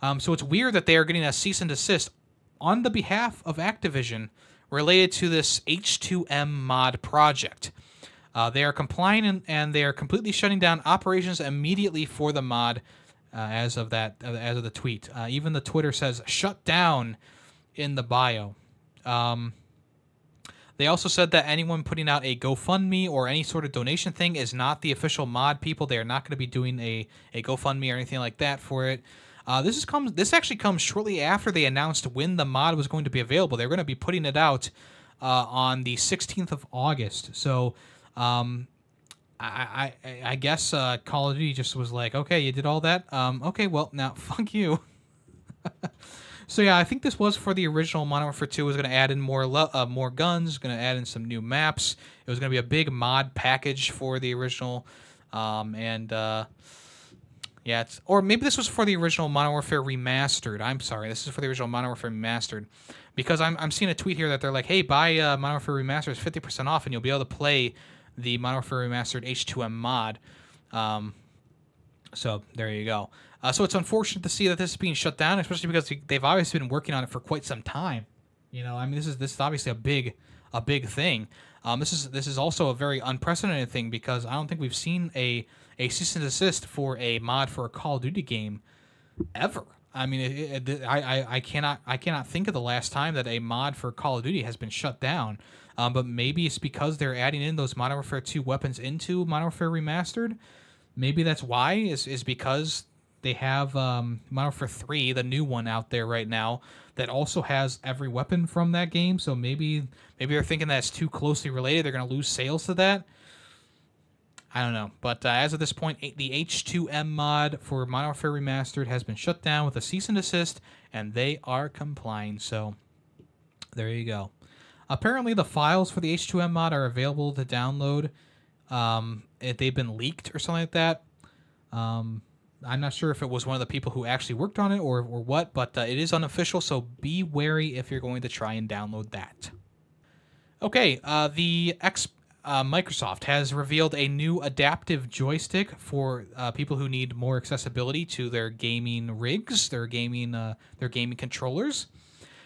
Um, so it's weird that they are getting a cease and desist on the behalf of Activision related to this H2M mod project. Uh, they are complying and, and, they are completely shutting down operations immediately for the mod uh, as of that uh, as of the tweet. Uh, even the Twitter says shut down in the bio. Um, they also said that anyone putting out a GoFundMe or any sort of donation thing is not the official mod people. They are not going to be doing a, a GoFundMe or anything like that for it. Uh, this is comes. This actually comes shortly after they announced when the mod was going to be available. They're going to be putting it out uh, on the 16th of August. So um, I I, I guess uh, Call of Duty just was like, okay, you did all that. Um, okay, well now (laughs) fuck you. (laughs) so yeah, I think this was for the original Modern Warfare 2. It was going to add in more lo- uh, more guns, going to add in some new maps. It was going to be a big mod package for the original, um, and uh, yeah, it's or maybe this was for the original Modern Warfare remastered. I'm sorry, this is for the original Modern Warfare remastered, because I'm I'm seeing a tweet here that they're like, hey, buy uh, Modern Warfare remastered, it's 50% off, and you'll be able to play the Modern Warfare remastered H2M mod. Um, so there you go. Uh, so it's unfortunate to see that this is being shut down, especially because they've obviously been working on it for quite some time. You know, I mean, this is this is obviously a big a big thing. Um, this is this is also a very unprecedented thing because I don't think we've seen a a cease and desist for a mod for a Call of Duty game ever. I mean, it, it, I, I I cannot I cannot think of the last time that a mod for Call of Duty has been shut down. Um, but maybe it's because they're adding in those Modern Warfare 2 weapons into Modern Warfare Remastered. Maybe that's why is is because they have um, Modern Warfare 3, the new one out there right now, that also has every weapon from that game. So maybe maybe they're thinking that's too closely related. They're going to lose sales to that. I don't know. But uh, as of this point, the H2M mod for Modern Warfare Remastered has been shut down with a cease and desist, and they are complying. So there you go. Apparently, the files for the H2M mod are available to download. Um, if they've been leaked or something like that. Um, I'm not sure if it was one of the people who actually worked on it or, or what, but uh, it is unofficial, so be wary if you're going to try and download that. Okay, uh, the X uh, Microsoft has revealed a new adaptive joystick for uh, people who need more accessibility to their gaming rigs, their gaming uh, their gaming controllers.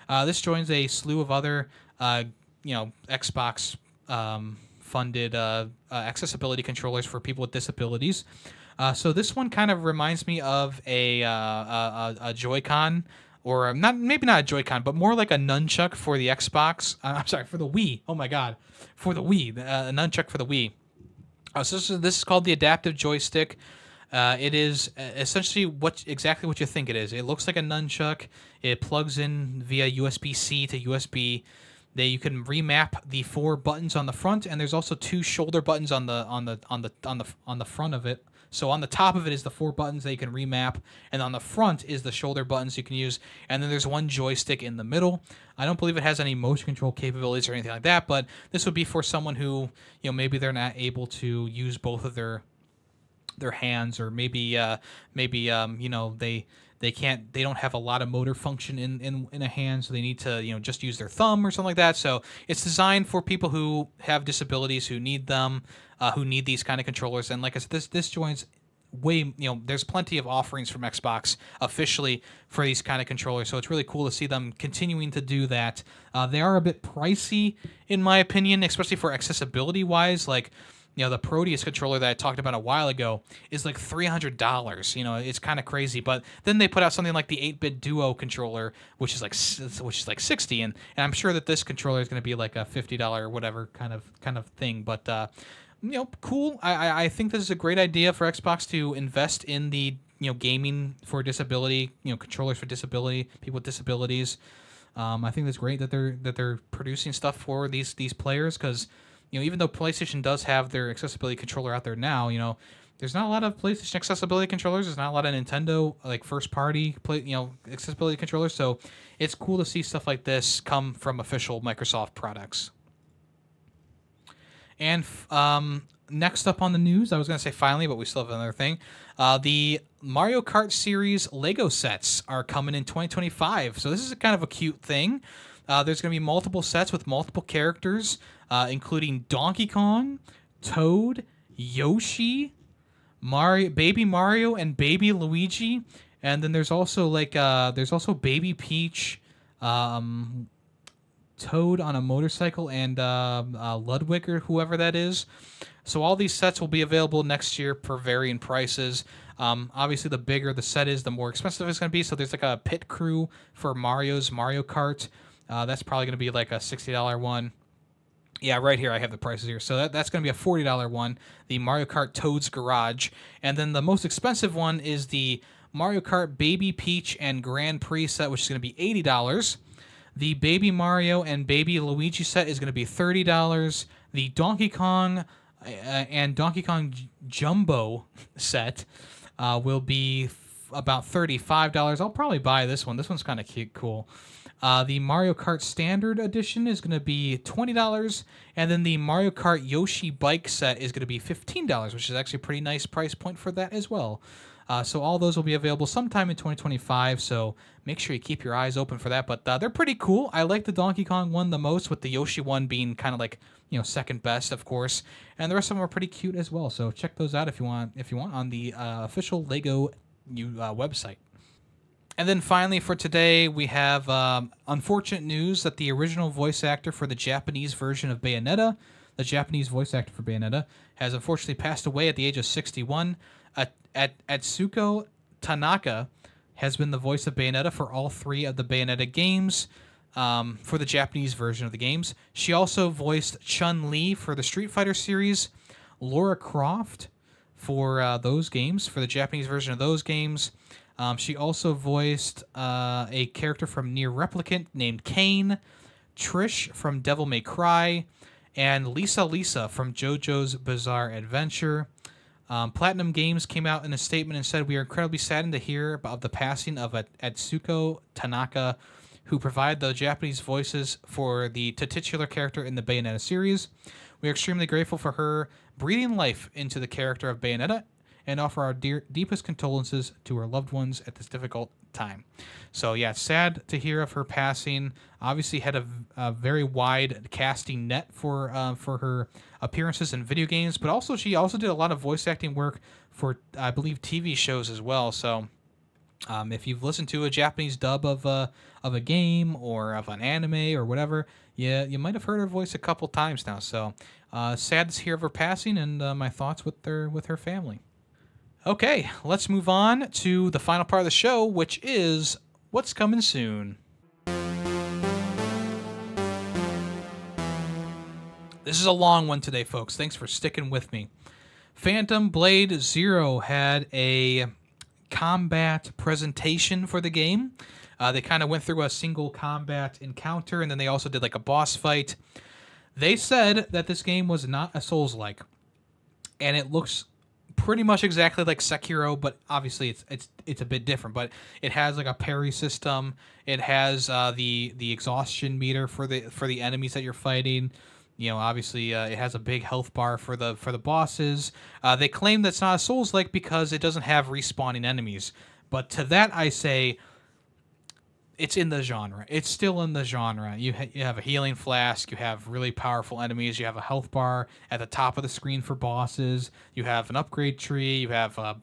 Uh, this joins a slew of other, you know, Xbox um, funded accessibility controllers for people with disabilities. Uh, so this one kind of reminds me of a uh, a, a Joy-Con, or not maybe not a Joy-Con, but more like a nunchuck for the Xbox. Uh, I'm sorry, for the Wii. Oh my God, for the Wii, uh, a nunchuck for the Wii. Uh, so this is, this is called the adaptive joystick. Uh, it is essentially what exactly what you think it is. It looks like a nunchuck. It plugs in via USB C to USB. That you can remap the four buttons on the front, and there's also two shoulder buttons on the on the on the on the on the front of it so on the top of it is the four buttons that you can remap, and on the front is the shoulder buttons you can use, and then there's one joystick in the middle. I don't believe it has any motion control capabilities or anything like that, but this would be for someone who, you know, maybe they're not able to use both of their their hands, or maybe uh, maybe um, you know they they can't they don't have a lot of motor function in, in in a hand so they need to you know just use their thumb or something like that. So it's designed for people who have disabilities who need them uh, who need these kind of controllers. And like i said this this joins way you know there's plenty of offerings from xbox officially for these kind of controllers. So it's really cool to see them continuing to do that. Uh, they are a bit pricey in my opinion especially for accessibility wise like you know the Proteus controller that I talked about a while ago is like three hundred dollars. You know, it's kind of crazy. But then they put out something like the 8BitDo controller, which is like which is like sixty, and, and I'm sure that this controller is going to be like a fifty dollar or whatever kind of kind of thing. But uh, you know, cool. I I think this is a great idea for Xbox to invest in the you know gaming for disability, you know, controllers for disability, people with disabilities. Um, I think that's great that they're that they're producing stuff for these these players because you know, even though PlayStation does have their accessibility controller out there now, you know, there's not a lot of PlayStation accessibility controllers. There's not a lot of Nintendo like first party play, you know, accessibility controllers. So it's cool to see stuff like this come from official Microsoft products. And um, next up on the news, I was going to say finally, but we still have another thing. Uh, the Mario Kart series Lego sets are coming in 2025. So this is a kind of a cute thing. Uh, there's going to be multiple sets with multiple characters, uh, including Donkey Kong, Toad, Yoshi, Mario, Baby Mario, and Baby Luigi. And then there's also like uh, there's also Baby Peach, um, Toad on a motorcycle, and uh, uh, Ludwig or whoever that is. So all these sets will be available next year for varying prices. Um, obviously, the bigger the set is, the more expensive it's going to be. So there's like a pit crew for Mario's Mario Kart. Uh, that's probably going to be like a $60 one. Yeah, right here I have the prices here. So that, that's going to be a $40 one, the Mario Kart Toad's Garage. And then the most expensive one is the Mario Kart Baby Peach and Grand Prix set, which is going to be $80. The Baby Mario and Baby Luigi set is going to be $30. The Donkey Kong uh, and Donkey Kong Jumbo set uh, will be about thirty-five dollars. I'll probably buy this one. This one's kind of cute, cool. Uh, the Mario Kart Standard Edition is going to be twenty dollars, and then the Mario Kart Yoshi Bike set is going to be fifteen dollars, which is actually a pretty nice price point for that as well. Uh, so all those will be available sometime in 2025. So make sure you keep your eyes open for that. But uh, they're pretty cool. I like the Donkey Kong one the most, with the Yoshi one being kind of like you know second best, of course. And the rest of them are pretty cute as well. So check those out if you want. If you want on the uh, official Lego you, uh, website. And then finally for today, we have um, unfortunate news that the original voice actor for the Japanese version of Bayonetta, the Japanese voice actor for Bayonetta, has unfortunately passed away at the age of 61. At, at Atsuko Tanaka has been the voice of Bayonetta for all three of the Bayonetta games. Um, for the Japanese version of the games, she also voiced Chun Li for the Street Fighter series, Laura Croft for uh, those games, for the Japanese version of those games. Um, she also voiced uh, a character from NieR Replicant named Kainé, Trish from Devil May Cry, and Lisa Lisa from JoJo's Bizarre Adventure. Um, Platinum Games came out in a statement and said, We are incredibly saddened to hear about the passing of Atsuko Tanaka, who provided the Japanese voices for the titular character in the Bayonetta series. We are extremely grateful for her breathing life into the character of Bayonetta and offer our dear, deepest condolences to her loved ones at this difficult time. So yeah, it's sad to hear of her passing. Obviously, had a, a very wide casting net for uh, for her appearances in video games, but also she also did a lot of voice acting work for I believe TV shows as well. So. Um, if you've listened to a Japanese dub of a of a game or of an anime or whatever, yeah, you might have heard her voice a couple times now. So, uh, sad to hear of her passing, and uh, my thoughts with her with her family. Okay, let's move on to the final part of the show, which is what's coming soon. This is a long one today, folks. Thanks for sticking with me. Phantom Blade Zero had a combat presentation for the game. Uh, they kind of went through a single combat encounter, and then they also did like a boss fight. They said that this game was not a Souls like, and it looks pretty much exactly like Sekiro, but obviously it's it's it's a bit different. But it has like a parry system. It has uh, the the exhaustion meter for the for the enemies that you're fighting. You know, obviously, uh, it has a big health bar for the for the bosses. Uh, they claim that's not a Souls like because it doesn't have respawning enemies. But to that, I say, it's in the genre. It's still in the genre. You ha- you have a healing flask. You have really powerful enemies. You have a health bar at the top of the screen for bosses. You have an upgrade tree. You have a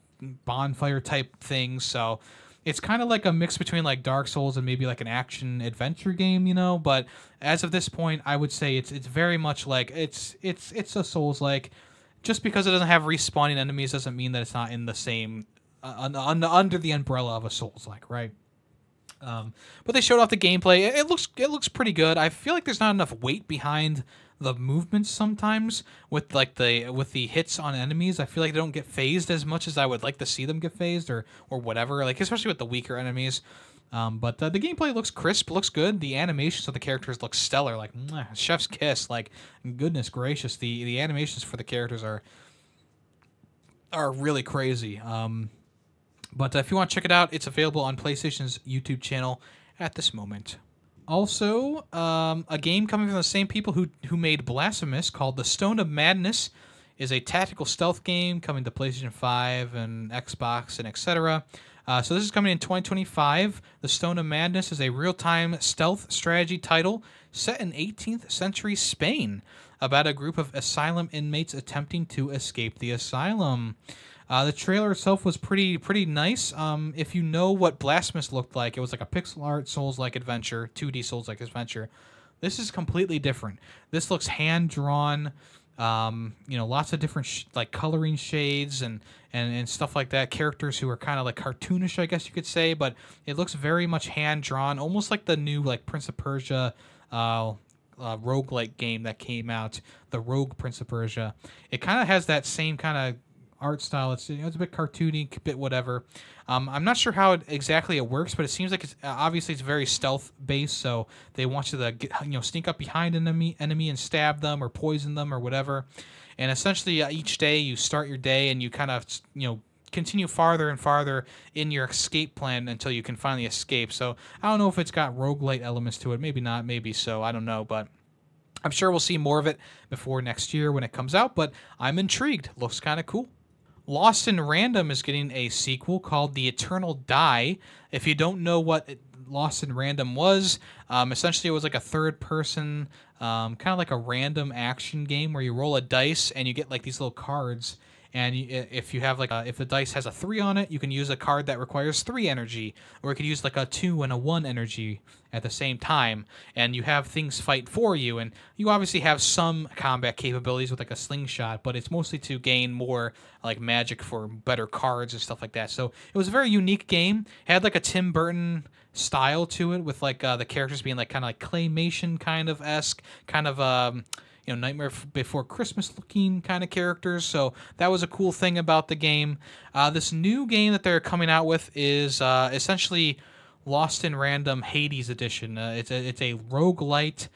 bonfire type things. So it's kind of like a mix between like Dark Souls and maybe like an action adventure game, you know. But as of this point, I would say it's it's very much like it's it's it's a Souls like. Just because it doesn't have respawning enemies doesn't mean that it's not in the same uh, un, under the umbrella of a Souls like, right? Um, but they showed off the gameplay. It, it, looks it looks pretty good. I feel like there's not enough weight behind the movements sometimes with like the with the hits on enemies. I feel like they don't get phased as much as I would like to see them get phased or or whatever. Like especially with the weaker enemies. Um, but uh, the gameplay looks crisp, looks good. The animations of the characters look stellar, like mwah, chef's kiss. Like goodness gracious, the the animations for the characters are are really crazy. Um, but if you want to check it out, it's available on PlayStation's YouTube channel at this moment. Also, um, a game coming from the same people who who made Blasphemous called The Stone of Madness is a tactical stealth game coming to PlayStation 5 and Xbox and etc. Uh, so this is coming in 2025. The Stone of Madness is a real-time stealth strategy title set in 18th century Spain about a group of asylum inmates attempting to escape the asylum. Uh, the trailer itself was pretty pretty nice. Um, if you know what Blasphemous looked like, it was like a pixel art Souls like adventure, 2D Souls like adventure. This is completely different. This looks hand drawn. Um, you know, lots of different sh- like coloring shades and, and and stuff like that. Characters who are kind of like cartoonish, I guess you could say, but it looks very much hand drawn, almost like the new like Prince of Persia. Uh, uh, rogue like game that came out, the Rogue Prince of Persia. It kind of has that same kind of art style. It's you know, it's a bit cartoony, a bit whatever. Um, I'm not sure how it, exactly it works, but it seems like it's uh, obviously it's very stealth based. So they want you to get, you know sneak up behind an enemy enemy and stab them or poison them or whatever. And essentially, uh, each day you start your day and you kind of you know continue farther and farther in your escape plan until you can finally escape. So I don't know if it's got roguelite elements to it. Maybe not. Maybe so. I don't know, but. I'm sure we'll see more of it before next year when it comes out, but I'm intrigued. Looks kind of cool. Lost in Random is getting a sequel called The Eternal Die. If you don't know what Lost in Random was, um, essentially it was like a third person, um, kind of like a random action game where you roll a dice and you get like these little cards and if you have like a, if the dice has a three on it, you can use a card that requires three energy, or you could use like a two and a one energy at the same time, and you have things fight for you. And you obviously have some combat capabilities with like a slingshot, but it's mostly to gain more like magic for better cards and stuff like that. So it was a very unique game. It had like a Tim Burton style to it, with like uh, the characters being like kind of like claymation kind of esque, kind of um you know Nightmare Before Christmas looking kind of characters. So that was a cool thing about the game. Uh, this new game that they're coming out with is uh, essentially Lost in Random Hades Edition. Uh, it's a it's a roguelite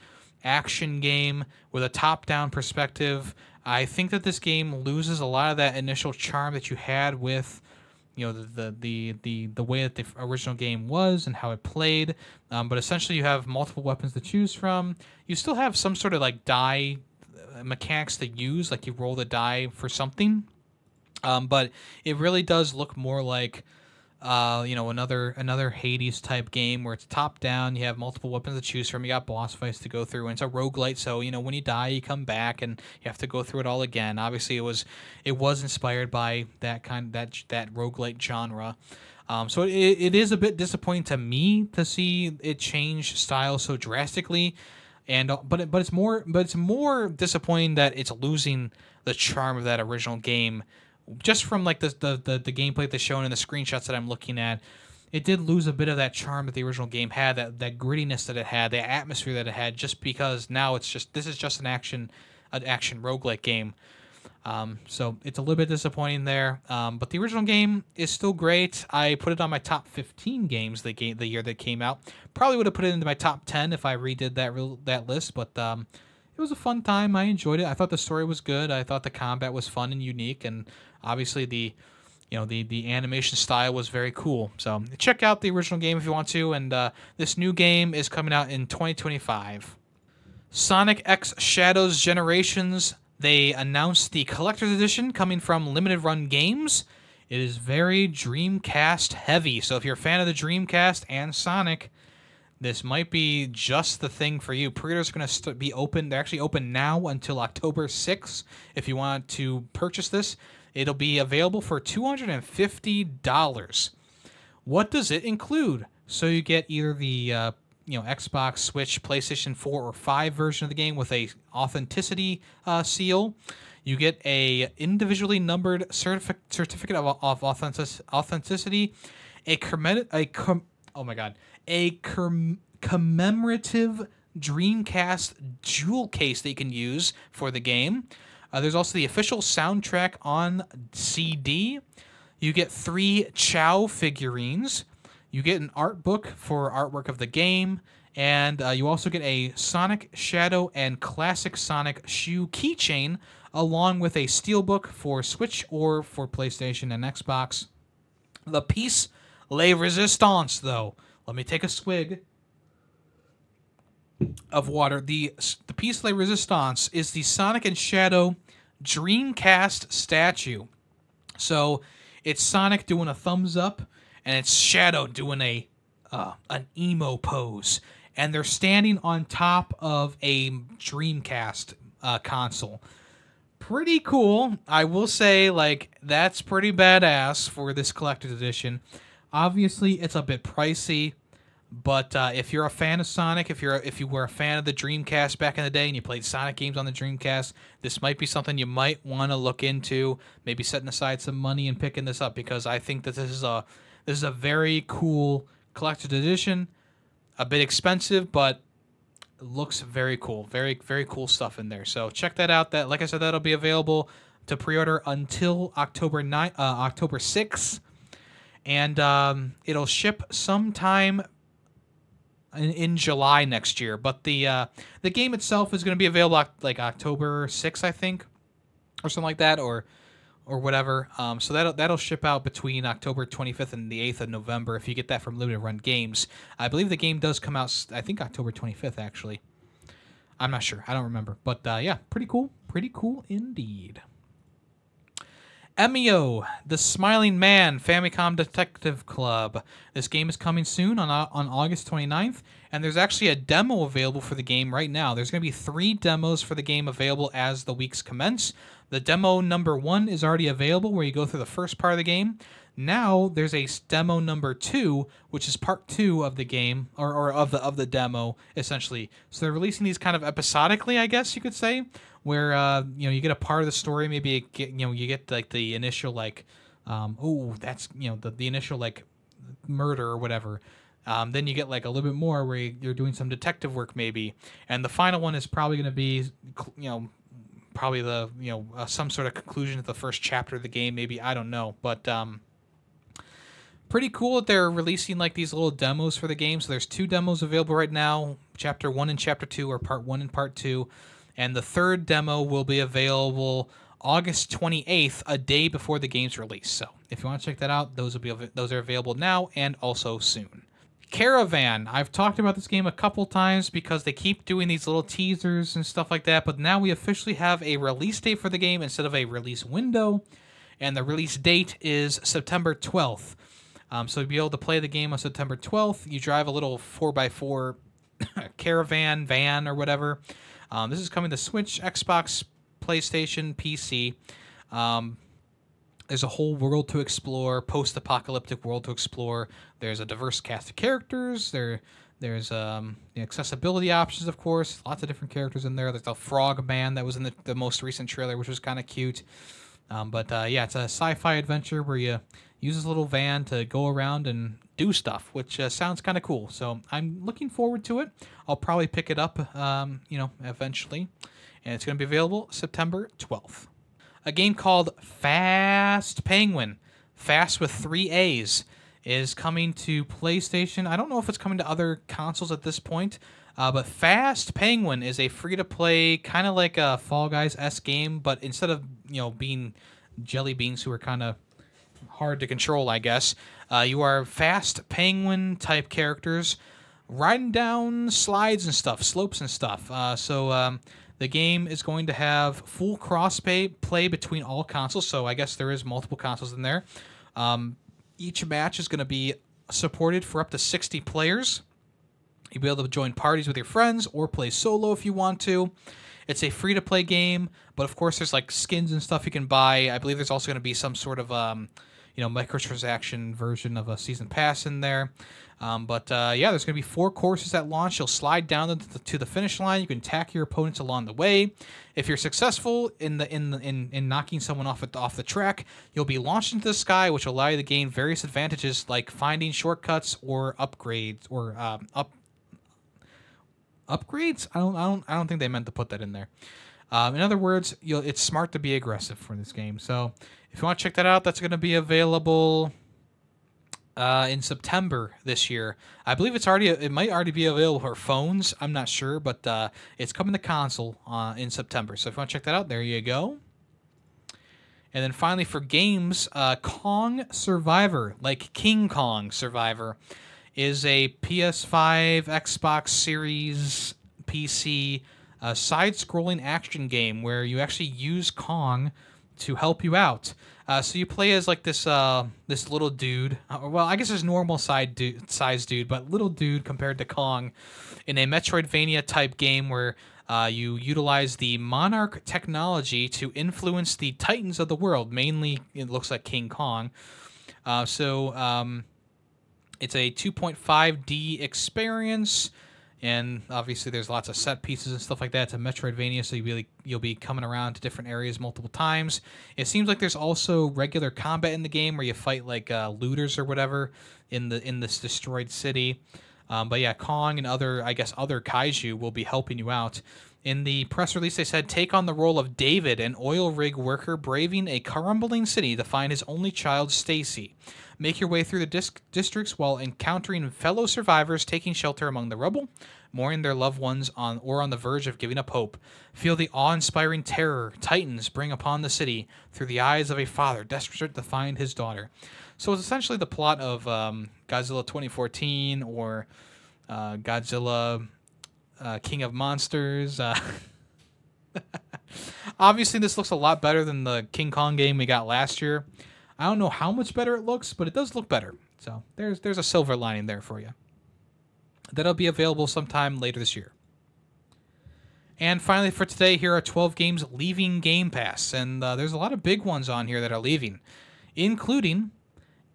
action game with a top-down perspective. I think that this game loses a lot of that initial charm that you had with you know the the the the, way that the original game was and how it played. Um, but essentially, you have multiple weapons to choose from. You still have some sort of like die uh, mechanics to use, like you roll the die for something. Um, but it really does look more like uh, you know, another another Hades type game where it's top down. You have multiple weapons to choose from. You got boss fights to go through, and it's a roguelite. So you know, when you die, you come back, and you have to go through it all again. Obviously, it was it was inspired by that kind that that roguelite genre. Um, so it, it is a bit disappointing to me to see it change style so drastically, and uh, but it, but it's more but it's more disappointing that it's losing the charm of that original game just from like the the the, the gameplay that's shown in the screenshots that I'm looking at, it did lose a bit of that charm that the original game had, that that grittiness that it had, the atmosphere that it had, just because now it's just this is just an action an action roguelike game. Um, so it's a little bit disappointing there. Um, but the original game is still great. I put it on my top 15 games the game the year that came out. Probably would have put it into my top 10 if I redid that that list, but um, it was a fun time. I enjoyed it. I thought the story was good. I thought the combat was fun and unique, and obviously the you know the the animation style was very cool. So check out the original game if you want to. And uh, this new game is coming out in 2025. Sonic X Shadows Generations. They announced the collector's edition coming from Limited Run Games. It is very Dreamcast heavy. So if you're a fan of the Dreamcast and Sonic, this might be just the thing for you. Pre-orders are going to be open. They're actually open now until October 6th. If you want to purchase this, it'll be available for $250. What does it include? So you get either the uh, you know Xbox, Switch, PlayStation 4 or 5 version of the game with a authenticity uh, seal. You get a individually numbered certific- certificate of, of authentic- authenticity, a, comm- a com- oh my god, a commemorative Dreamcast jewel case that you can use for the game. Uh, there's also the official soundtrack on CD. You get three Chao figurines. You get an art book for artwork of the game. And uh, you also get a Sonic Shadow and Classic Sonic shoe keychain, along with a steelbook for Switch or for PlayStation and Xbox. The piece Le Resistance, though, let me take a swig of water. The the piece de resistance is the Sonic and Shadow Dreamcast statue. So it's Sonic doing a thumbs up, and it's Shadow doing a uh, an emo pose, and they're standing on top of a Dreamcast uh, console. Pretty cool, I will say. Like that's pretty badass for this collector's edition. Obviously, it's a bit pricey. But uh, if you're a fan of Sonic, if you're if you were a fan of the Dreamcast back in the day and you played Sonic games on the Dreamcast, this might be something you might want to look into. Maybe setting aside some money and picking this up because I think that this is a this is a very cool collector's edition. A bit expensive, but looks very cool. Very very cool stuff in there. So check that out. That like I said, that'll be available to pre-order until October 9 uh, October 6th and um, it'll ship sometime in, in July next year. But the uh, the game itself is going to be available like October 6th, I think, or something like that, or or whatever. Um, so that'll that'll ship out between October 25th and the 8th of November if you get that from Limited Run Games. I believe the game does come out. I think October 25th actually. I'm not sure. I don't remember. But uh, yeah, pretty cool. Pretty cool indeed. Emio, The Smiling Man, Famicom Detective Club. This game is coming soon on, uh, on August 29th, and there's actually a demo available for the game right now. There's going to be three demos for the game available as the weeks commence. The demo number one is already available, where you go through the first part of the game. Now there's a demo number two, which is part two of the game or, or of the of the demo essentially. So they're releasing these kind of episodically, I guess you could say, where uh, you know you get a part of the story. Maybe get, you know you get like the initial like, um, oh that's you know the the initial like murder or whatever. Um, then you get like a little bit more where you're doing some detective work maybe, and the final one is probably going to be you know probably the you know uh, some sort of conclusion to the first chapter of the game maybe I don't know but um pretty cool that they're releasing like these little demos for the game. So there's two demos available right now. Chapter one and chapter two, or part one and part two, and the third demo will be available August 28th, a day before the game's release. So if you want to check that out, those will be those are available now and also soon. Caravan. I've talked about this game a couple times because they keep doing these little teasers and stuff like that, but now we officially have a release date for the game instead of a release window, and the release date is September 12th. Um, so you'll be able to play the game on September 12th. You drive a little 4x4 (coughs) caravan, van, or whatever. Um, this is coming to Switch, Xbox, PlayStation, PC. Um, there's a whole world to explore, post-apocalyptic world to explore. There's a diverse cast of characters. There, there's um, the accessibility options, of course. Lots of different characters in there. There's the frog man that was in the, the most recent trailer, which was kind of cute. Um, but uh, yeah, it's a sci-fi adventure where you use this little van to go around and do stuff, which uh, sounds kind of cool. So I'm looking forward to it. I'll probably pick it up, um, you know, eventually, and it's going to be available September 12th. A game called Faaast Penguin, Fast with three A's, is coming to PlayStation. I don't know if it's coming to other consoles at this point. Uh, but Faaast Penguin is a free to play, kind of like a Fall Guys s game, but instead of you know being jelly beans who are kind of hard to control, I guess, uh, you are fast penguin type characters riding down slides and stuff, slopes and stuff. Uh, so um, the game is going to have full cross play, play between all consoles. So I guess there is multiple consoles in there. Um, each match is going to be supported for up to 60 players. You'll be able to join parties with your friends or play solo if you want to. It's a free to play game, but of course there's like skins and stuff you can buy. I believe there's also going to be some sort of um, you know microtransaction version of a season pass in there. Um, but uh, yeah, there's going to be four courses at launch. You'll slide down to the, to the, finish line. You can attack your opponents along the way. If you're successful in the in the, in, in knocking someone off off the track, you'll be launched into the sky, which will allow you to gain various advantages like finding shortcuts or upgrades or um, up upgrades. I don't I don't I don't think they meant to put that in there. Um, in other words, it's smart to be aggressive for this game. So if you want to check that out, that's going to be available uh, in September this year. I believe it's already it might already be available for phones. I'm not sure, but uh, it's coming to console uh, in September. So if you want to check that out, there you go. And then finally for games, uh, Kong Survivor, like King Kong Survivor, is a PS5, Xbox Series, PC uh, side-scrolling action game where you actually use Kong to help you out. Uh, so you play as like this uh, this little dude. Uh, well, I guess there's normal side dude, size dude, but little dude compared to Kong, in a Metroidvania type game where uh, you utilize the Monarch technology to influence the titans of the world. Mainly, it looks like King Kong. Uh, so um, it's a 2.5D experience and obviously there's lots of set pieces and stuff like that. It's a Metroidvania, so you really you'll be coming around to different areas multiple times. It seems like there's also regular combat in the game where you fight like uh, looters or whatever in the in this destroyed city. Um, but yeah, Kong and other, I guess, other kaiju will be helping you out. In the press release, they said take on the role of David, an oil rig worker braving a crumbling city to find his only child, Stacy. Make your way through the districts while encountering fellow survivors taking shelter among the rubble, mourning their loved ones on or on the verge of giving up hope. Feel the awe-inspiring terror Titans bring upon the city through the eyes of a father desperate to find his daughter. So it's essentially the plot of um, Godzilla 2014 or uh, Godzilla uh, King of Monsters. Uh, (laughs) obviously, this looks a lot better than the King Kong game we got last year. I don't know how much better it looks, but it does look better. So there's there's a silver lining there for you. That'll be available sometime later this year. And finally, for today, here are 12 games leaving Game Pass, and uh, there's a lot of big ones on here that are leaving, including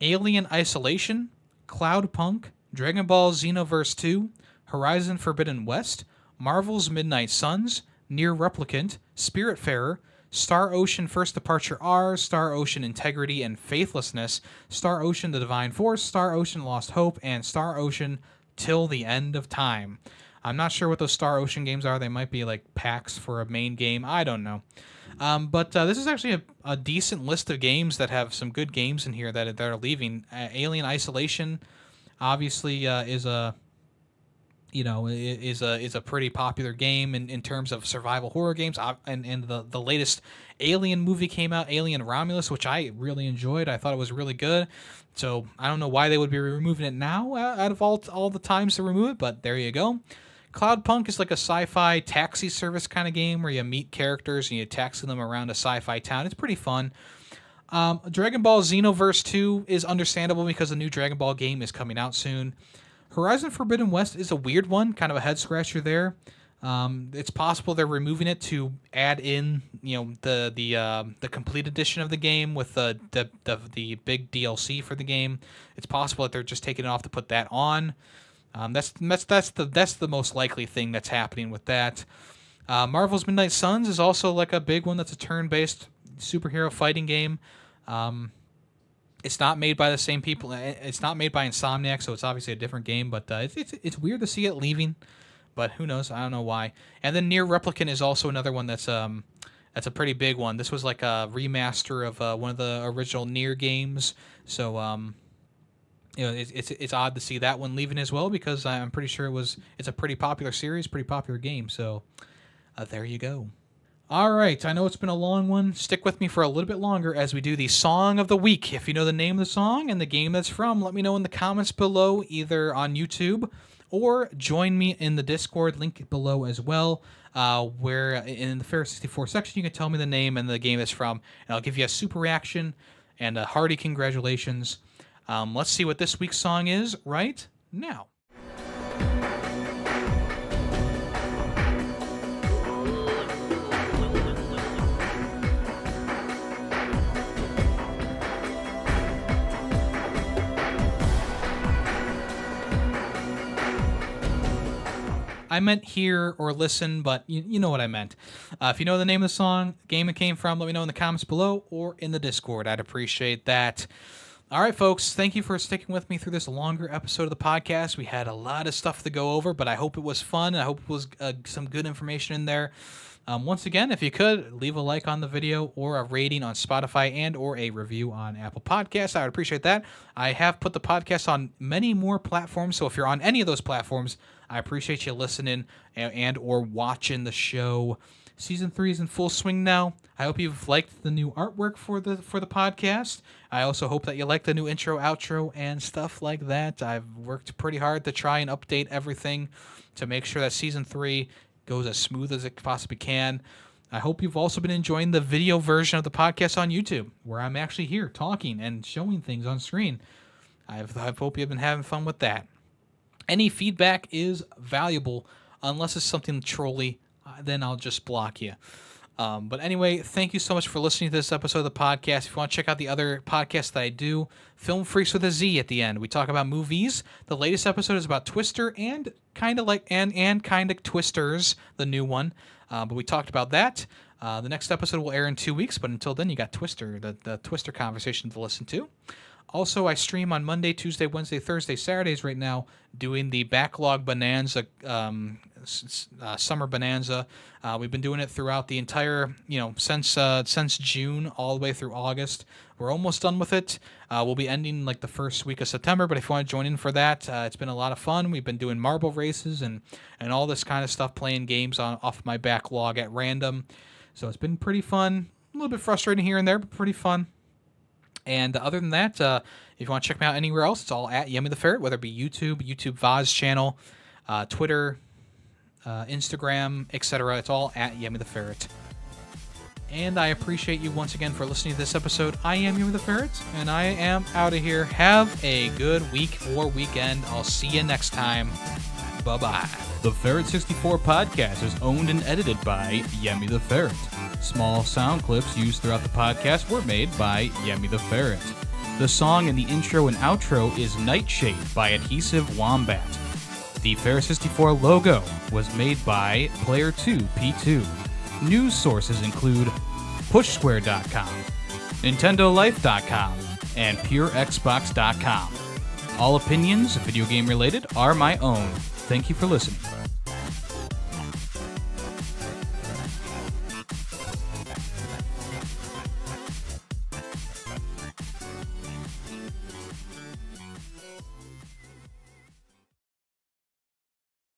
Alien Isolation, Cloudpunk, Dragon Ball Xenoverse 2, Horizon Forbidden West, Marvel's Midnight Suns, NieR Replicant, Spiritfarer, Star Ocean First Departure R, Star Ocean Integrity and Faithlessness, Star Ocean The Divine Force, Star Ocean Lost Hope, and Star Ocean Till the End of Time. I'm not sure what those Star Ocean games are. They might be like packs for a main game. I don't know. Um, but uh, this is actually a, a, decent list of games that have some good games in here that, that are leaving. Uh, Alien Isolation, obviously, uh, is a you know is a is a pretty popular game in, in terms of survival horror games. And and the the latest alien movie came out alien romulus which i really enjoyed. I thought it was really good. So i don't know why they would be removing it now out of all all the times to remove it but there you go. Cloudpunk is like a sci-fi taxi service kind of game where you meet characters and you taxi them around a sci-fi town. It's pretty fun. Um, dragon ball xenoverse 2 is understandable because the new dragon ball game is coming out soon Horizon Forbidden West is a weird one, kind of a head scratcher there. Um, it's possible they're removing it to add in, you know, the the uh, the complete edition of the game with the, the the the big DLC for the game. It's possible that they're just taking it off to put that on. Um, that's that's that's the that's the most likely thing that's happening with that. Uh, Marvel's Midnight Suns is also like a big one. That's a turn-based superhero fighting game. Um, it's not made by the same people. It's not made by Insomniac, so it's obviously a different game. But uh, it's, it's it's weird to see it leaving, but who knows? I don't know why. And then NieR Replicant is also another one that's um that's a pretty big one. This was like a remaster of uh, one of the original Near games, so um you know it's, it's it's odd to see that one leaving as well because I'm pretty sure it was it's a pretty popular series, pretty popular game. So uh, there you go. All right, I know it's been a long one. Stick with me for a little bit longer as we do the song of the week. If you know the name of the song and the game that's from, let me know in the comments below, either on YouTube or join me in the Discord link below as well. Uh, where in the Ferret 64 section, you can tell me the name and the game it's from, and I'll give you a super reaction and a hearty congratulations. Um, let's see what this week's song is right now. I meant hear or listen, but you, you know what I meant. Uh, if you know the name of the song, game it came from, let me know in the comments below or in the Discord. I'd appreciate that. All right, folks, thank you for sticking with me through this longer episode of the podcast. We had a lot of stuff to go over, but I hope it was fun. I hope it was uh, some good information in there. Um, once again, if you could leave a like on the video or a rating on Spotify and or a review on Apple Podcasts, I would appreciate that. I have put the podcast on many more platforms, so if you're on any of those platforms, I appreciate you listening and, and or watching the show. Season three is in full swing now. I hope you've liked the new artwork for the for the podcast. I also hope that you like the new intro, outro, and stuff like that. I've worked pretty hard to try and update everything to make sure that season three goes as smooth as it possibly can. I hope you've also been enjoying the video version of the podcast on YouTube, where I'm actually here talking and showing things on screen. I've, I hope you've been having fun with that. Any feedback is valuable, unless it's something trolly, uh, then I'll just block you. Um, but anyway, thank you so much for listening to this episode of the podcast. If you want to check out the other podcasts that I do, Film Freaks with a Z at the end. We talk about movies. The latest episode is about Twister and kind of like and and kind of Twisters, the new one. Uh, but we talked about that. Uh, the next episode will air in two weeks, but until then, you got Twister, the, the Twister conversation to listen to. Also, I stream on Monday, Tuesday, Wednesday, Thursday, Saturdays right now, doing the backlog bonanza, um, uh, summer bonanza. Uh, we've been doing it throughout the entire, you know, since uh, since June all the way through August. We're almost done with it. Uh, we'll be ending like the first week of September, but if you want to join in for that, uh, it's been a lot of fun. We've been doing marble races and and all this kind of stuff, playing games on off my backlog at random. So it's been pretty fun. A little bit frustrating here and there, but pretty fun. And other than that, uh, if you want to check me out anywhere else, it's all at Yemmy the Ferret, whether it be YouTube, YouTube Vaz channel, uh, Twitter, uh, Instagram, etc. It's all at Yemmy the Ferret. And I appreciate you once again for listening to this episode. I am Yemmy the Ferret, and I am out of here. Have a good week or weekend. I'll see you next time. Bye bye. The Ferret 64 podcast is owned and edited by Yemmy the Ferret. Small sound clips used throughout the podcast were made by Yemmy the Ferret. The song in the intro and outro is Nightshade by Adhesive Wombat. The Ferret 64 logo was made by Player2P2. News sources include PushSquare.com, NintendoLife.com, and PureXbox.com. All opinions, video game related, are my own. Thank you for listening.